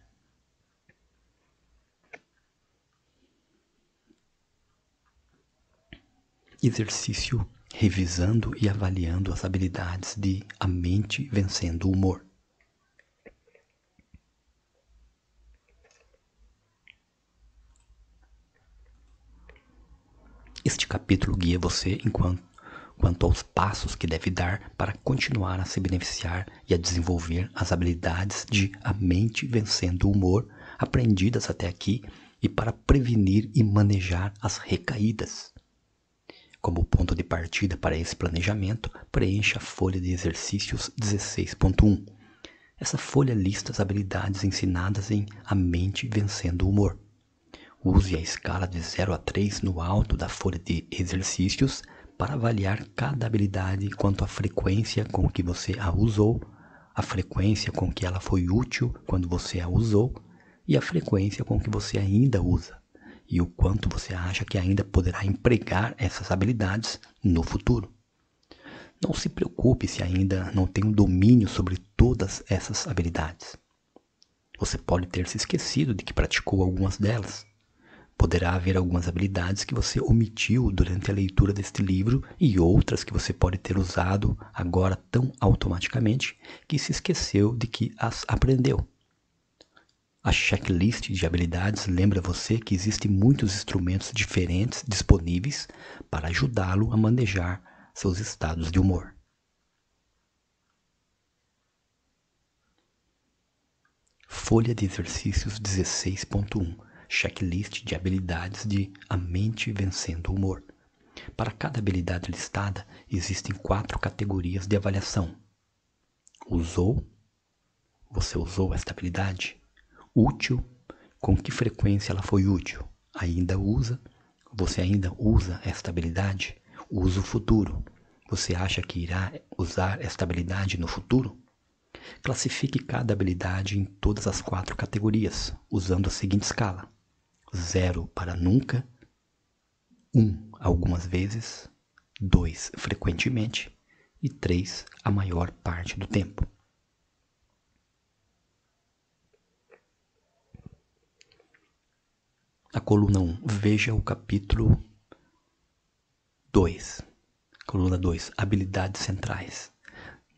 Exercício revisando e avaliando as habilidades de a mente vencendo o humor. Este capítulo guia você enquanto, quanto aos passos que deve dar para continuar a se beneficiar e a desenvolver as habilidades de a mente vencendo o humor aprendidas até aqui e para prevenir e manejar as recaídas. Como ponto de partida para esse planejamento, preencha a folha de exercícios 16.1. Essa folha lista as habilidades ensinadas em A Mente Vencendo o Humor. Use a escala de 0 a 3 no alto da folha de exercícios para avaliar cada habilidade quanto à frequência com que você a usou, a frequência com que ela foi útil quando você a usou e a frequência com que você ainda usa e o quanto você acha que ainda poderá empregar essas habilidades no futuro. Não se preocupe se ainda não tem um domínio sobre todas essas habilidades. Você pode ter se esquecido de que praticou algumas delas. Poderá haver algumas habilidades que você omitiu durante a leitura deste livro e outras que você pode ter usado agora tão automaticamente que se esqueceu de que as aprendeu. A checklist de habilidades lembra você que existem muitos instrumentos diferentes disponíveis para ajudá-lo a manejar seus estados de humor. Folha de exercícios 16.1 Checklist de habilidades de A Mente Vencendo o Humor. Para cada habilidade listada, existem quatro categorias de avaliação. Usou? Você usou esta habilidade? Útil, Com que frequência ela foi útil? Ainda usa? Você ainda usa esta habilidade? Usa o futuro. Você acha que irá usar esta habilidade no futuro? Classifique cada habilidade em todas as quatro categorias, usando a seguinte escala: 0 para nunca, 1 um, algumas vezes, 2 frequentemente e 3 a maior parte do tempo. A coluna 1, veja o capítulo 2. Coluna 2, habilidades centrais.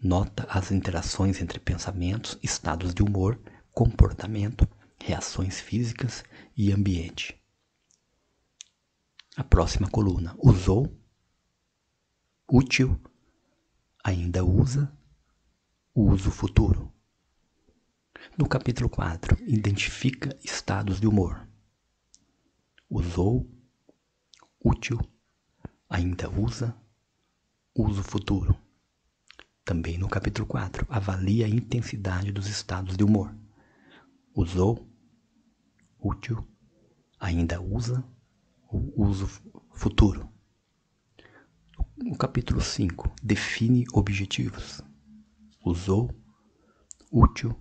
Nota as interações entre pensamentos, estados de humor, comportamento, reações físicas e ambiente. A próxima coluna, usou, útil, ainda usa, uso futuro. No capítulo 4, identifica estados de humor usou, útil, ainda usa, uso futuro. Também no capítulo 4, avalia a intensidade dos estados de humor. Usou, útil, ainda usa, uso futuro. No capítulo 5, define objetivos. Usou, útil,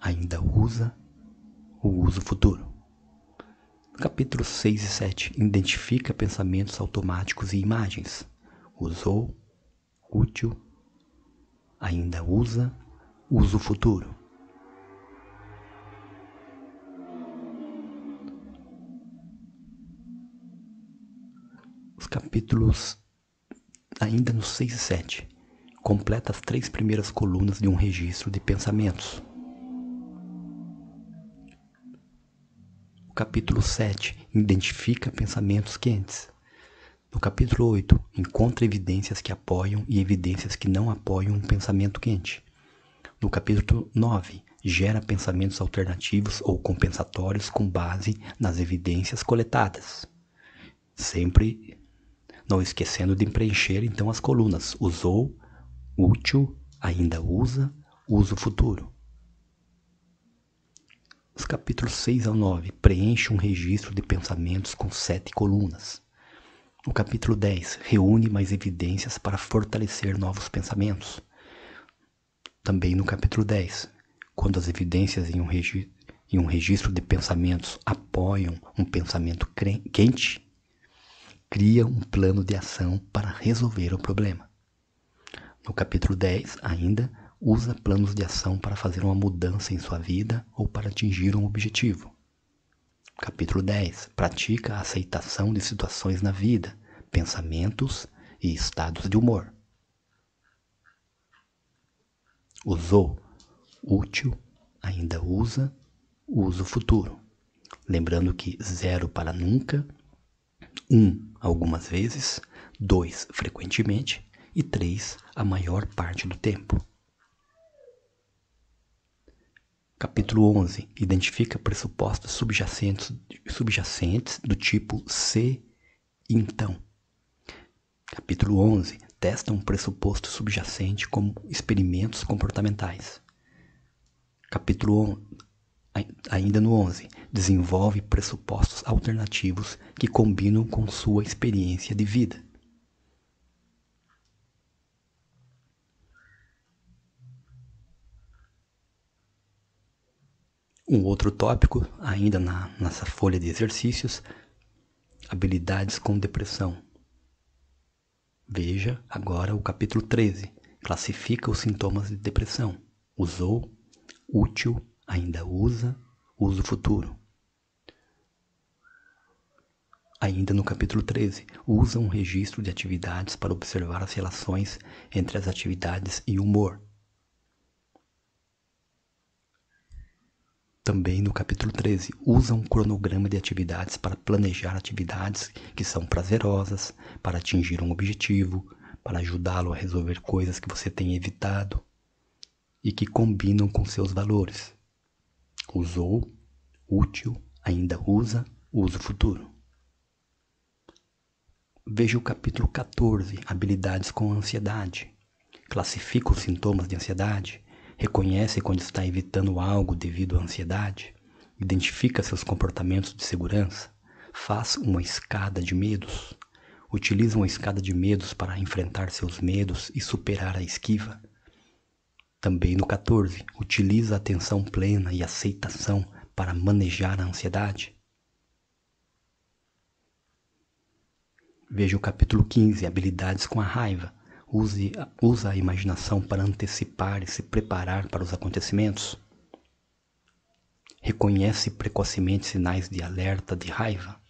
ainda usa, uso futuro. Capítulo 6 e 7 identifica pensamentos automáticos e imagens. Usou, útil, ainda usa, uso futuro. Os capítulos, ainda no 6 e 7, completa as três primeiras colunas de um registro de pensamentos. O capítulo 7 identifica pensamentos quentes. No capítulo 8, encontra evidências que apoiam e evidências que não apoiam um pensamento quente. No capítulo 9, gera pensamentos alternativos ou compensatórios com base nas evidências coletadas. Sempre não esquecendo de preencher então as colunas usou, útil, ainda usa, uso futuro. Os capítulos 6 ao 9 preenche um registro de pensamentos com sete colunas. O capítulo 10 reúne mais evidências para fortalecer novos pensamentos. Também no capítulo 10, quando as evidências em um, em um registro de pensamentos apoiam um pensamento quente, cria um plano de ação para resolver o problema. No capítulo 10, ainda, usa planos de ação para fazer uma mudança em sua vida ou para atingir um objetivo. Capítulo 10. Pratica a aceitação de situações na vida, pensamentos e estados de humor. Usou, útil, ainda usa, uso futuro. Lembrando que zero para nunca, um algumas vezes, dois frequentemente e três a maior parte do tempo. Capítulo 11 identifica pressupostos subjacentes, subjacentes do tipo se então. Capítulo 11 testa um pressuposto subjacente como experimentos comportamentais. Capítulo 11, ainda no 11 desenvolve pressupostos alternativos que combinam com sua experiência de vida. Um outro tópico, ainda na, nessa folha de exercícios, habilidades com depressão. Veja agora o capítulo 13. Classifica os sintomas de depressão. Usou, útil, ainda usa, uso futuro. Ainda no capítulo 13, usa um registro de atividades para observar as relações entre as atividades e humor. Também no capítulo 13, usa um cronograma de atividades para planejar atividades que são prazerosas, para atingir um objetivo, para ajudá-lo a resolver coisas que você tem evitado e que combinam com seus valores. Usou, útil, ainda usa, uso futuro. Veja o capítulo 14, habilidades com ansiedade. Classifica os sintomas de ansiedade, reconhece quando está evitando algo devido à ansiedade Identifica seus comportamentos de segurança. Faz uma escada de medos. Utiliza uma escada de medos para enfrentar seus medos e superar a esquiva. Também no 14, utiliza a atenção plena e aceitação para manejar a ansiedade. Veja o capítulo 15, habilidades com a raiva. Use, usa a imaginação para antecipar e se preparar para os acontecimentos. Reconhece precocemente sinais de alerta de raiva.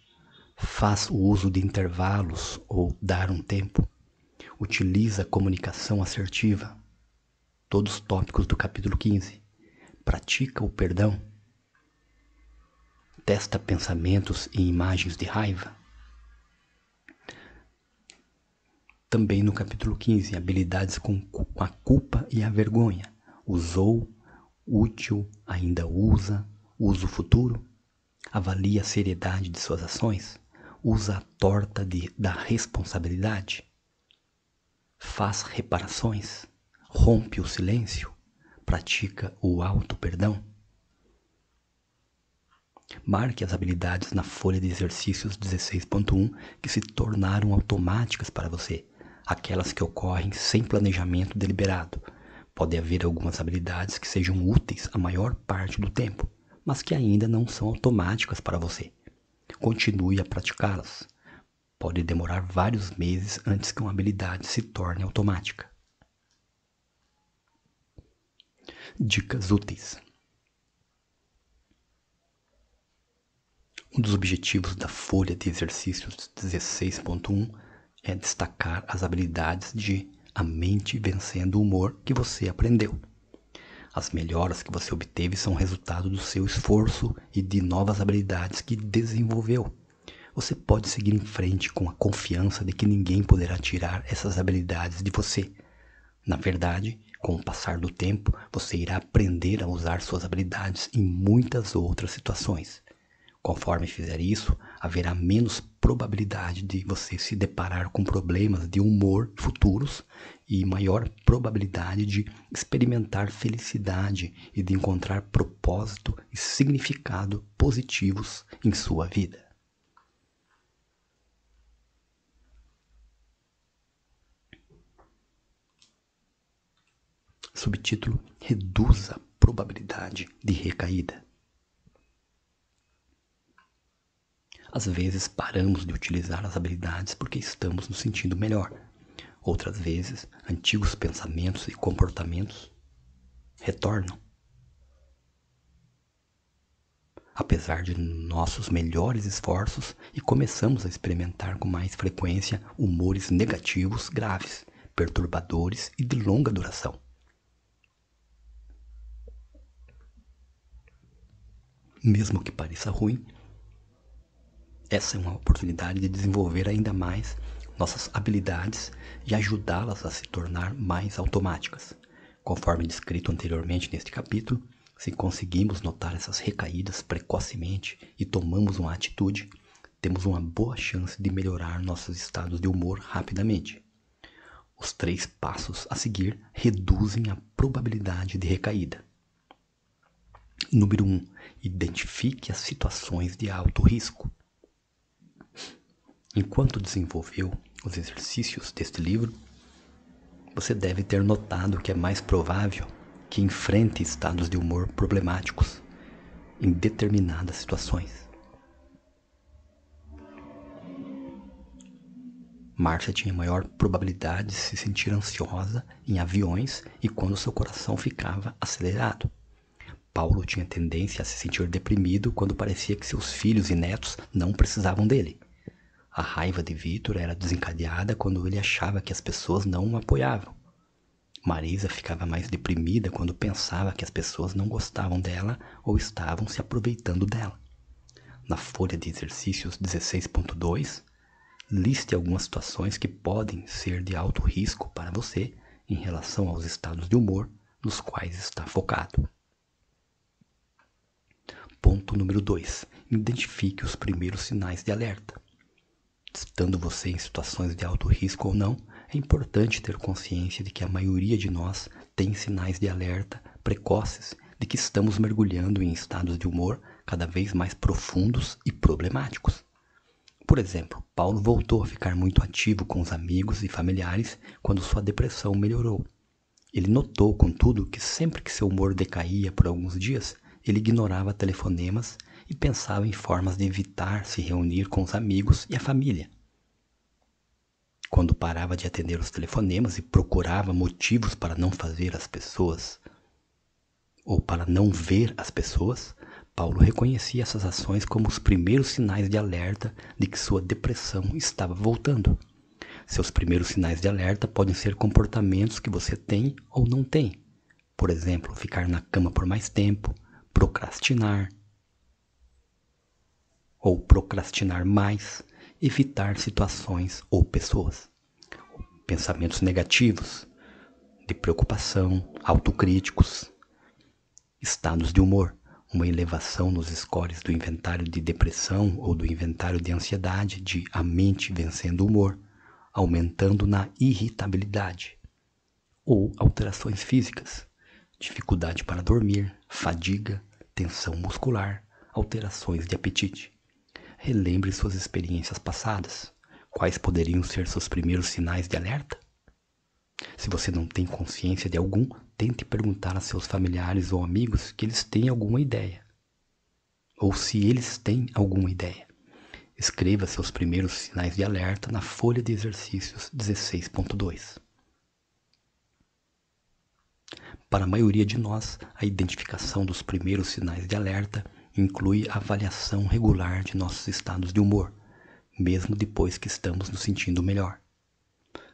Faz o uso de intervalos ou dar um tempo. Utiliza a comunicação assertiva. Todos os tópicos do capítulo 15. Pratica o perdão. Testa pensamentos e imagens de raiva Também no capítulo 15, habilidades com a culpa e a vergonha. Usou, útil, ainda usa, uso futuro. Avalia a seriedade de suas ações. Usa a torta de, da responsabilidade. Faz reparações. Rompe o silêncio. Pratica o auto-perdão. Marque as habilidades na folha de exercícios 16.1 que se tornaram automáticas para você aquelas que ocorrem sem planejamento deliberado. Pode haver algumas habilidades que sejam úteis a maior parte do tempo, mas que ainda não são automáticas para você. Continue a praticá-las. Pode demorar vários meses antes que uma habilidade se torne automática. Dicas úteis. Um dos objetivos da folha de exercícios 16.1 é destacar as habilidades de a mente vencendo o humor que você aprendeu. As melhoras que você obteve são resultado do seu esforço e de novas habilidades que desenvolveu. Você pode seguir em frente com a confiança de que ninguém poderá tirar essas habilidades de você. Na verdade, com o passar do tempo, você irá aprender a usar suas habilidades em muitas outras situações. Conforme fizer isso, haverá menos probabilidade de você se deparar com problemas de humor futuros e maior probabilidade de experimentar felicidade e de encontrar propósito e significado positivos em sua vida. Subtítulo: Reduza a probabilidade de recaída. Às vezes paramos de utilizar as habilidades porque estamos nos sentindo melhor. Outras vezes, antigos pensamentos e comportamentos retornam. Apesar de nossos melhores esforços, e começamos a experimentar com mais frequência humores negativos graves, perturbadores e de longa duração. Mesmo que pareça ruim, essa é uma oportunidade de desenvolver ainda mais nossas habilidades e ajudá-las a se tornar mais automáticas. Conforme descrito anteriormente neste capítulo, se conseguimos notar essas recaídas precocemente e tomamos uma atitude, temos uma boa chance de melhorar nossos estados de humor rapidamente. Os três passos a seguir reduzem a probabilidade de recaída. Número 1. Um, identifique as situações de alto risco. Enquanto desenvolveu os exercícios deste livro, você deve ter notado que é mais provável que enfrente estados de humor problemáticos em determinadas situações. Márcia tinha maior probabilidade de se sentir ansiosa em aviões e quando seu coração ficava acelerado. Paulo tinha tendência a se sentir deprimido quando parecia que seus filhos e netos não precisavam dele. A raiva de Vitor era desencadeada quando ele achava que as pessoas não o apoiavam. Marisa ficava mais deprimida quando pensava que as pessoas não gostavam dela ou estavam se aproveitando dela. Na folha de exercícios 16.2, liste algumas situações que podem ser de alto risco para você em relação aos estados de humor nos quais está focado. Ponto número 2. Identifique os primeiros sinais de alerta. Estando você em situações de alto risco ou não, é importante ter consciência de que a maioria de nós tem sinais de alerta precoces de que estamos mergulhando em estados de humor cada vez mais profundos e problemáticos. Por exemplo, Paulo voltou a ficar muito ativo com os amigos e familiares quando sua depressão melhorou. Ele notou, contudo, que sempre que seu humor decaía por alguns dias, ele ignorava telefonemas e pensava em formas de evitar se reunir com os amigos e a família. Quando parava de atender os telefonemas e procurava motivos para não fazer as pessoas ou para não ver as pessoas, Paulo reconhecia essas ações como os primeiros sinais de alerta de que sua depressão estava voltando. Seus primeiros sinais de alerta podem ser comportamentos que você tem ou não tem. Por exemplo, ficar na cama por mais tempo, procrastinar, ou procrastinar mais, evitar situações ou pessoas. Pensamentos negativos, de preocupação, autocríticos, estados de humor, uma elevação nos scores do inventário de depressão ou do inventário de ansiedade, de a mente vencendo o humor, aumentando na irritabilidade, ou alterações físicas, dificuldade para dormir, fadiga, tensão muscular, alterações de apetite. Relembre suas experiências passadas. Quais poderiam ser seus primeiros sinais de alerta? Se você não tem consciência de algum, tente perguntar a seus familiares ou amigos que eles têm alguma ideia. Ou se eles têm alguma ideia. Escreva seus primeiros sinais de alerta na folha de exercícios 16.2. Para a maioria de nós, a identificação dos primeiros sinais de alerta inclui a avaliação regular de nossos estados de humor, mesmo depois que estamos nos sentindo melhor.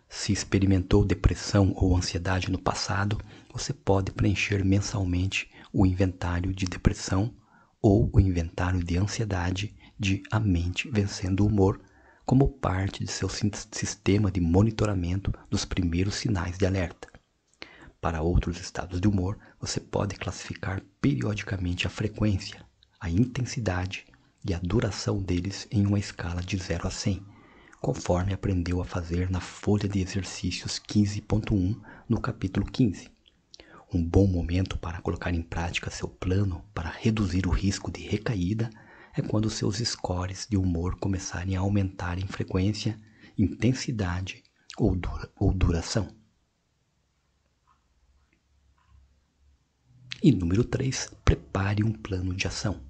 Se experimentou depressão ou ansiedade no passado, você pode preencher mensalmente o inventário de depressão ou o inventário de ansiedade de A Mente Vencendo o Humor como parte de seu sistema de monitoramento dos primeiros sinais de alerta. Para outros estados de humor, você pode classificar periodicamente a frequência, a intensidade e a duração deles em uma escala de 0 a 100, conforme aprendeu a fazer na folha de exercícios 15.1 no capítulo 15. Um bom momento para colocar em prática seu plano para reduzir o risco de recaída é quando seus scores de humor começarem a aumentar em frequência, intensidade ou, dura, ou duração. E número 3, prepare um plano de ação.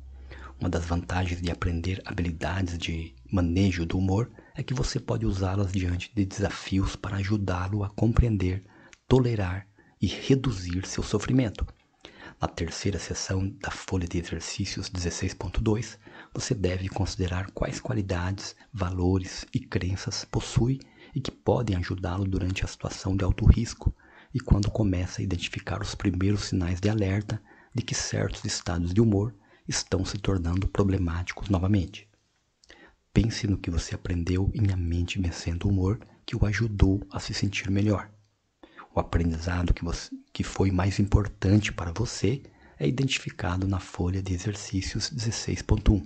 Uma das vantagens de aprender habilidades de manejo do humor é que você pode usá-las diante de desafios para ajudá-lo a compreender, tolerar e reduzir seu sofrimento. Na terceira sessão da folha de exercícios 16.2, você deve considerar quais qualidades, valores e crenças possui e que podem ajudá-lo durante a situação de alto risco e quando começa a identificar os primeiros sinais de alerta de que certos estados de humor estão se tornando problemáticos novamente. Pense no que você aprendeu em A Mente Vencendo o Humor que o ajudou a se sentir melhor. O aprendizado que, você, que foi mais importante para você é identificado na folha de exercícios 16.1.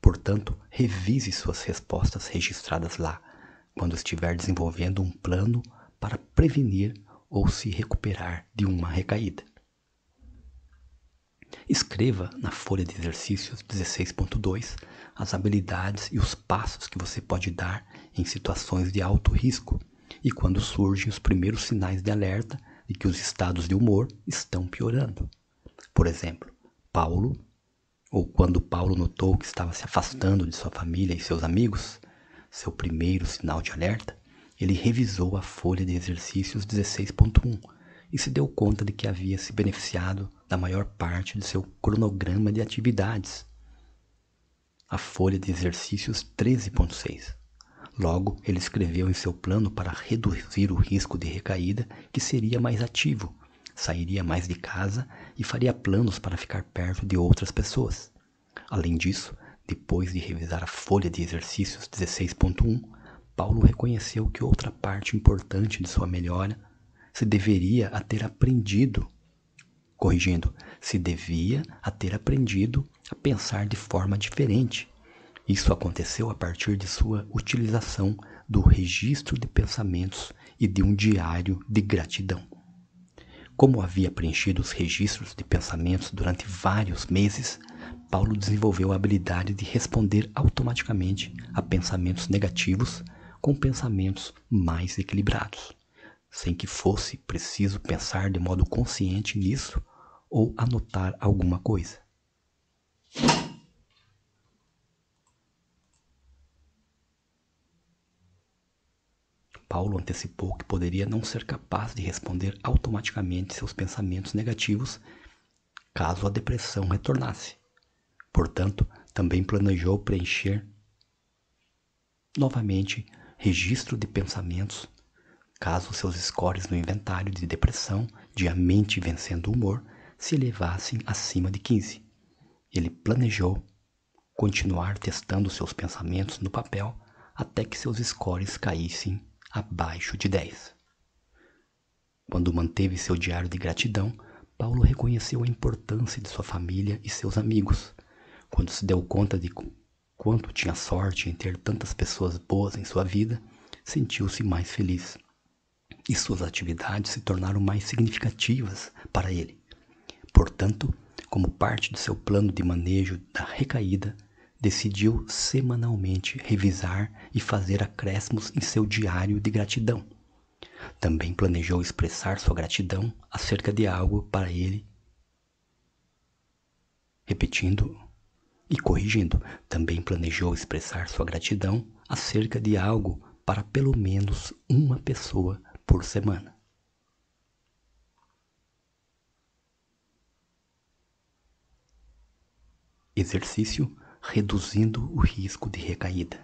Portanto, revise suas respostas registradas lá quando estiver desenvolvendo um plano para prevenir ou se recuperar de uma recaída. Escreva na folha de exercícios 16.2 as habilidades e os passos que você pode dar em situações de alto risco e quando surgem os primeiros sinais de alerta de que os estados de humor estão piorando. Por exemplo, Paulo, ou quando Paulo notou que estava se afastando de sua família e seus amigos, seu primeiro sinal de alerta, ele revisou a folha de exercícios 16.1 e se deu conta de que havia se beneficiado da maior parte de seu cronograma de atividades. A folha de exercícios 13.6. Logo, ele escreveu em seu plano para reduzir o risco de recaída que seria mais ativo, sairia mais de casa e faria planos para ficar perto de outras pessoas. Além disso, depois de revisar a folha de exercícios 16.1, Paulo reconheceu que outra parte importante de sua melhora se deveria a ter aprendido, corrigindo, se devia a ter aprendido a pensar de forma diferente. Isso aconteceu a partir de sua utilização do registro de pensamentos e de um diário de gratidão. Como havia preenchido os registros de pensamentos durante vários meses, Paulo desenvolveu a habilidade de responder automaticamente a pensamentos negativos com pensamentos mais equilibrados, sem que fosse preciso pensar de modo consciente nisso ou anotar alguma coisa. Paulo antecipou que poderia não ser capaz de responder automaticamente seus pensamentos negativos caso a depressão retornasse. Portanto, também planejou preencher novamente registro de pensamentos caso seus scores no inventário de depressão de a mente vencendo o humor se elevassem acima de 15. Ele planejou continuar testando seus pensamentos no papel até que seus scores caíssem abaixo de 10. Quando manteve seu diário de gratidão, Paulo reconheceu a importância de sua família e seus amigos. Quando se deu conta de quanto tinha sorte em ter tantas pessoas boas em sua vida, sentiu-se mais feliz. E suas atividades se tornaram mais significativas para ele. Portanto, como parte do seu plano de manejo da recaída, decidiu semanalmente revisar e fazer acréscimos em seu diário de gratidão. Também planejou expressar sua gratidão acerca de algo para ele, repetindo e corrigindo. Também planejou expressar sua gratidão acerca de algo para pelo menos uma pessoa por semana. Exercício reduzindo o risco de recaída.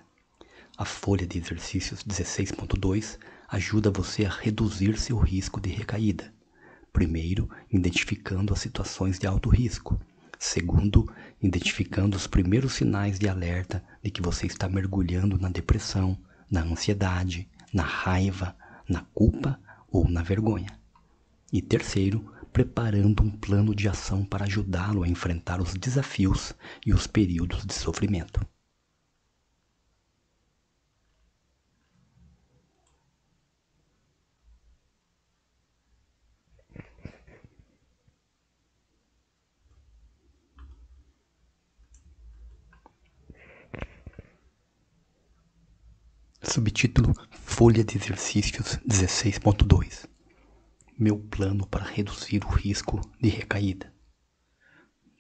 A folha de exercícios 16.2 ajuda você a reduzir seu risco de recaída. Primeiro, identificando as situações de alto risco. Segundo, identificando os primeiros sinais de alerta de que você está mergulhando na depressão, na ansiedade, na raiva, na culpa ou na vergonha. E terceiro, preparando um plano de ação para ajudá-lo a enfrentar os desafios e os períodos de sofrimento. Subtítulo Folha de Exercícios 16.2 meu plano para reduzir o risco de recaída.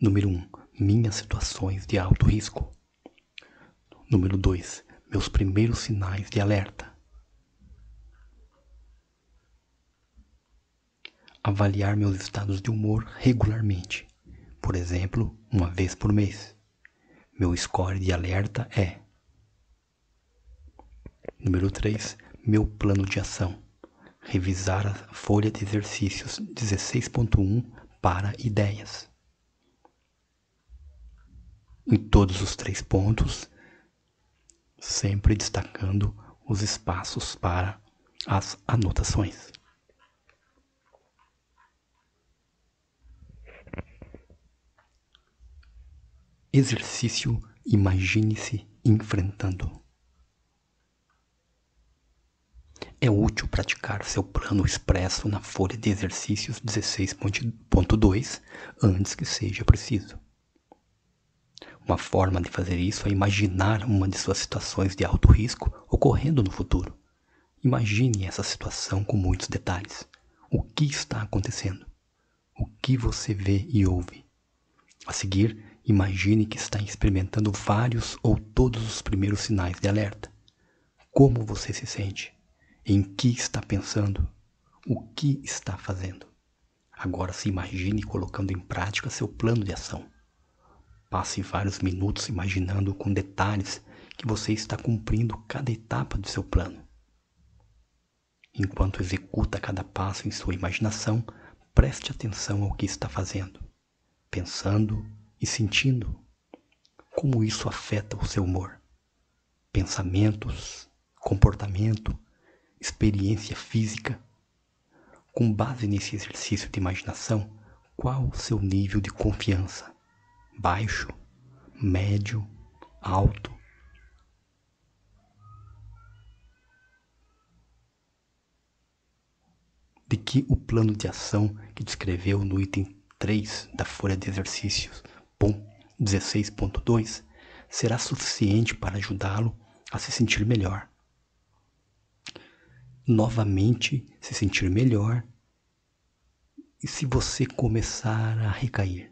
Número 1. Um, minhas situações de alto risco. Número 2. Meus primeiros sinais de alerta. Avaliar meus estados de humor regularmente, por exemplo, uma vez por mês. Meu score de alerta é. Número 3. Meu plano de ação revisar a folha de exercícios 16.1 para ideias. Em todos os três pontos, sempre destacando os espaços para as anotações. Exercício Imagine-se enfrentando. É útil praticar seu plano expresso na folha de exercícios 16.2 antes que seja preciso. Uma forma de fazer isso é imaginar uma de suas situações de alto risco ocorrendo no futuro. Imagine essa situação com muitos detalhes. O que está acontecendo? O que você vê e ouve? A seguir, imagine que está experimentando vários ou todos os primeiros sinais de alerta. Como você se sente? Em que está pensando, o que está fazendo. Agora se imagine colocando em prática seu plano de ação. Passe vários minutos imaginando com detalhes que você está cumprindo cada etapa do seu plano. Enquanto executa cada passo em sua imaginação, preste atenção ao que está fazendo, pensando e sentindo. Como isso afeta o seu humor, pensamentos, comportamento experiência física. Com base nesse exercício de imaginação, qual o seu nível de confiança? Baixo, médio, alto? De que o plano de ação que descreveu no item 3 da folha de exercícios, bom, 16.2 será suficiente para ajudá-lo a se sentir melhor. Novamente se sentir melhor e se você começar a recair.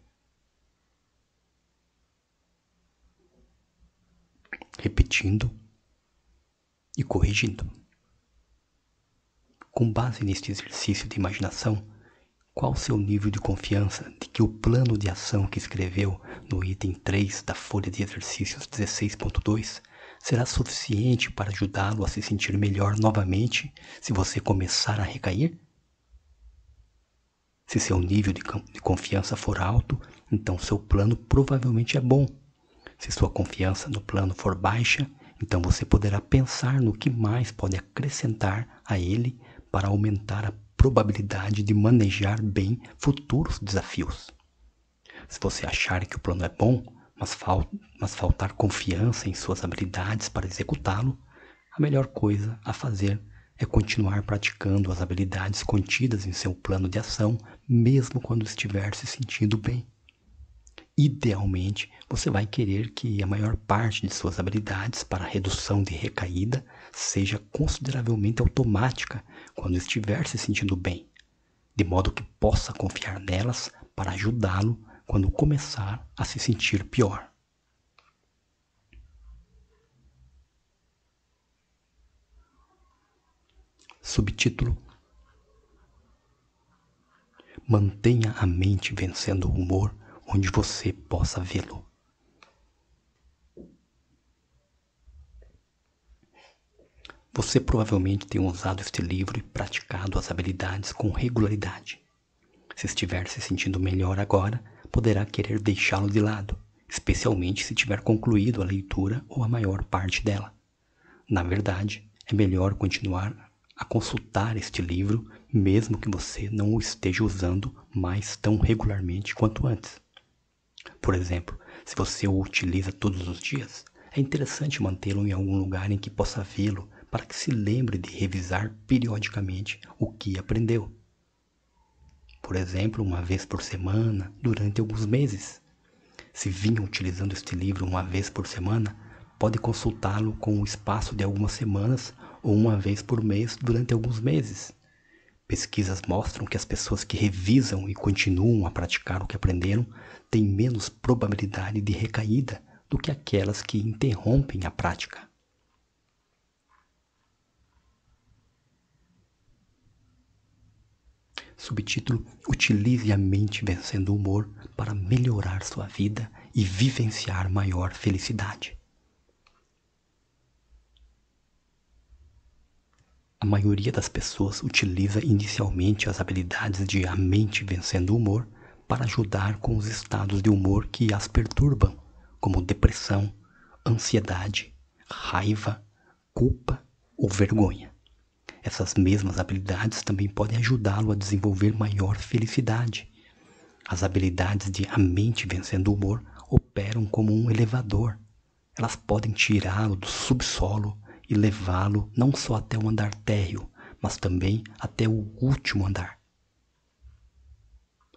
Repetindo e corrigindo. Com base neste exercício de imaginação, qual o seu nível de confiança de que o plano de ação que escreveu no item 3 da folha de exercícios 16.2 será suficiente para ajudá-lo a se sentir melhor novamente se você começar a recair? Se seu nível de, confiança for alto, então seu plano provavelmente é bom. Se sua confiança no plano for baixa, então você poderá pensar no que mais pode acrescentar a ele para aumentar a probabilidade de manejar bem futuros desafios. Se você achar que o plano é bom, mas, fal mas faltar confiança em suas habilidades para executá-lo, a melhor coisa a fazer é continuar praticando as habilidades contidas em seu plano de ação, mesmo quando estiver se sentindo bem. Idealmente, você vai querer que a maior parte de suas habilidades para redução de recaída seja consideravelmente automática quando estiver se sentindo bem, de modo que possa confiar nelas para ajudá-lo quando começar a se sentir pior. Subtítulo: Mantenha a mente vencendo o humor onde você possa vê-lo. Você provavelmente tem usado este livro e praticado as habilidades com regularidade. Se estiver se sentindo melhor agora, poderá querer deixá-lo de lado, especialmente se tiver concluído a leitura ou a maior parte dela. Na verdade, é melhor continuar a consultar este livro, mesmo que você não o esteja usando mais tão regularmente quanto antes. Por exemplo, se você o utiliza todos os dias, é interessante mantê-lo em algum lugar em que possa vê-lo para que se lembre de revisar periodicamente o que aprendeu. Por exemplo, uma vez por semana, durante alguns meses. Se vinha utilizando este livro uma vez por semana, pode consultá-lo com o espaço de algumas semanas ou uma vez por mês durante alguns meses. Pesquisas mostram que as pessoas que revisam e continuam a praticar o que aprenderam têm menos probabilidade de recaída do que aquelas que interrompem a prática. Subtítulo: Utilize a mente vencendo o humor para melhorar sua vida e vivenciar maior felicidade. A maioria das pessoas utiliza inicialmente as habilidades de a mente vencendo o humor para ajudar com os estados de humor que as perturbam, como depressão, ansiedade, raiva, culpa ou vergonha. Essas mesmas habilidades também podem ajudá-lo a desenvolver maior felicidade. As habilidades de a mente vencendo o humor operam como um elevador. Elas podem tirá-lo do subsolo e levá-lo não só até o andar térreo, mas também até o último andar.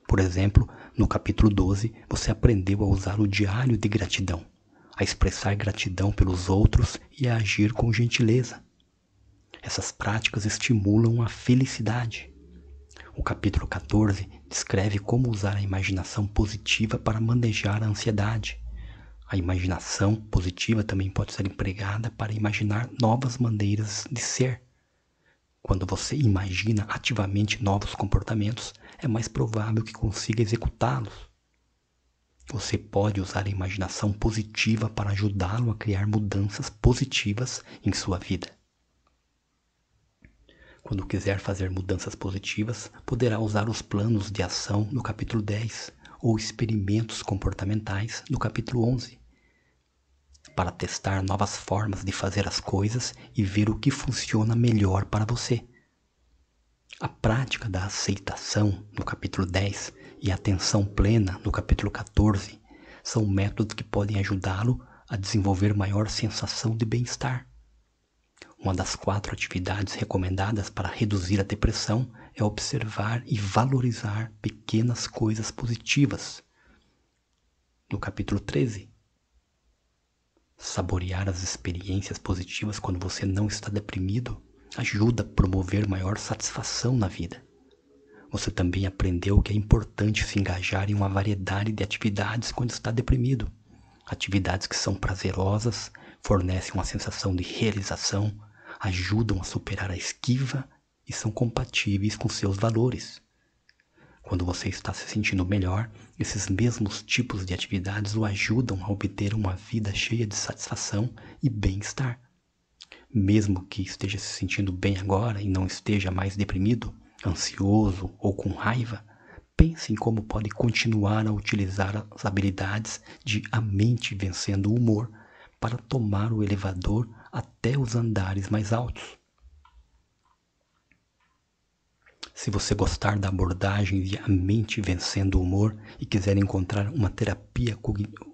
Por exemplo, no capítulo 12, você aprendeu a usar o diário de gratidão, a expressar gratidão pelos outros e a agir com gentileza. Essas práticas estimulam a felicidade. O capítulo 14 descreve como usar a imaginação positiva para manejar a ansiedade. A imaginação positiva também pode ser empregada para imaginar novas maneiras de ser. Quando você imagina ativamente novos comportamentos, é mais provável que consiga executá-los. Você pode usar a imaginação positiva para ajudá-lo a criar mudanças positivas em sua vida. Quando quiser fazer mudanças positivas, poderá usar os planos de ação no capítulo 10 ou experimentos comportamentais no capítulo 11 para testar novas formas de fazer as coisas e ver o que funciona melhor para você. A prática da aceitação, no capítulo 10, e a atenção plena, no capítulo 14, são métodos que podem ajudá-lo a desenvolver maior sensação de bem-estar. Uma das quatro atividades recomendadas para reduzir a depressão é observar e valorizar pequenas coisas positivas no capítulo 13. Saborear as experiências positivas quando você não está deprimido ajuda a promover maior satisfação na vida. Você também aprendeu que é importante se engajar em uma variedade de atividades quando está deprimido. Atividades que são prazerosas, fornecem uma sensação de realização, ajudam a superar a esquiva e são compatíveis com seus valores. Quando você está se sentindo melhor, esses mesmos tipos de atividades o ajudam a obter uma vida cheia de satisfação e bem-estar. Mesmo que esteja se sentindo bem agora e não esteja mais deprimido, ansioso ou com raiva, pense em como pode continuar a utilizar as habilidades de a mente vencendo o humor para tomar o elevador até os andares mais altos. Se você gostar da abordagem de a mente vencendo o humor e quiser encontrar uma terapia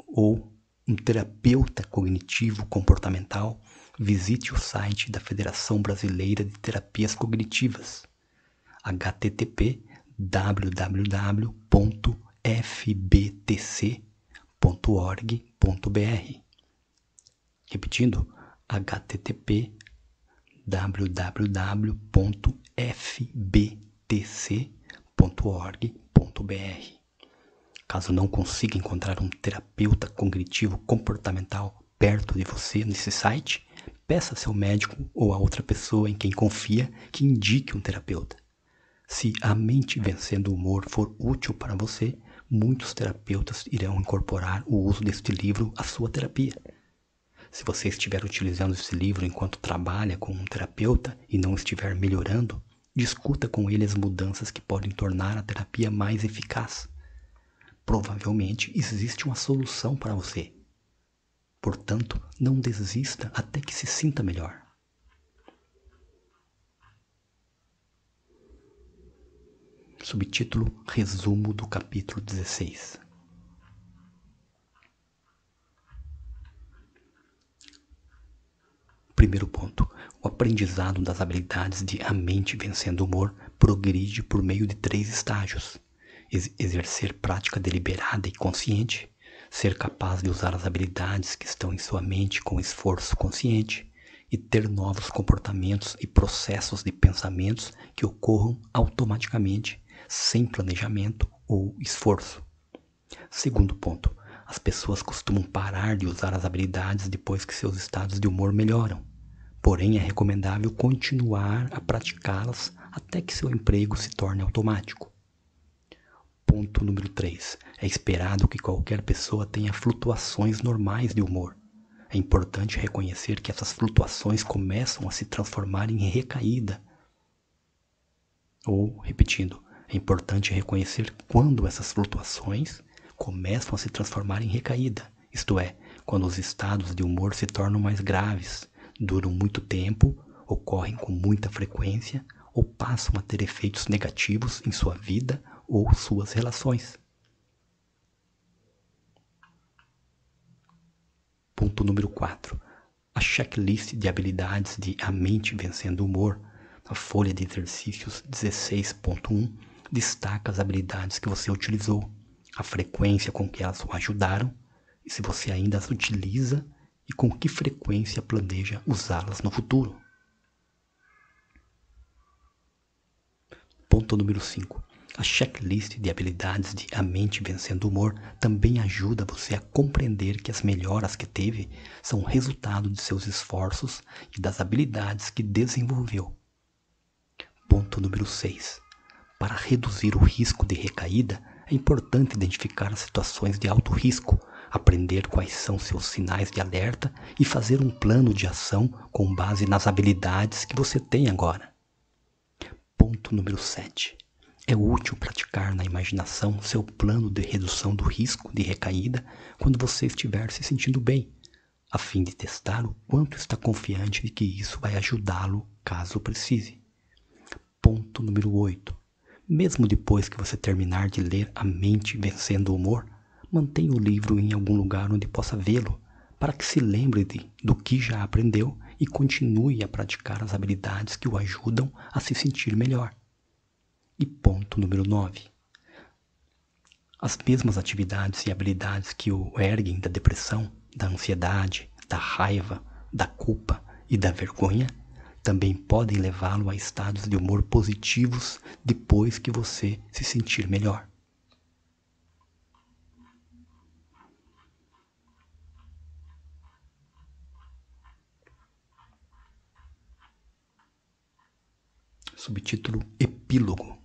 ou um terapeuta cognitivo comportamental, visite o site da Federação Brasileira de Terapias Cognitivas, http www.fbtc.org.br. Repetindo, http www.fbtc.org.br tc.org.br. Caso não consiga encontrar um terapeuta cognitivo comportamental perto de você nesse site, peça a seu médico ou a outra pessoa em quem confia que indique um terapeuta. Se a mente vencendo o humor for útil para você, muitos terapeutas irão incorporar o uso deste livro à sua terapia. Se você estiver utilizando esse livro enquanto trabalha com um terapeuta e não estiver melhorando, Discuta com ele as mudanças que podem tornar a terapia mais eficaz. Provavelmente existe uma solução para você. Portanto, não desista até que se sinta melhor. Subtítulo Resumo do capítulo 16 Primeiro ponto: o aprendizado das habilidades de a mente vencendo o humor progride por meio de três estágios: Ex exercer prática deliberada e consciente, ser capaz de usar as habilidades que estão em sua mente com esforço consciente e ter novos comportamentos e processos de pensamentos que ocorram automaticamente, sem planejamento ou esforço. Segundo ponto: as pessoas costumam parar de usar as habilidades depois que seus estados de humor melhoram. Porém, é recomendável continuar a praticá-las até que seu emprego se torne automático. Ponto número 3. É esperado que qualquer pessoa tenha flutuações normais de humor. É importante reconhecer que essas flutuações começam a se transformar em recaída. Ou, repetindo, é importante reconhecer quando essas flutuações começam a se transformar em recaída, isto é, quando os estados de humor se tornam mais graves, duram muito tempo, ocorrem com muita frequência ou passam a ter efeitos negativos em sua vida ou suas relações. Ponto número 4. A checklist de habilidades de A Mente Vencendo o Humor, a folha de exercícios 16.1, destaca as habilidades que você utilizou a frequência com que elas o ajudaram e se você ainda as utiliza e com que frequência planeja usá-las no futuro. Ponto número 5. A checklist de habilidades de A Mente Vencendo o Humor também ajuda você a compreender que as melhoras que teve são resultado de seus esforços e das habilidades que desenvolveu. Ponto número 6. Para reduzir o risco de recaída, é importante identificar as situações de alto risco, aprender quais são seus sinais de alerta e fazer um plano de ação com base nas habilidades que você tem agora. Ponto número 7. É útil praticar na imaginação seu plano de redução do risco de recaída quando você estiver se sentindo bem, a fim de testar o quanto está confiante de que isso vai ajudá-lo caso precise. Ponto número 8 mesmo depois que você terminar de ler A Mente Vencendo o Humor, mantenha o livro em algum lugar onde possa vê-lo, para que se lembre de, do que já aprendeu e continue a praticar as habilidades que o ajudam a se sentir melhor. E ponto número 9. As mesmas atividades e habilidades que o erguem da depressão, da ansiedade, da raiva, da culpa e da vergonha também podem levá-lo a estados de humor positivos depois que você se sentir melhor. Subtítulo Epílogo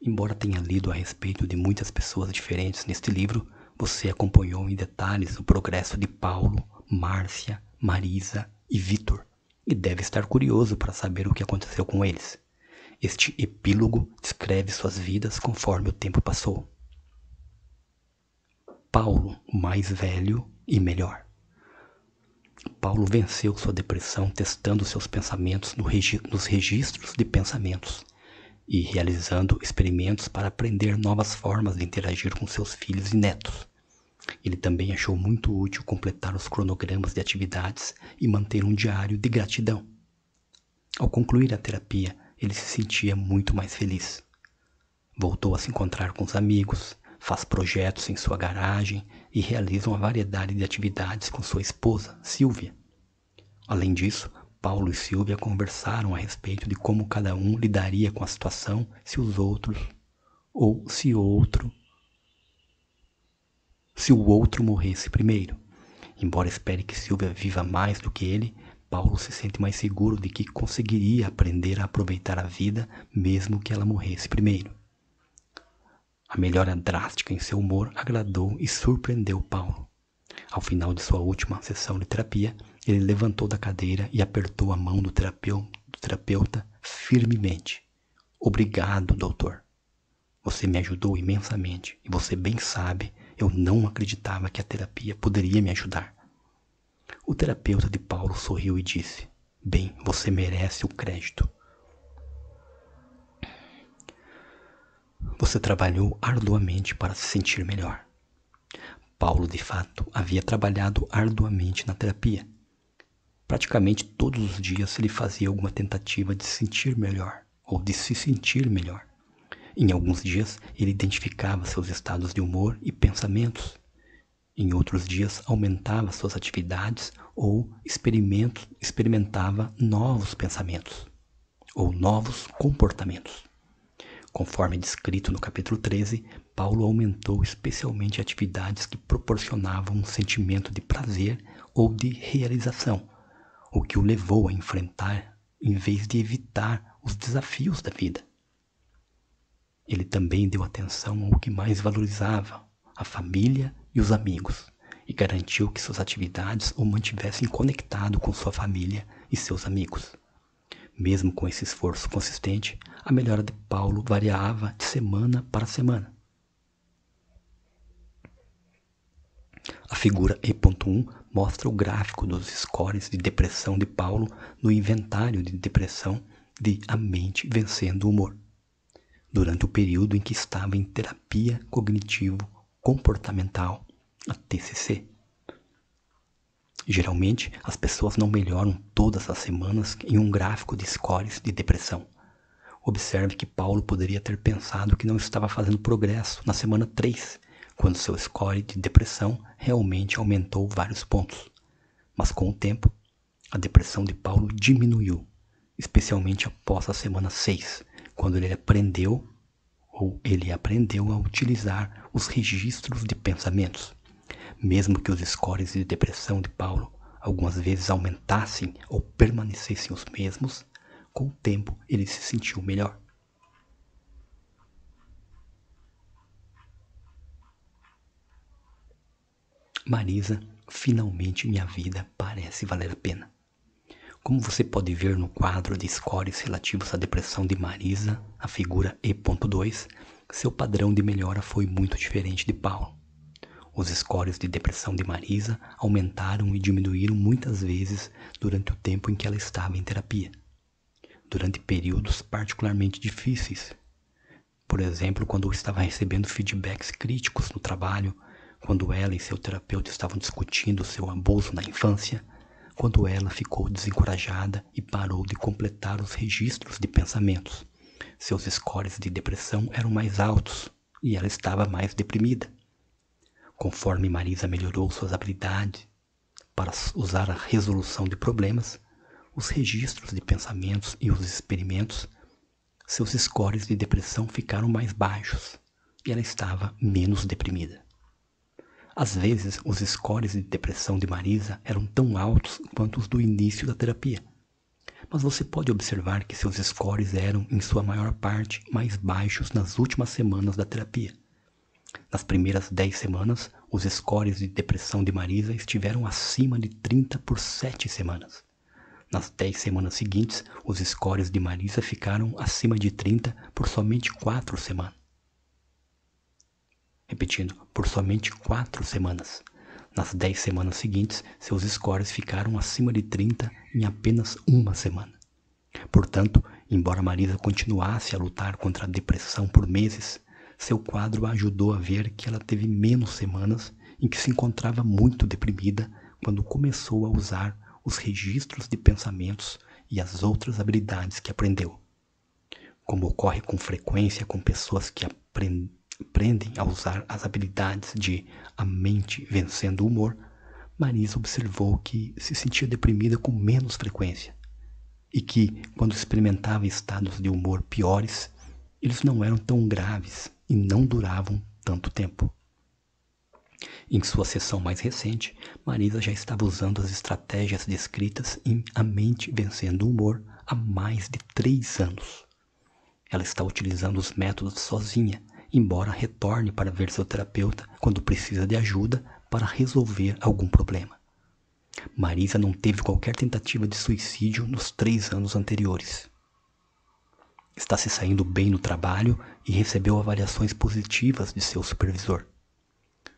Embora tenha lido a respeito de muitas pessoas diferentes neste livro, você acompanhou em detalhes o progresso de Paulo, Márcia, Marisa e Vitor e deve estar curioso para saber o que aconteceu com eles. Este epílogo descreve suas vidas conforme o tempo passou. Paulo, mais velho e melhor. Paulo venceu sua depressão testando seus pensamentos no regi nos registros de pensamentos e realizando experimentos para aprender novas formas de interagir com seus filhos e netos. Ele também achou muito útil completar os cronogramas de atividades e manter um diário de gratidão. Ao concluir a terapia, ele se sentia muito mais feliz. Voltou a se encontrar com os amigos, faz projetos em sua garagem e realiza uma variedade de atividades com sua esposa, Silvia. Além disso, Paulo e Silvia conversaram a respeito de como cada um lidaria com a situação se os outros ou se outro se o outro morresse primeiro. Embora espere que Silvia viva mais do que ele, Paulo se sente mais seguro de que conseguiria aprender a aproveitar a vida mesmo que ela morresse primeiro. A melhora drástica em seu humor agradou e surpreendeu Paulo. Ao final de sua última sessão de terapia, ele levantou da cadeira e apertou a mão do terapeuta, do terapeuta firmemente. Obrigado, doutor. Você me ajudou imensamente e você bem sabe, eu não acreditava que a terapia poderia me ajudar. O terapeuta de Paulo sorriu e disse: Bem, você merece o crédito. Você trabalhou arduamente para se sentir melhor. Paulo, de fato, havia trabalhado arduamente na terapia. Praticamente todos os dias ele fazia alguma tentativa de se sentir melhor ou de se sentir melhor. Em alguns dias ele identificava seus estados de humor e pensamentos. Em outros dias aumentava suas atividades ou experimentava novos pensamentos ou novos comportamentos. Conforme descrito no capítulo 13, Paulo aumentou especialmente atividades que proporcionavam um sentimento de prazer ou de realização, o que o levou a enfrentar em vez de evitar os desafios da vida. Ele também deu atenção ao que mais valorizava, a família e os amigos, e garantiu que suas atividades o mantivessem conectado com sua família e seus amigos. Mesmo com esse esforço consistente, a melhora de Paulo variava de semana para semana. A figura E.1 mostra o gráfico dos scores de depressão de Paulo no inventário de depressão de A Mente Vencendo o Humor, durante o período em que estava em terapia cognitivo-comportamental, a TCC. Geralmente, as pessoas não melhoram todas as semanas em um gráfico de scores de depressão. Observe que Paulo poderia ter pensado que não estava fazendo progresso na semana 3 quando seu score de depressão realmente aumentou vários pontos. Mas com o tempo, a depressão de Paulo diminuiu, especialmente após a semana 6, quando ele aprendeu ou ele aprendeu a utilizar os registros de pensamentos. Mesmo que os scores de depressão de Paulo algumas vezes aumentassem ou permanecessem os mesmos, com o tempo ele se sentiu melhor. Marisa, finalmente minha vida parece valer a pena. Como você pode ver no quadro de scores relativos à depressão de Marisa, a figura E.2, seu padrão de melhora foi muito diferente de Paulo. Os scores de depressão de Marisa aumentaram e diminuíram muitas vezes durante o tempo em que ela estava em terapia. Durante períodos particularmente difíceis. Por exemplo, quando estava recebendo feedbacks críticos no trabalho quando ela e seu terapeuta estavam discutindo seu abuso na infância, quando ela ficou desencorajada e parou de completar os registros de pensamentos, Seus scores de depressão eram mais altos e ela estava mais deprimida. Conforme Marisa melhorou suas habilidades para usar a resolução de problemas, os registros de pensamentos e os experimentos, seus scores de depressão ficaram mais baixos e ela estava menos deprimida. Às vezes, os scores de depressão de Marisa eram tão altos quanto os do início da terapia. Mas você pode observar que seus scores eram, em sua maior parte, mais baixos nas últimas semanas da terapia. Nas primeiras 10 semanas, os scores de depressão de Marisa estiveram acima de 30 por 7 semanas. Nas 10 semanas seguintes, os scores de Marisa ficaram acima de 30 por somente 4 semanas. Repetindo, por somente quatro semanas. Nas dez semanas seguintes, seus scores ficaram acima de 30 em apenas uma semana. Portanto, embora Marisa continuasse a lutar contra a depressão por meses, seu quadro a ajudou a ver que ela teve menos semanas em que se encontrava muito deprimida quando começou a usar os registros de pensamentos e as outras habilidades que aprendeu. Como ocorre com frequência com pessoas que aprendem aprendem a usar as habilidades de a mente vencendo o humor, Marisa observou que se sentia deprimida com menos frequência e que, quando experimentava estados de humor piores, eles não eram tão graves e não duravam tanto tempo. Em sua sessão mais recente, Marisa já estava usando as estratégias descritas em A Mente Vencendo o Humor há mais de três anos. Ela está utilizando os métodos sozinha embora retorne para ver seu terapeuta quando precisa de ajuda para resolver algum problema. Marisa não teve qualquer tentativa de suicídio nos três anos anteriores. Está se saindo bem no trabalho e recebeu avaliações positivas de seu supervisor.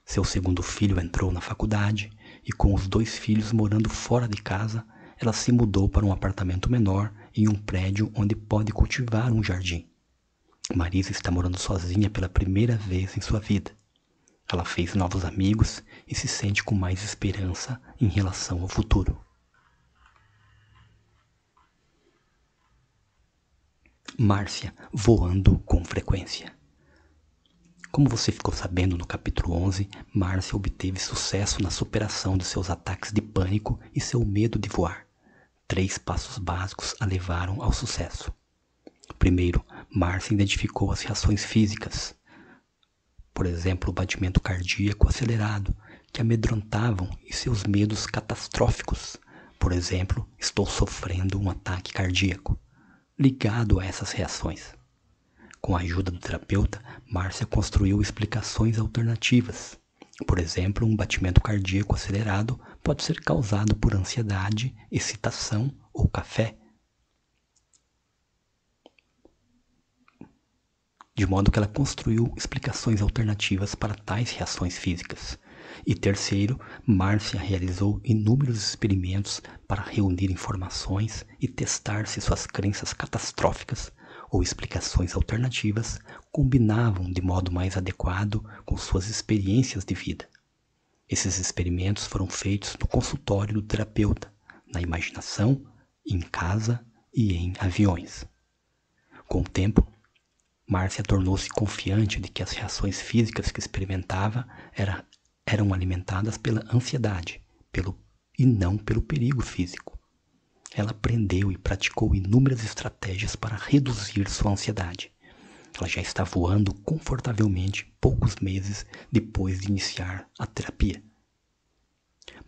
Seu segundo filho entrou na faculdade e, com os dois filhos morando fora de casa, ela se mudou para um apartamento menor em um prédio onde pode cultivar um jardim. Marisa está morando sozinha pela primeira vez em sua vida. Ela fez novos amigos e se sente com mais esperança em relação ao futuro. Márcia voando com frequência. Como você ficou sabendo no capítulo 11, Márcia obteve sucesso na superação de seus ataques de pânico e seu medo de voar. Três passos básicos a levaram ao sucesso. Primeiro, Márcia identificou as reações físicas, por exemplo, o batimento cardíaco acelerado, que amedrontavam e seus medos catastróficos. Por exemplo, estou sofrendo um ataque cardíaco. Ligado a essas reações. Com a ajuda do terapeuta, Márcia construiu explicações alternativas. Por exemplo, um batimento cardíaco acelerado pode ser causado por ansiedade, excitação ou café de modo que ela construiu explicações alternativas para tais reações físicas. E terceiro, Márcia realizou inúmeros experimentos para reunir informações e testar se suas crenças catastróficas ou explicações alternativas combinavam de modo mais adequado com suas experiências de vida. Esses experimentos foram feitos no consultório do terapeuta, na imaginação, em casa e em aviões. Com o tempo, Márcia tornou-se confiante de que as reações físicas que experimentava era, eram alimentadas pela ansiedade pelo, e não pelo perigo físico. Ela aprendeu e praticou inúmeras estratégias para reduzir sua ansiedade. Ela já está voando confortavelmente poucos meses depois de iniciar a terapia.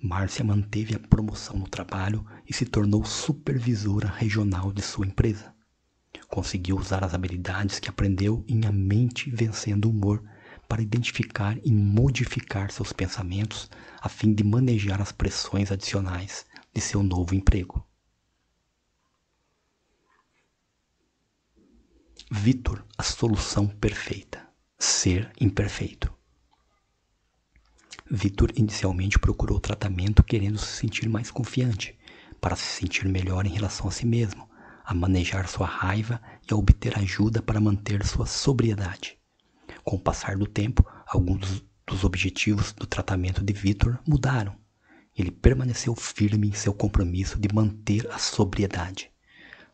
Márcia manteve a promoção no trabalho e se tornou supervisora regional de sua empresa. Conseguiu usar as habilidades que aprendeu em A Mente Vencendo o Humor para identificar e modificar seus pensamentos a fim de manejar as pressões adicionais de seu novo emprego. Vitor, a solução perfeita. Ser imperfeito. Vitor inicialmente procurou tratamento querendo se sentir mais confiante, para se sentir melhor em relação a si mesmo, a manejar sua raiva e a obter ajuda para manter sua sobriedade. Com o passar do tempo, alguns dos objetivos do tratamento de Victor mudaram. Ele permaneceu firme em seu compromisso de manter a sobriedade.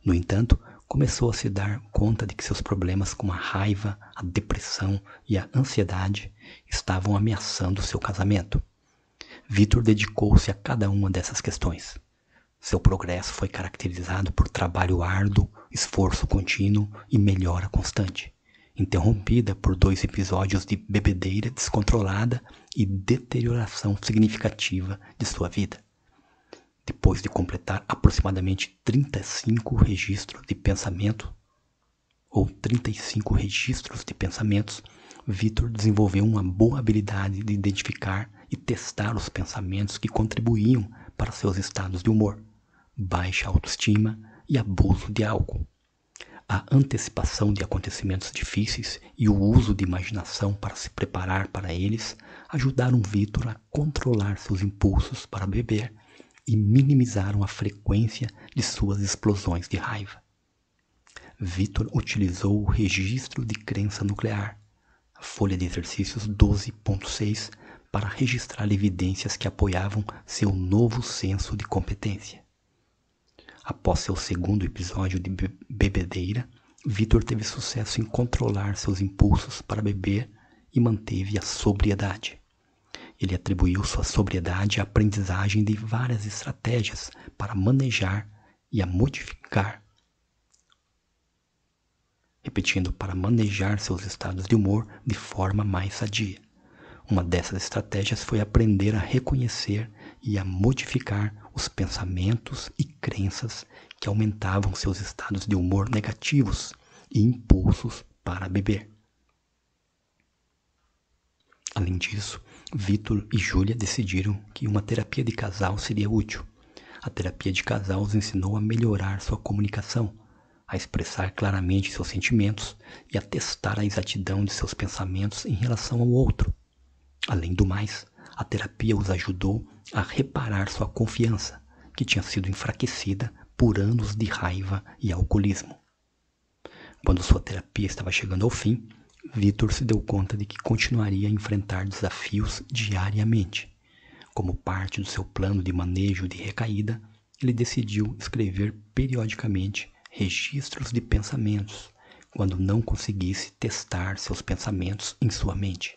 No entanto, começou a se dar conta de que seus problemas como a raiva, a depressão e a ansiedade estavam ameaçando seu casamento. Vitor dedicou-se a cada uma dessas questões. Seu progresso foi caracterizado por trabalho árduo, esforço contínuo e melhora constante, interrompida por dois episódios de bebedeira descontrolada e deterioração significativa de sua vida. Depois de completar aproximadamente 35 registros de pensamento ou 35 registros de pensamentos, Vitor desenvolveu uma boa habilidade de identificar e testar os pensamentos que contribuíam para seus estados de humor baixa autoestima e abuso de álcool. A antecipação de acontecimentos difíceis e o uso de imaginação para se preparar para eles ajudaram Vitor a controlar seus impulsos para beber e minimizaram a frequência de suas explosões de raiva. Vitor utilizou o registro de crença nuclear, a folha de exercícios 12.6, para registrar evidências que apoiavam seu novo senso de competência. Após seu segundo episódio de bebedeira, Vitor teve sucesso em controlar seus impulsos para beber e manteve a sobriedade. Ele atribuiu sua sobriedade à aprendizagem de várias estratégias para manejar e a modificar. Repetindo, para manejar seus estados de humor de forma mais sadia. Uma dessas estratégias foi aprender a reconhecer e a modificar os pensamentos e crenças que aumentavam seus estados de humor negativos e impulsos para beber. Além disso, Vitor e Júlia decidiram que uma terapia de casal seria útil. A terapia de casal os ensinou a melhorar sua comunicação, a expressar claramente seus sentimentos e a testar a exatidão de seus pensamentos em relação ao outro. Além do mais, a terapia os ajudou a reparar sua confiança, que tinha sido enfraquecida por anos de raiva e alcoolismo. Quando sua terapia estava chegando ao fim, Vitor se deu conta de que continuaria a enfrentar desafios diariamente. Como parte do seu plano de manejo de recaída, ele decidiu escrever periodicamente registros de pensamentos quando não conseguisse testar seus pensamentos em sua mente.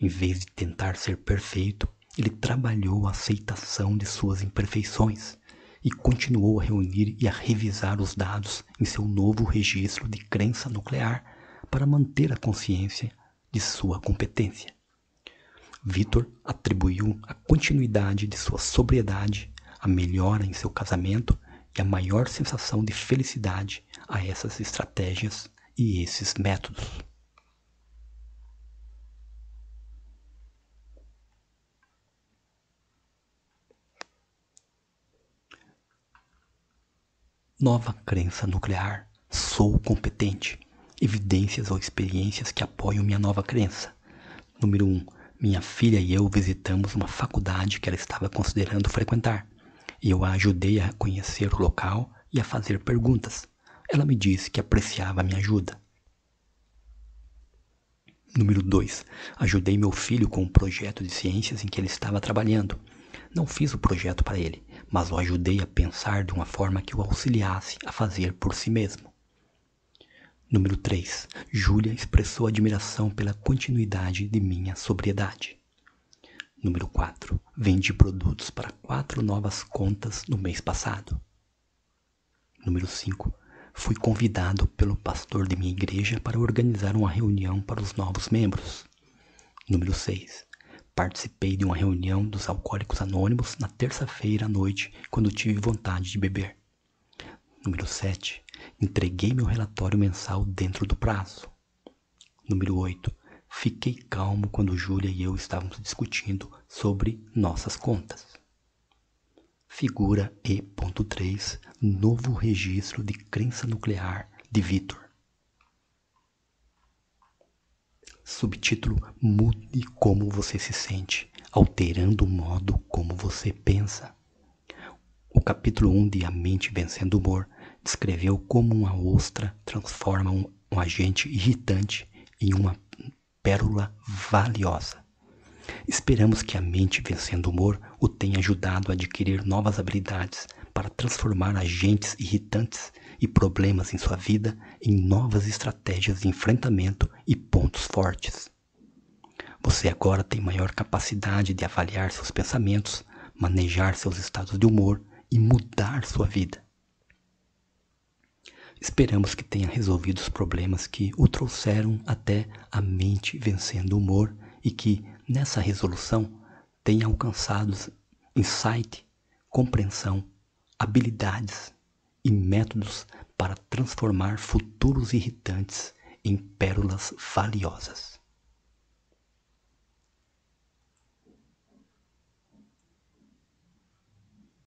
Em vez de tentar ser perfeito, ele trabalhou a aceitação de suas imperfeições e continuou a reunir e a revisar os dados em seu novo registro de crença nuclear para manter a consciência de sua competência. Vitor atribuiu a continuidade de sua sobriedade, a melhora em seu casamento e a maior sensação de felicidade a essas estratégias e esses métodos. Nova crença nuclear. Sou competente. Evidências ou experiências que apoiam minha nova crença. Número 1. Um, minha filha e eu visitamos uma faculdade que ela estava considerando frequentar. E eu a ajudei a conhecer o local e a fazer perguntas. Ela me disse que apreciava minha ajuda. Número 2. Ajudei meu filho com um projeto de ciências em que ele estava trabalhando. Não fiz o projeto para ele, mas o ajudei a pensar de uma forma que o auxiliasse a fazer por si mesmo. Número 3. Júlia expressou admiração pela continuidade de minha sobriedade. Número 4. Vendi produtos para quatro novas contas no mês passado. Número 5. Fui convidado pelo pastor de minha igreja para organizar uma reunião para os novos membros. Número 6. Participei de uma reunião dos Alcoólicos Anônimos na terça-feira à noite, quando tive vontade de beber. Número 7. Entreguei meu relatório mensal dentro do prazo. Número 8. Fiquei calmo quando Júlia e eu estávamos discutindo sobre nossas contas. Figura E.3 Novo registro de crença nuclear de Vitor. Subtítulo: Mude como você se sente, alterando o modo como você pensa. O capítulo 1 de A Mente Vencendo o Humor descreveu como uma ostra transforma um, um agente irritante em uma pérola valiosa. Esperamos que a mente vencendo o humor o tenha ajudado a adquirir novas habilidades para transformar agentes irritantes e problemas em sua vida em novas estratégias de enfrentamento e pontos fortes. Você agora tem maior capacidade de avaliar seus pensamentos, manejar seus estados de humor e mudar sua vida. Esperamos que tenha resolvido os problemas que o trouxeram até a mente vencendo o humor e que, nessa resolução, tenha alcançado insight, compreensão, habilidades e métodos para transformar futuros irritantes em pérolas valiosas.